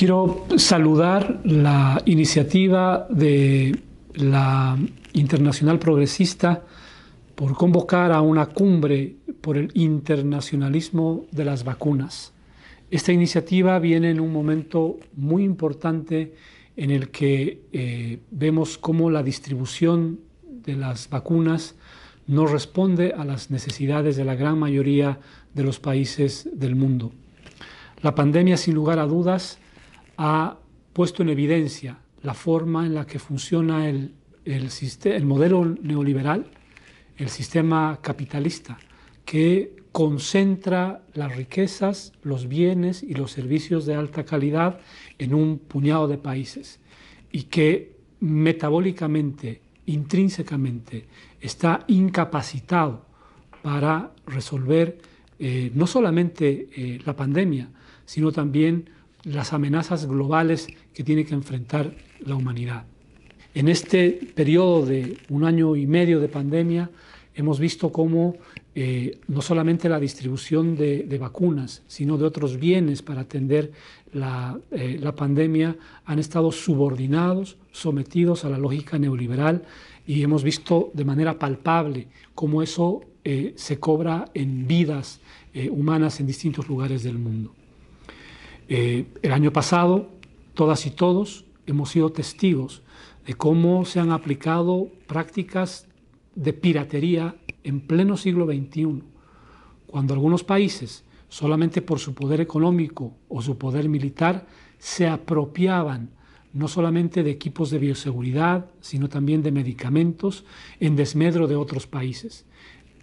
Quiero saludar la iniciativa de la Internacional Progresista por convocar a una cumbre por el internacionalismo de las vacunas. Esta iniciativa viene en un momento muy importante en el que eh, vemos cómo la distribución de las vacunas no responde a las necesidades de la gran mayoría de los países del mundo. La pandemia, sin lugar a dudas, ha puesto en evidencia la forma en la que funciona el, el, modelo neoliberal, el sistema capitalista, que concentra las riquezas, los bienes y los servicios de alta calidad en un puñado de países y que metabólicamente, intrínsecamente, está incapacitado para resolver eh, no solamente eh, la pandemia, sino también las amenazas globales que tiene que enfrentar la humanidad. En este periodo de un año y medio de pandemia hemos visto cómo eh, no solamente la distribución de, vacunas, sino de otros bienes para atender la, eh, la, pandemia han estado subordinados, sometidos a la lógica neoliberal y hemos visto de manera palpable cómo eso eh, se cobra en vidas humanas en distintos lugares del mundo. Eh, el año pasado, todas y todos hemos sido testigos de cómo se han aplicado prácticas de piratería en pleno siglo XXI, cuando algunos países, solamente por su poder económico o su poder militar, se apropiaban no solamente de equipos de bioseguridad, sino también de medicamentos en desmedro de otros países.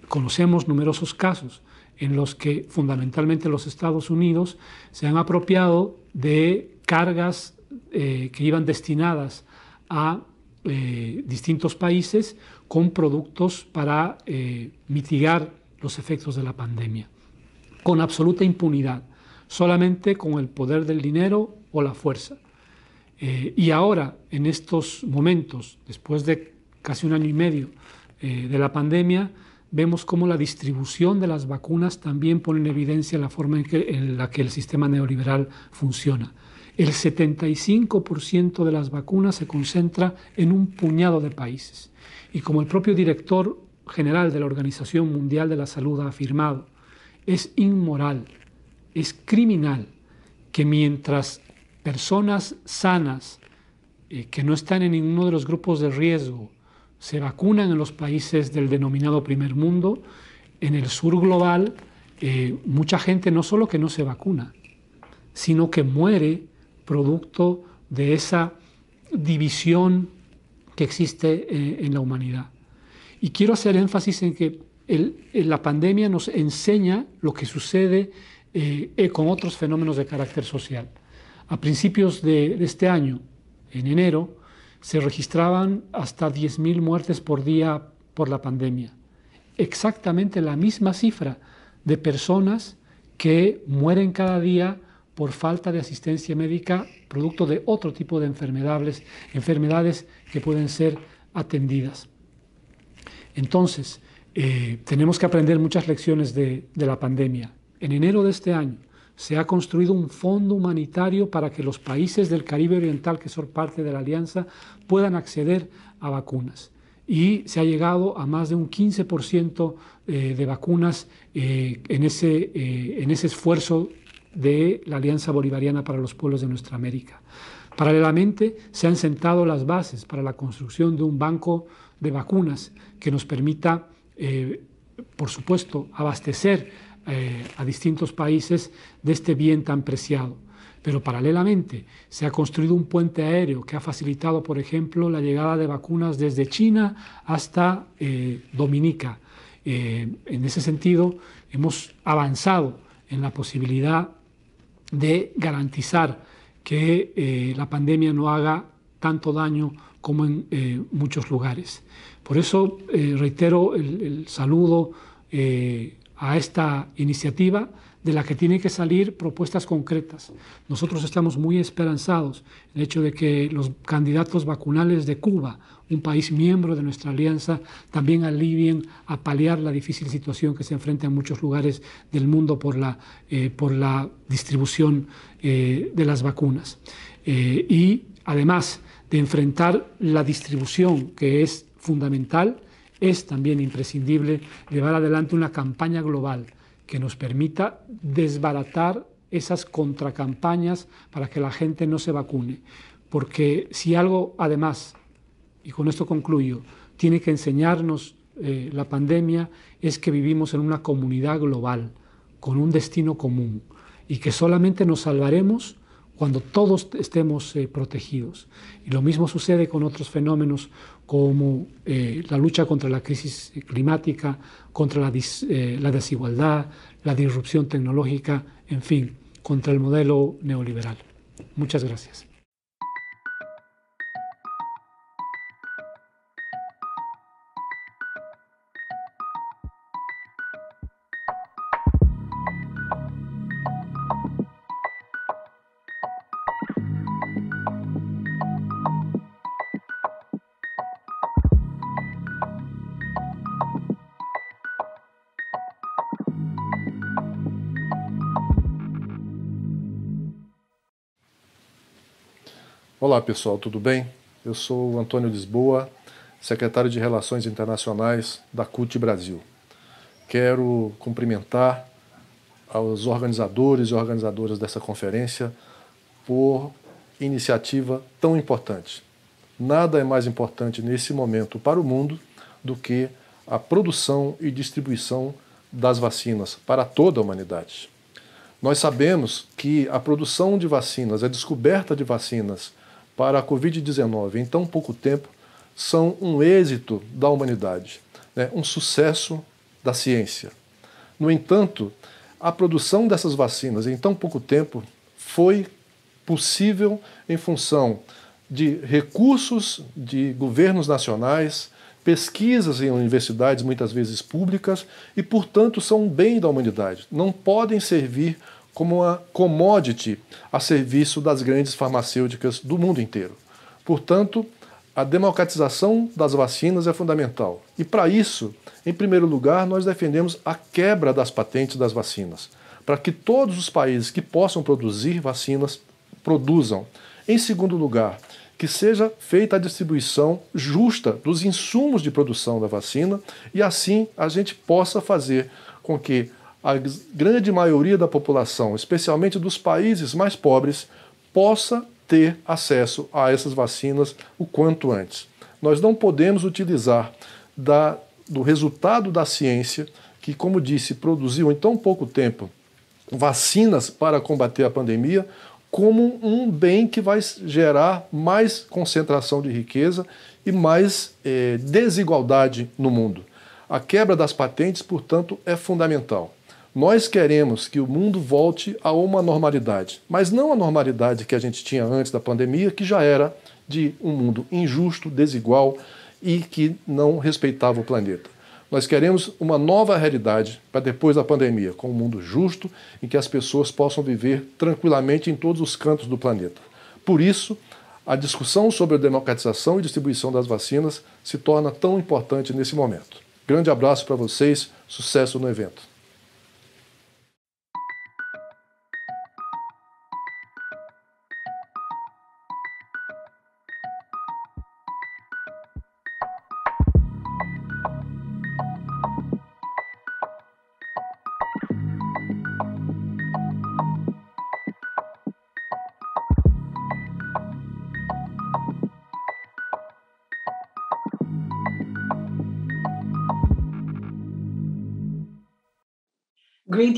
Conocemos numerosos casos en los que fundamentalmente los Estados Unidos se han apropiado de cargas eh, que iban destinadas a eh, distintos países con productos para eh, mitigar los efectos de la pandemia, con absoluta impunidad, solamente con el poder del dinero o la fuerza. y ahora, en estos momentos, después de casi un año y medio de la pandemia, vemos cómo la distribución de las vacunas también pone en evidencia la forma en, que, la que el sistema neoliberal funciona. El 75% de las vacunas se concentra en un puñado de países. Y como el propio director general de la Organización Mundial de la Salud ha afirmado, es inmoral, es criminal que mientras personas sanas eh, que no están en ninguno de los grupos de riesgo se vacunan en los países del denominado primer mundo. En el sur global, eh, mucha gente no solo que no se vacuna, sino que muere producto de esa división que existe eh, en la humanidad. Y quiero hacer énfasis en que la pandemia nos enseña lo que sucede eh, con otros fenómenos de carácter social. A principios de este año, en enero, se registraban hasta 10.000 muertes por día por la pandemia. Exactamente la misma cifra de personas que mueren cada día por falta de asistencia médica, producto de otro tipo de enfermedades, enfermedades que pueden ser atendidas. Entonces, eh, tenemos que aprender muchas lecciones de la pandemia. En enero de este año, se ha construido un fondo humanitario para que los países del Caribe Oriental, que son parte de la alianza, puedan acceder a vacunas. Y se ha llegado a más de un 15% eh, de vacunas eh, en, ese, eh, en ese esfuerzo de la Alianza Bolivariana para los Pueblos de Nuestra América. Paralelamente, se han sentado las bases para la construcción de un banco de vacunas que nos permita por supuesto, abastecer eh, a distintos países de este bien tan preciado. Pero paralelamente se ha construido un puente aéreo que ha facilitado, por ejemplo, la llegada de vacunas desde China hasta eh, Dominica. Eh, en ese sentido, hemos avanzado en la posibilidad de garantizar que la pandemia no haga tanto daño como en muchos lugares. Por eso reitero el saludo a esta iniciativa de la que tienen que salir propuestas concretas. Nosotros estamos muy esperanzados en el hecho de que los candidatos vacunales de Cuba, un país miembro de nuestra alianza, también alivien a paliar la difícil situación que se enfrenta en muchos lugares del mundo por la, eh, por la distribución eh, de las vacunas. Eh, y además de enfrentar la distribución, que es fundamental, es también imprescindible llevar adelante una campaña global que nos permita desbaratar esas contracampañas para que la gente no se vacune. Porque si algo, además, y con esto concluyo, tiene que enseñarnos eh, la pandemia, es que vivimos en una comunidad global, con un destino común, y que solamente nos salvaremos cuando todos estemos eh, protegidos. Y lo mismo sucede con otros fenómenos como eh, la lucha contra la crisis climática, contra la, eh, la desigualdad, la disrupción tecnológica, en fin, contra el modelo neoliberal. Muchas gracias. Olá pessoal, tudo bem? Eu sou Antônio Lisboa, secretário de Relações Internacionais da CUT Brasil. Quero cumprimentar aos organizadores e organizadoras dessa conferência por iniciativa tão importante. Nada é mais importante nesse momento para o mundo do que a produção e distribuição das vacinas para toda a humanidade. Nós sabemos que a produção de vacinas, a descoberta de vacinas para a Covid-19 em tão pouco tempo são um êxito da humanidade, né? um sucesso da ciência. No entanto, a produção dessas vacinas em tão pouco tempo foi possível em função de recursos de governos nacionais, pesquisas em universidades, muitas vezes públicas, e, portanto, são um bem da humanidade. Não podem servir como uma commodity a serviço das grandes farmacêuticas do mundo inteiro. Portanto, a democratização das vacinas é fundamental. E para isso, em primeiro lugar, nós defendemos a quebra das patentes das vacinas, para que todos os países que possam produzir vacinas produzam. Em segundo lugar, que seja feita a distribuição justa dos insumos de produção da vacina e assim a gente possa fazer com que a grande maioria da população, especialmente dos países mais pobres, possa ter acesso a essas vacinas o quanto antes. Nós não podemos utilizar da, do resultado da ciência, que, como disse, produziu em tão pouco tempo vacinas para combater a pandemia, como um bem que vai gerar mais concentração de riqueza e mais eh, desigualdade no mundo. A quebra das patentes, portanto, é fundamental. Nós queremos que o mundo volte a uma normalidade, mas não a normalidade que a gente tinha antes da pandemia, que já era de um mundo injusto, desigual e que não respeitava o planeta. Nós queremos uma nova realidade para depois da pandemia, com um mundo justo em que as pessoas possam viver tranquilamente em todos os cantos do planeta. Por isso, a discussão sobre a democratização e distribuição das vacinas se torna tão importante nesse momento. Grande abraço para vocês, sucesso no evento.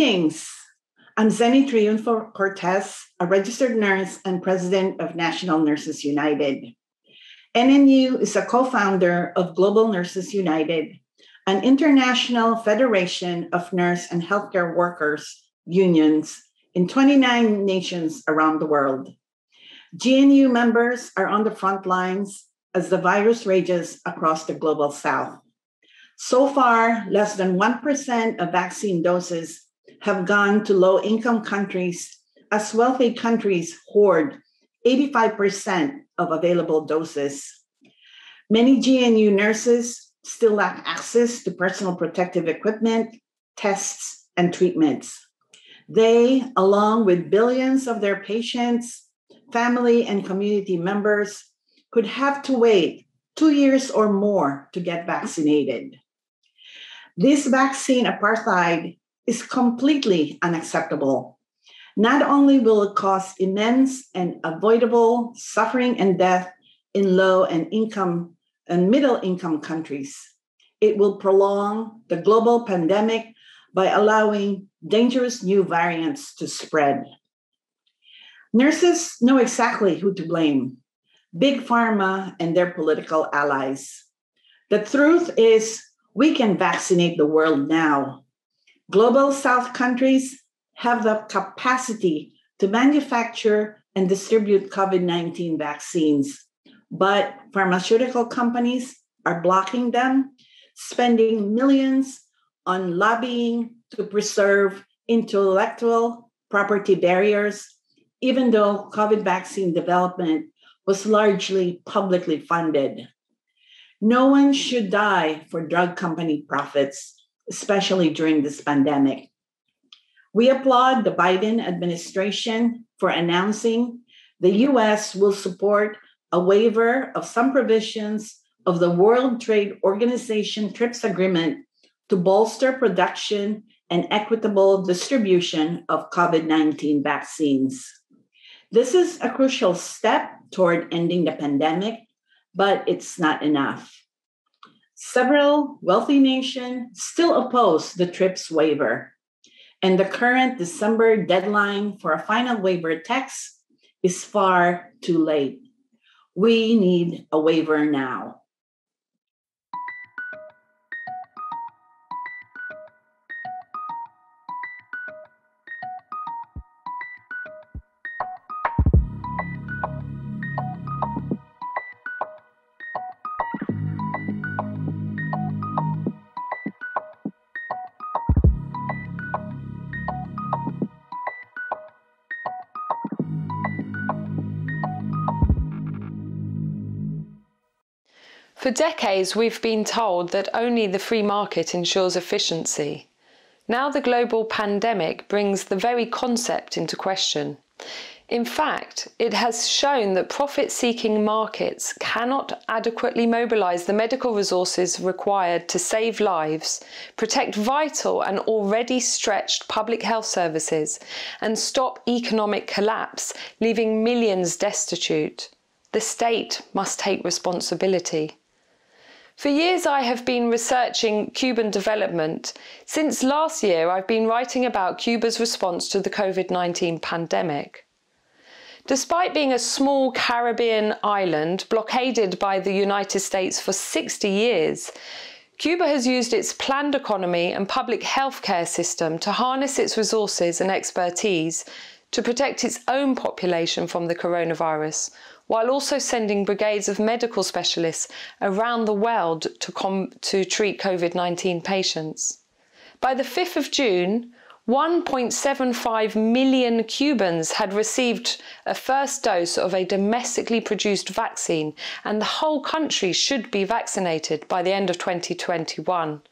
Greetings. I'm Zenei Triunfo Cortez, a registered nurse and president of National Nurses United. NNU is a co founder of Global Nurses United, an international federation of nurse and healthcare workers unions in 29 nations around the world. GNU members are on the front lines as the virus rages across the global south. So far, less than 1% of vaccine doses have gone to low income countries, as wealthy countries hoard 85% of available doses. Many GNU nurses still lack access to personal protective equipment, tests, and treatments. They, along with billions of their patients, family, and community members, could have to wait two years or more to get vaccinated. This vaccine apartheid is completely unacceptable. Not only will it cause immense and avoidable suffering and death in low and income and middle income countries, it will prolong the global pandemic by allowing dangerous new variants to spread. Nurses know exactly who to blame Big Pharma and their political allies. The truth is, we can vaccinate the world now. Global South countries have the capacity to manufacture and distribute COVID 19 vaccines, but pharmaceutical companies are blocking them, spending millions on lobbying to preserve intellectual property barriers, even though COVID vaccine development was largely publicly funded. No one should die for drug company profits, especially during this pandemic. We applaud the Biden administration for announcing the US will support a waiver of some provisions of the World Trade Organization TRIPS agreement to bolster production and equitable distribution of COVID 19 vaccines. This is a crucial step toward ending the pandemic, but it's not enough. Several wealthy nations still oppose the TRIPS waiver, and the current December deadline for a final waiver text is far too late. We need a waiver now. Decades, we've been told that only the free market ensures efficiency. Now the global pandemic brings the very concept into question. In fact, it has shown that profit seeking markets cannot adequately mobilize the medical resources required to save lives, protect vital and already stretched public health services, and stop economic collapse, leaving millions destitute. The state must take responsibility. For years, I have been researching Cuban development. Since last year, I've been writing about Cuba's response to the COVID 19 pandemic. Despite being a small Caribbean island blockaded by the United States for 60 years, Cuba has used its planned economy and public healthcare system to harness its resources and expertise to protect its own population from the coronavirus, while also sending brigades of medical specialists around the world to, to treat COVID 19 patients. By the 5th of June, 1.75 million Cubans had received a first dose of a domestically produced vaccine, and the whole country should be vaccinated by the end of 2021.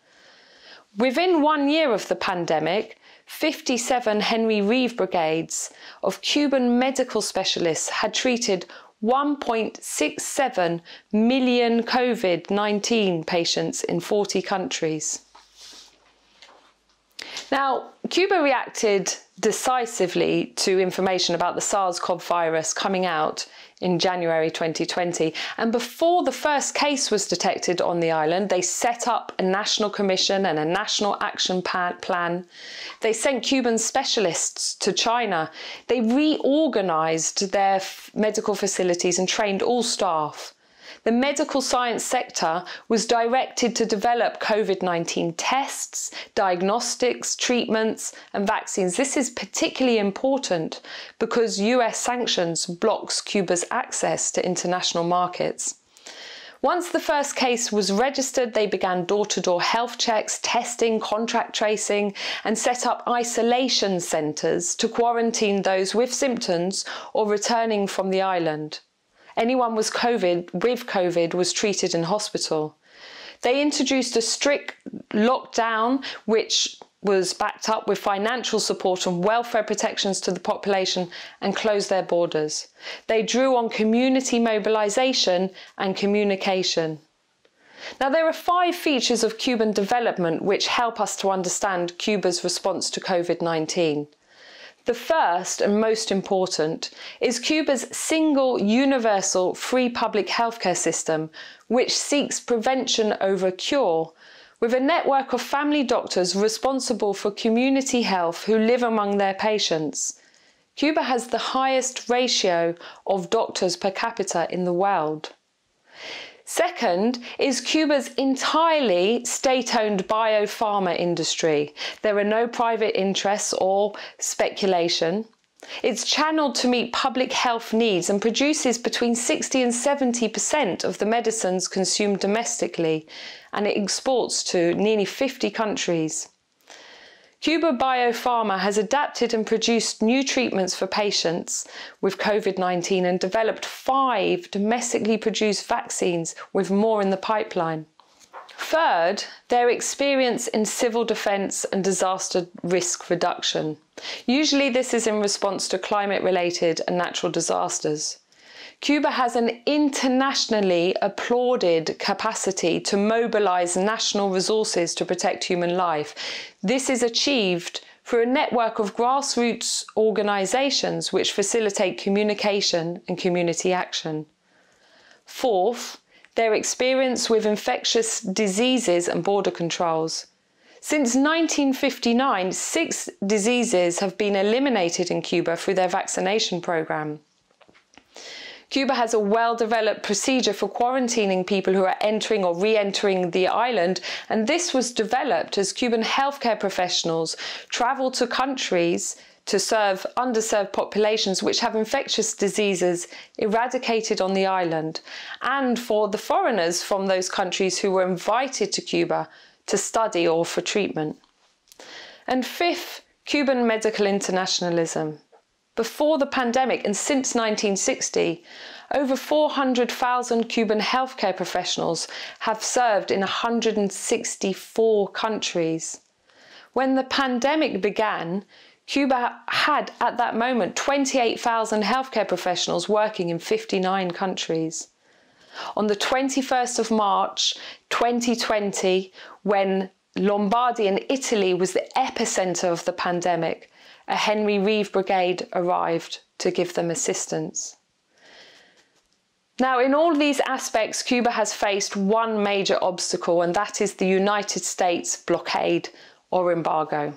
Within one year of the pandemic, 57 Henry Reeve brigades of Cuban medical specialists had treated 1.67 million COVID 19 patients in 40 countries. Now, Cuba reacted decisively to information about the SARS CoV virus coming out in January 2020. And before the first case was detected on the island, they set up a national commission and a national action plan. They sent Cuban specialists to China. They reorganized their medical facilities and trained all staff the medical science sector was directed to develop COVID 19 tests, diagnostics, treatments, and vaccines. This is particularly important because US sanctions blocks Cuba's access to international markets. Once the first case was registered, they began door to door health checks, testing, contract tracing, and set up isolation centres to quarantine those with symptoms or returning from the island. Anyone was COVID with COVID was treated in hospital. They introduced a strict lockdown, which was backed up with financial support and welfare protections to the population and closed their borders. They drew on community mobilization and communication. Now, there are five features of Cuban development which help us to understand Cuba's response to COVID 19. The first and most important is Cuba's single universal free public healthcare system, which seeks prevention over cure, with a network of family doctors responsible for community health who live among their patients. Cuba has the highest ratio of doctors per capita in the world. Second is Cuba's entirely state owned biopharma industry. There are no private interests or speculation. It's channeled to meet public health needs and produces between 60 and 70% of the medicines consumed domestically, and it exports to nearly 50 countries. Cuba Biopharma has adapted and produced new treatments for patients with COVID 19 and developed five domestically produced vaccines, with more in the pipeline. Third, their experience in civil defence and disaster risk reduction. Usually, this is in response to climate related and natural disasters. Cuba has an internationally applauded capacity to mobilize national resources to protect human life. This is achieved through a network of grassroots organizations which facilitate communication and community action. Fourth, their experience with infectious diseases and border controls. Since 1959, six diseases have been eliminated in Cuba through their vaccination program. Cuba has a well developed procedure for quarantining people who are entering or re entering the island, and this was developed as Cuban healthcare professionals travel to countries to serve underserved populations which have infectious diseases eradicated on the island, and for the foreigners from those countries who were invited to Cuba to study or for treatment. And fifth, Cuban medical internationalism. Before the pandemic and since 1960, over 400,000 Cuban healthcare professionals have served in 164 countries. When the pandemic began, Cuba had at that moment 28,000 healthcare professionals working in 59 countries. On the 21st of March 2020, when Lombardy in Italy was the epicenter of the pandemic, a Henry Reeve brigade arrived to give them assistance. Now, in all these aspects, Cuba has faced one major obstacle, and that is the United States blockade or embargo.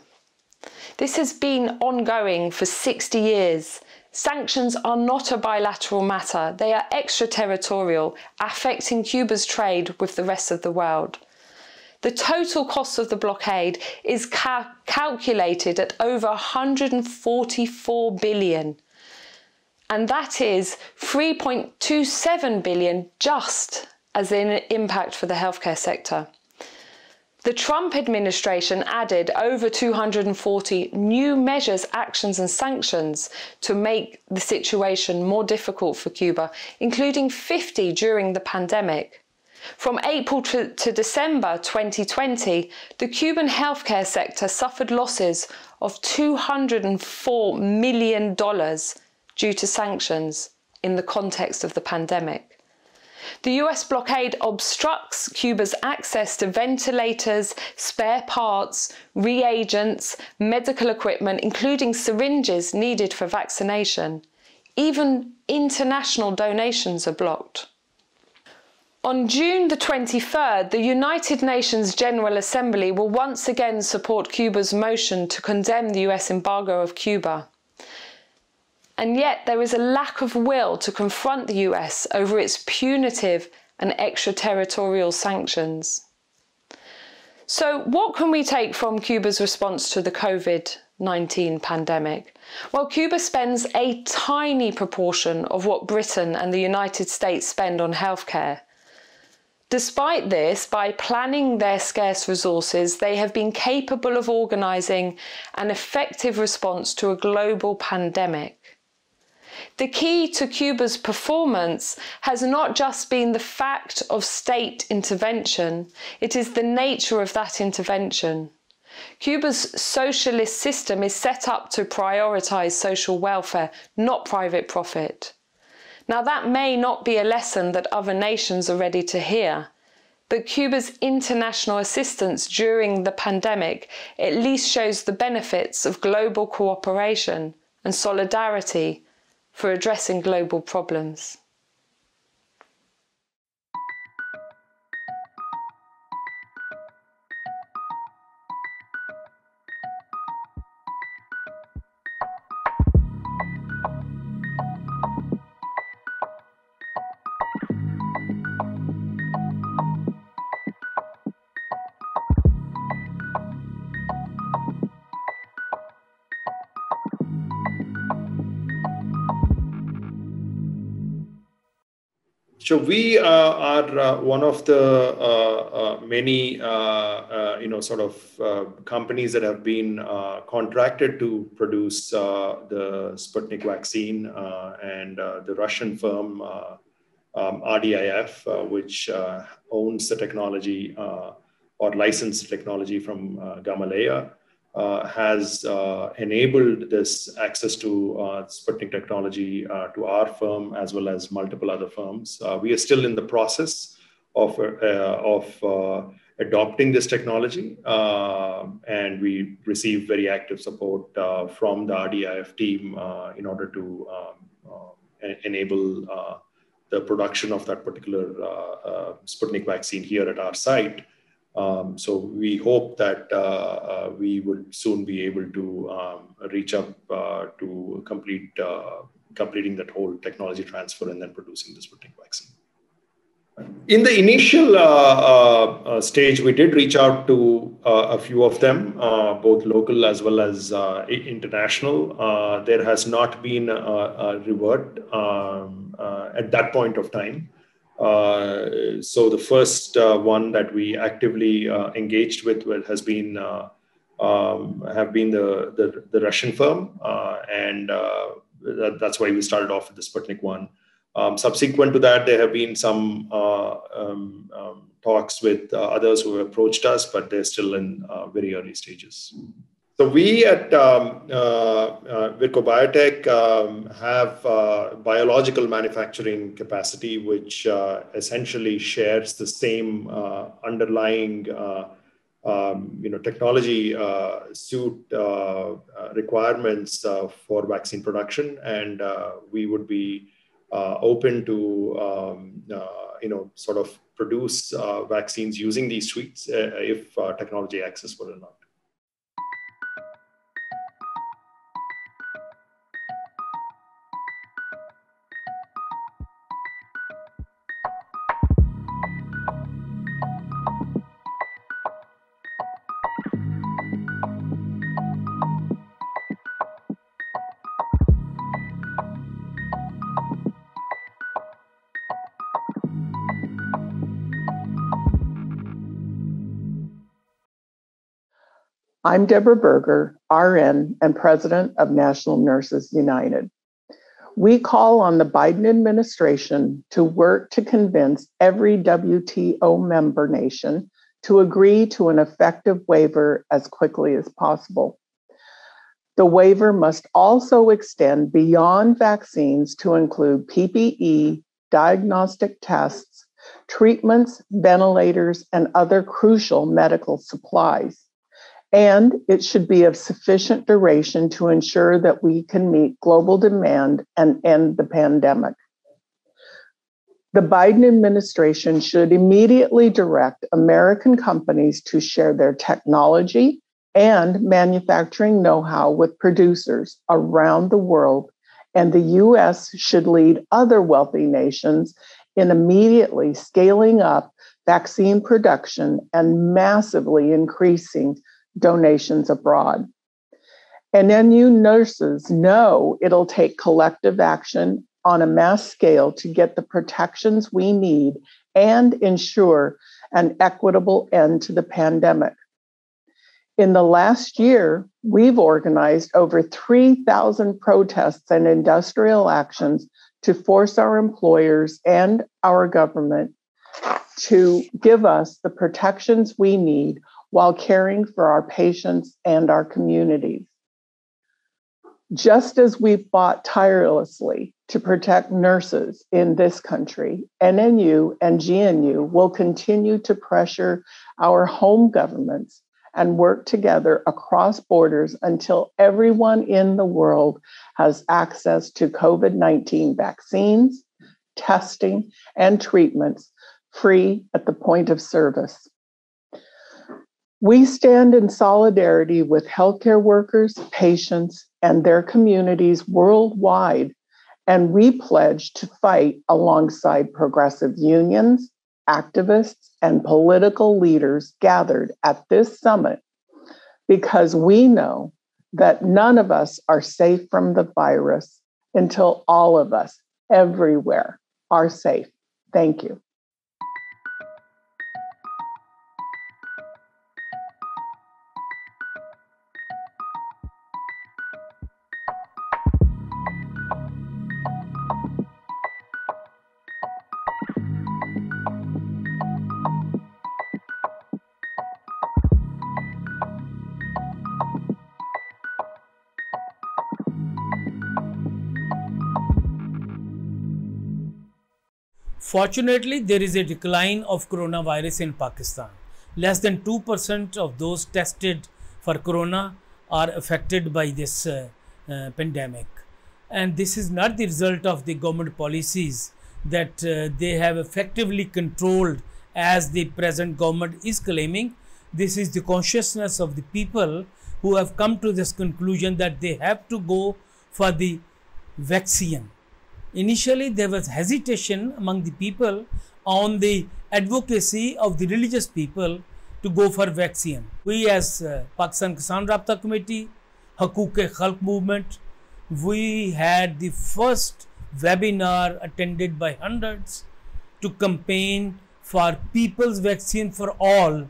This has been ongoing for 60 years. Sanctions are not a bilateral matter, they are extraterritorial, affecting Cuba's trade with the rest of the world. The total cost of the blockade is ca calculated at over 144 billion. And that is 3.27 billion just as an impact for the healthcare sector. The Trump administration added over 240 new measures, actions, and sanctions to make the situation more difficult for Cuba, including 50 during the pandemic. From April to, to, December 2020, the Cuban healthcare sector suffered losses of $204 million due to sanctions in the context of the pandemic. The US blockade obstructs Cuba's access to ventilators, spare parts, reagents, medical equipment, including syringes needed for vaccination. Even international donations are blocked. On June the 23rd, the United Nations General Assembly will once again support Cuba's motion to condemn the US embargo of Cuba. And yet there is a lack of will to confront the US over its punitive and extraterritorial sanctions. So, what can we take from Cuba's response to the COVID 19 pandemic? Well, Cuba spends a tiny proportion of what Britain and the United States spend on healthcare. Despite this, by planning their scarce resources, they have been capable of organising an effective response to a global pandemic. The key to Cuba's performance has not just been the fact of state intervention, it is the nature of that intervention. Cuba's socialist system is set up to prioritize social welfare, not private profit. Now, that may not be a lesson that other nations are ready to hear, but Cuba's international assistance during the pandemic at least shows the benefits of global cooperation and solidarity for addressing global problems. So we uh, are uh, one of the uh, uh many, uh, uh, you know, sort of companies that have been contracted to produce the Sputnik vaccine, and the Russian firm um, RDIF, which owns the technology or licensed technology from Gamaleya. uh, has uh, enabled this access to uh, Sputnik technology uh, to our firm as well as multiple other firms. Uh, we are still in the process of, uh, of adopting this technology, and we receive very active support from the RDIF team in order to um, enable the production of that particular Sputnik vaccine here at our site. Um, so we hope that uh, uh, we would soon be able to um, reach up uh, to complete uh, completing that whole technology transfer and then producing the Sputnik vaccine. In the initial uh, uh, stage, we did reach out to a few of them, both local as well as international. there has not been a, a revert um, at that point of time. Uh, so the first uh, one that we actively uh, engaged with, has been um, have been the the, the Russian firm, and that, that's why we started off with the Sputnik one. Um, subsequent to that, there have been some um, um, talks with others who have approached us, but they're still in very early stages. So we at um, uh, uh, Virchow Biotech um, have uh, biological manufacturing capacity, which uh, essentially shares the same uh, underlying, uh, um, you know, technology suite requirements for vaccine production, and we would be open to, um, you know, sort of produce vaccines using these suites if technology access were not. I'm Deborah Burger, RN and President of National Nurses United. We call on the Biden administration to work to convince every WTO member nation to agree to an effective waiver as quickly as possible. The waiver must also extend beyond vaccines to include PPE, diagnostic tests, treatments, ventilators, and other crucial medical supplies. And it should be of sufficient duration to ensure that we can meet global demand and end the pandemic. The Biden administration should immediately direct American companies to share their technology and manufacturing know how with producers around the world, and the US should lead other wealthy nations in immediately scaling up vaccine production and massively increasing donations abroad. And NNU nurses know it'll take collective action on a mass scale to get the protections we need and ensure an equitable end to the pandemic. In the last year, we've organized over 3,000 protests and industrial actions to force our employers and our government to give us the protections we need while caring for our patients and our communities. Just as we fought tirelessly to protect nurses in this country, NNU and GNU will continue to pressure our home governments and work together across borders until everyone in the world has access to COVID 19 vaccines, testing, and treatments free at the point of service. We stand in solidarity with healthcare workers, patients, and their communities worldwide, and we pledge to fight alongside progressive unions, activists, and political leaders gathered at this summit because we know that none of us are safe from the virus until all of us everywhere are safe. Thank you. Fortunately, there is a decline of coronavirus in Pakistan. Less than 2% of those tested for corona are affected by this uh, uh, pandemic. And this is not the result of the government policies that uh, they have effectively controlled as the present government is claiming. This is the consciousness of the people who have come to this conclusion that they have to go for the vaccine Initially, there was hesitation among the people on the advocacy of the religious people to go for vaccine. We as uh, Pakistan Kisan Rabta Committee, Haqooq-e-Khalq movement, we had the first webinar attended by hundreds to campaign for people's vaccine for all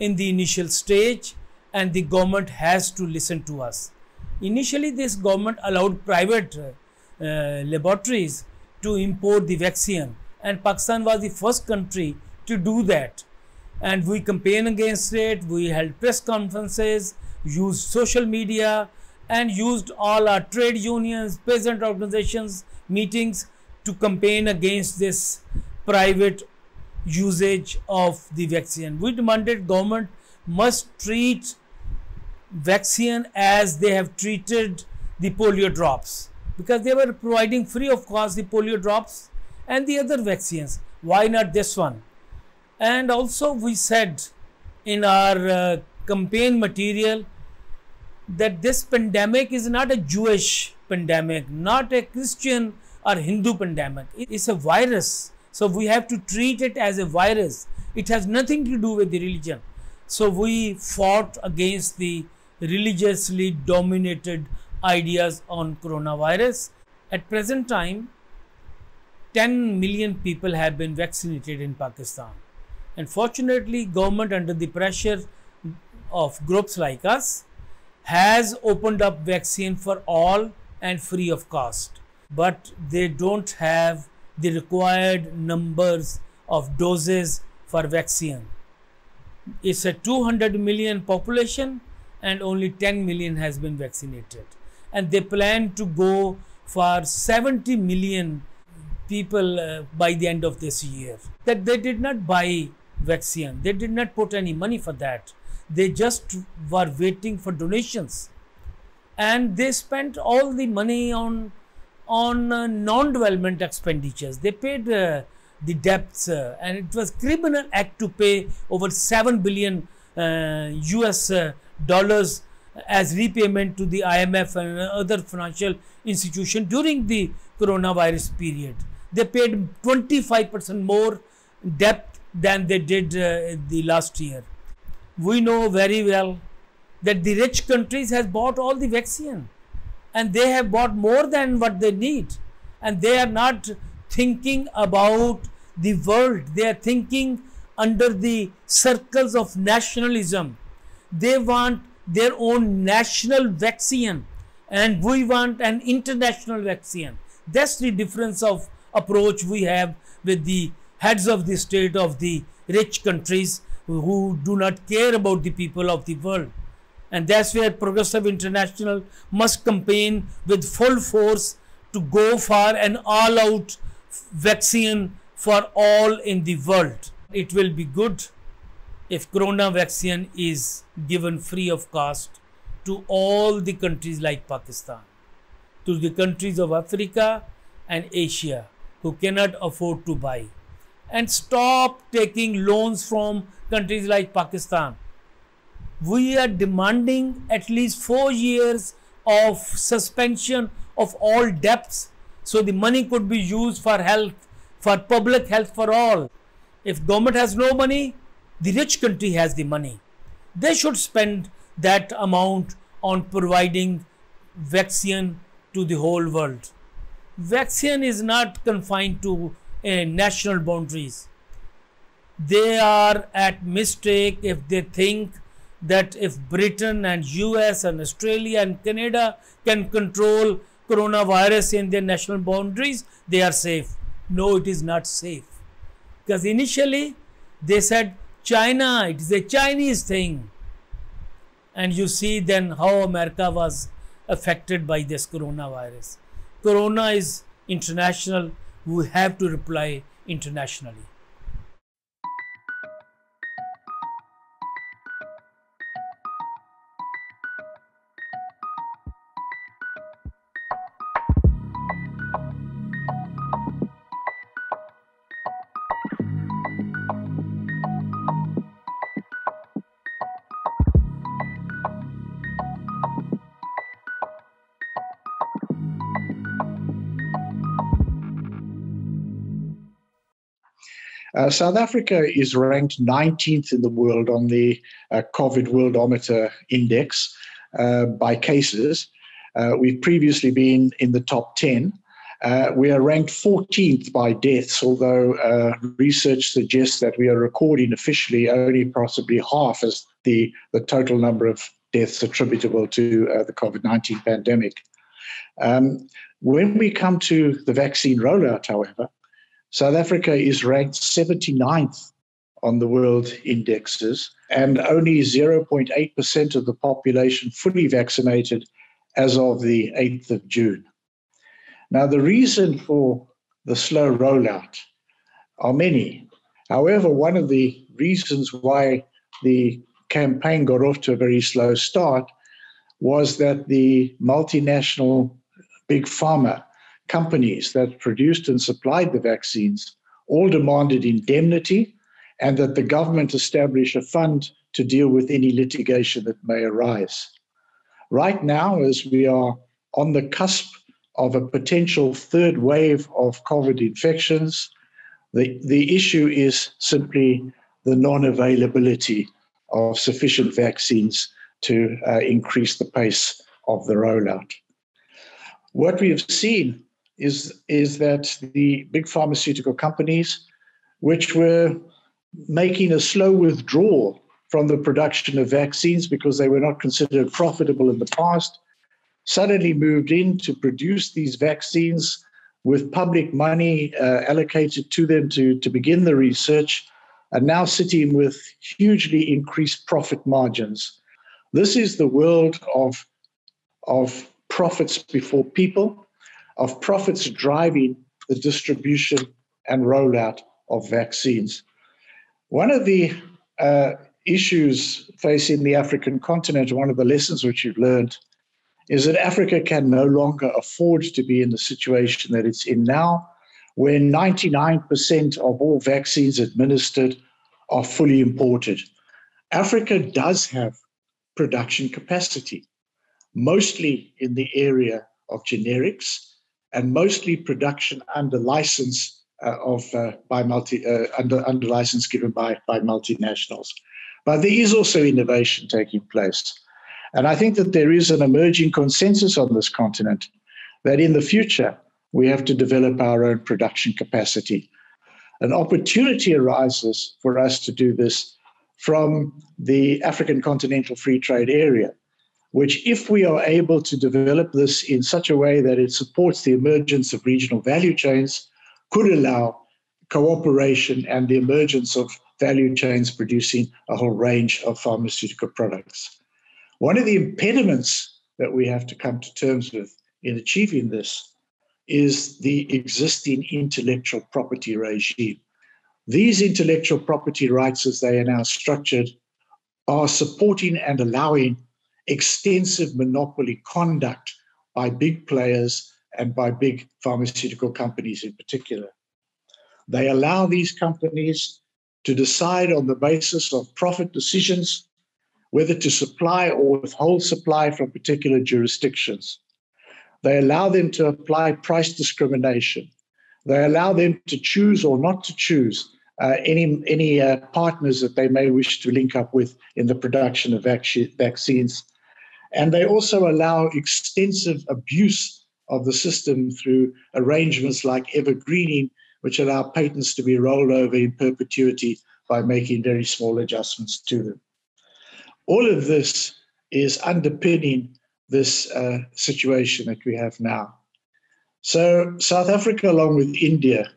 in the initial stage and the government has to listen to us. Initially, this government allowed private uh, Uh, laboratories to import the vaccine. And Pakistan was the first country to do that. And we campaigned against it. We held press conferences used social media and used all our trade unions peasant organizations meetings to campaign against this private usage of the vaccine. We demanded government must treat vaccine as they have treated the polio drops because they were providing free of cost the polio drops and the other vaccines. Why not this one? And also we said in our uh, campaign material that this pandemic is not a Jewish pandemic, not a Christian or Hindu pandemic. It's a virus. So we have to treat it as a virus. It has nothing to do with the religion. So we fought against the religiously dominated ideas on coronavirus. At present time, 10 million people have been vaccinated in Pakistan. And fortunately, government under the pressure of groups like us has opened up vaccine for all and free of cost. But they don't have the required numbers of doses for vaccine. It's a 200 million population and only 10 million has been vaccinated and they plan to go for 70 million people uh, by the end of this year. That they did not buy vaccine. They did not put any money for that. They just were waiting for donations. And they spent all the money on on uh, non-development expenditures. They paid uh, the debts uh, and it was criminal act to pay over 7 billion us uh, uh, dollars as repayment to the imf and other financial institution during the coronavirus period. They paid 25% more debt than they did uh, the last year. We know very well that the rich countries has bought all the vaccine and they have bought more than what they need. And they are not thinking about the world. They are thinking under the circles of nationalism. They want their own national vaccine and we want an international vaccine that's the difference of approach we have with the heads of the state of the rich countries who do not care about the people of the world. And that's where Progressive International must campaign with full force to go for an all out vaccine for all in the world. It will be good if corona vaccine is given free of cost to all the countries like Pakistan, to the countries of Africa and Asia who cannot afford to buy and stop taking loans from countries like Pakistan. We are demanding at least four years of suspension of all debts so the money could be used for health, for public health for all. If government has no money, the rich country has the money. They should spend that amount on providing vaccine to the whole world. Vaccine is not confined to uh, national boundaries they are at mistake if they think that if Britain and US and Australia and Canada can control coronavirus in their national boundaries, they are safe. No, it is not safe. Because initially they said China, it is a Chinese thing. And you see then how America was affected by this coronavirus. Corona is international. We have to reply internationally. Uh, South Africa is ranked 19th in the world on the uh, COVID Worldometer Index uh, by cases. Uh, we've previously been in the top 10. Uh, we are ranked 14th by deaths, although research suggests that we are recording officially only possibly half as the, the total number of deaths attributable to the COVID 19 pandemic. Um, when we come to the vaccine rollout, however, South Africa is ranked 79th on the world indexes, and only 0.8% of the population fully vaccinated as of the 8th of June. Now, the reason for the slow rollout are many. However, one of the reasons why the campaign got off to a very slow start was that the multinational big pharma companies that produced and supplied the vaccines all demanded indemnity and that the government establish a fund to deal with any litigation that may arise. Right now, as we are on the cusp of a potential third wave of COVID infections, the, the issue is simply the non availability of sufficient vaccines to uh, increase the pace of the rollout. What we have seen is, is that the big pharmaceutical companies, which were making a slow withdrawal from the production of vaccines because they were not considered profitable in the past, suddenly moved in to produce these vaccines with public money uh, allocated to them to, to begin the research, and now sitting with hugely increased profit margins. This is the world of, of profits before people of profits driving the distribution and rollout of vaccines. One of the uh, issues facing the African continent, one of the lessons which you've learned, is that Africa can no longer afford to be in the situation that it's in now, where 99% of all vaccines administered are fully imported. Africa does have production capacity, mostly in the area of generics and mostly production under license uh, of uh, by multi uh, under under license given by by multinationals. But there is also innovation taking place, and I think that there is an emerging consensus on this continent that in the future we have to develop our own production capacity. An opportunity arises for us to do this from the African Continental Free Trade Area, which, if we are able to develop this in such a way that it supports the emergence of regional value chains, could allow cooperation and the emergence of value chains producing a whole range of pharmaceutical products. One of the impediments that we have to come to terms with in achieving this is the existing intellectual property regime. These intellectual property rights, as they are now structured, are supporting and allowing extensive monopoly conduct by big players and by big pharmaceutical companies in particular. They allow these companies to decide on the basis of profit decisions whether to supply or withhold supply from particular jurisdictions. They allow them to apply price discrimination. They allow them to choose or not to choose uh, any any uh, partners that they may wish to link up with in the production of vac- vaccines, and they also allow extensive abuse of the system through arrangements like evergreening, which allow patents to be rolled over in perpetuity by making very small adjustments to them. All of this is underpinning this uh, situation that we have now. So, South Africa, along with India,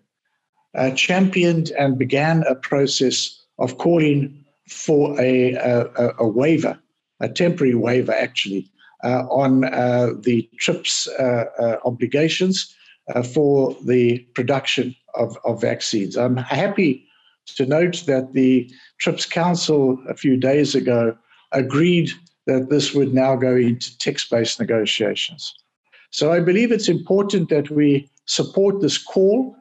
uh, championed and began a process of calling for a, a, a waiver, a temporary waiver actually, uh, on uh, the TRIPS uh, obligations for the production of, of vaccines. I'm happy to note that the TRIPS Council a few days ago agreed that this would now go into text based negotiations. So I believe it's important that we support this call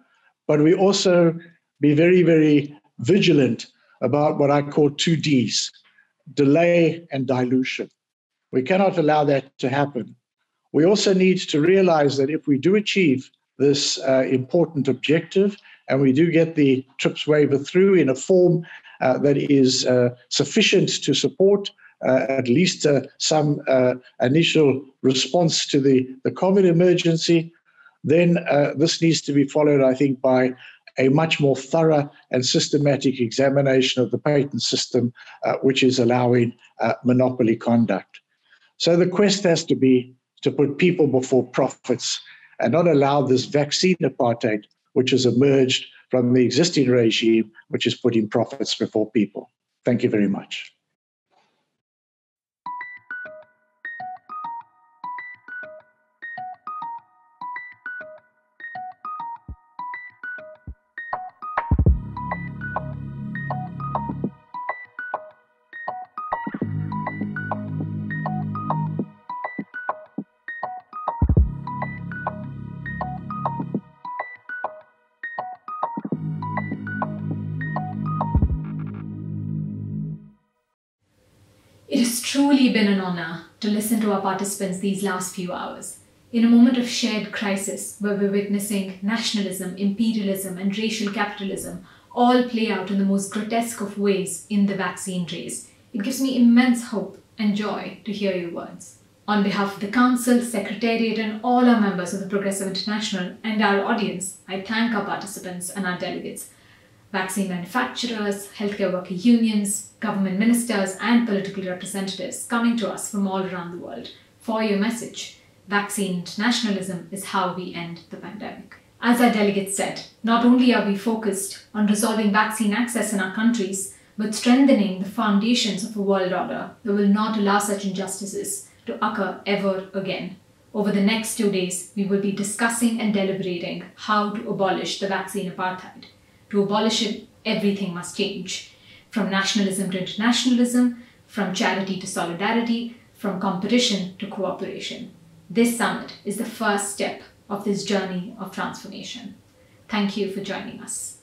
but we also be very, very vigilant about what I call two Ds delay and dilution. We cannot allow that to happen. We also need to realize that if we do achieve this uh, important objective and we do get the TRIPS waiver through in a form uh, that is uh, sufficient to support uh, at least uh, some uh, initial response to the, the COVID emergency, then this needs to be followed, I think, by a much more thorough and systematic examination of the patent system, uh, which is allowing uh, monopoly conduct. So the quest has to be to put people before profits and not allow this vaccine apartheid, which has emerged from the existing regime, which is putting profits before people. Thank you very much. Our participants these last few hours. In a moment of shared crisis where we're witnessing nationalism, imperialism, and racial capitalism all play out in the most grotesque of ways in the vaccine race, it gives me immense hope and joy to hear your words. On behalf of the Council, Secretariat, and all our members of the Progressive International and our audience, I thank our participants and our delegates vaccine manufacturers, healthcare worker unions, government ministers, and political representatives coming to us from all around the world for your message. Vaccine internationalism is how we end the pandemic. As our delegate said, not only are we focused on resolving vaccine access in our countries, but strengthening the foundations of a world order that will not allow such injustices to occur ever again. Over the next two days, we will be discussing and deliberating how to abolish the vaccine apartheid. To abolish it, everything must change from nationalism to internationalism, from charity to solidarity, from competition to cooperation. This summit is the first step of this journey of transformation. Thank you for joining us.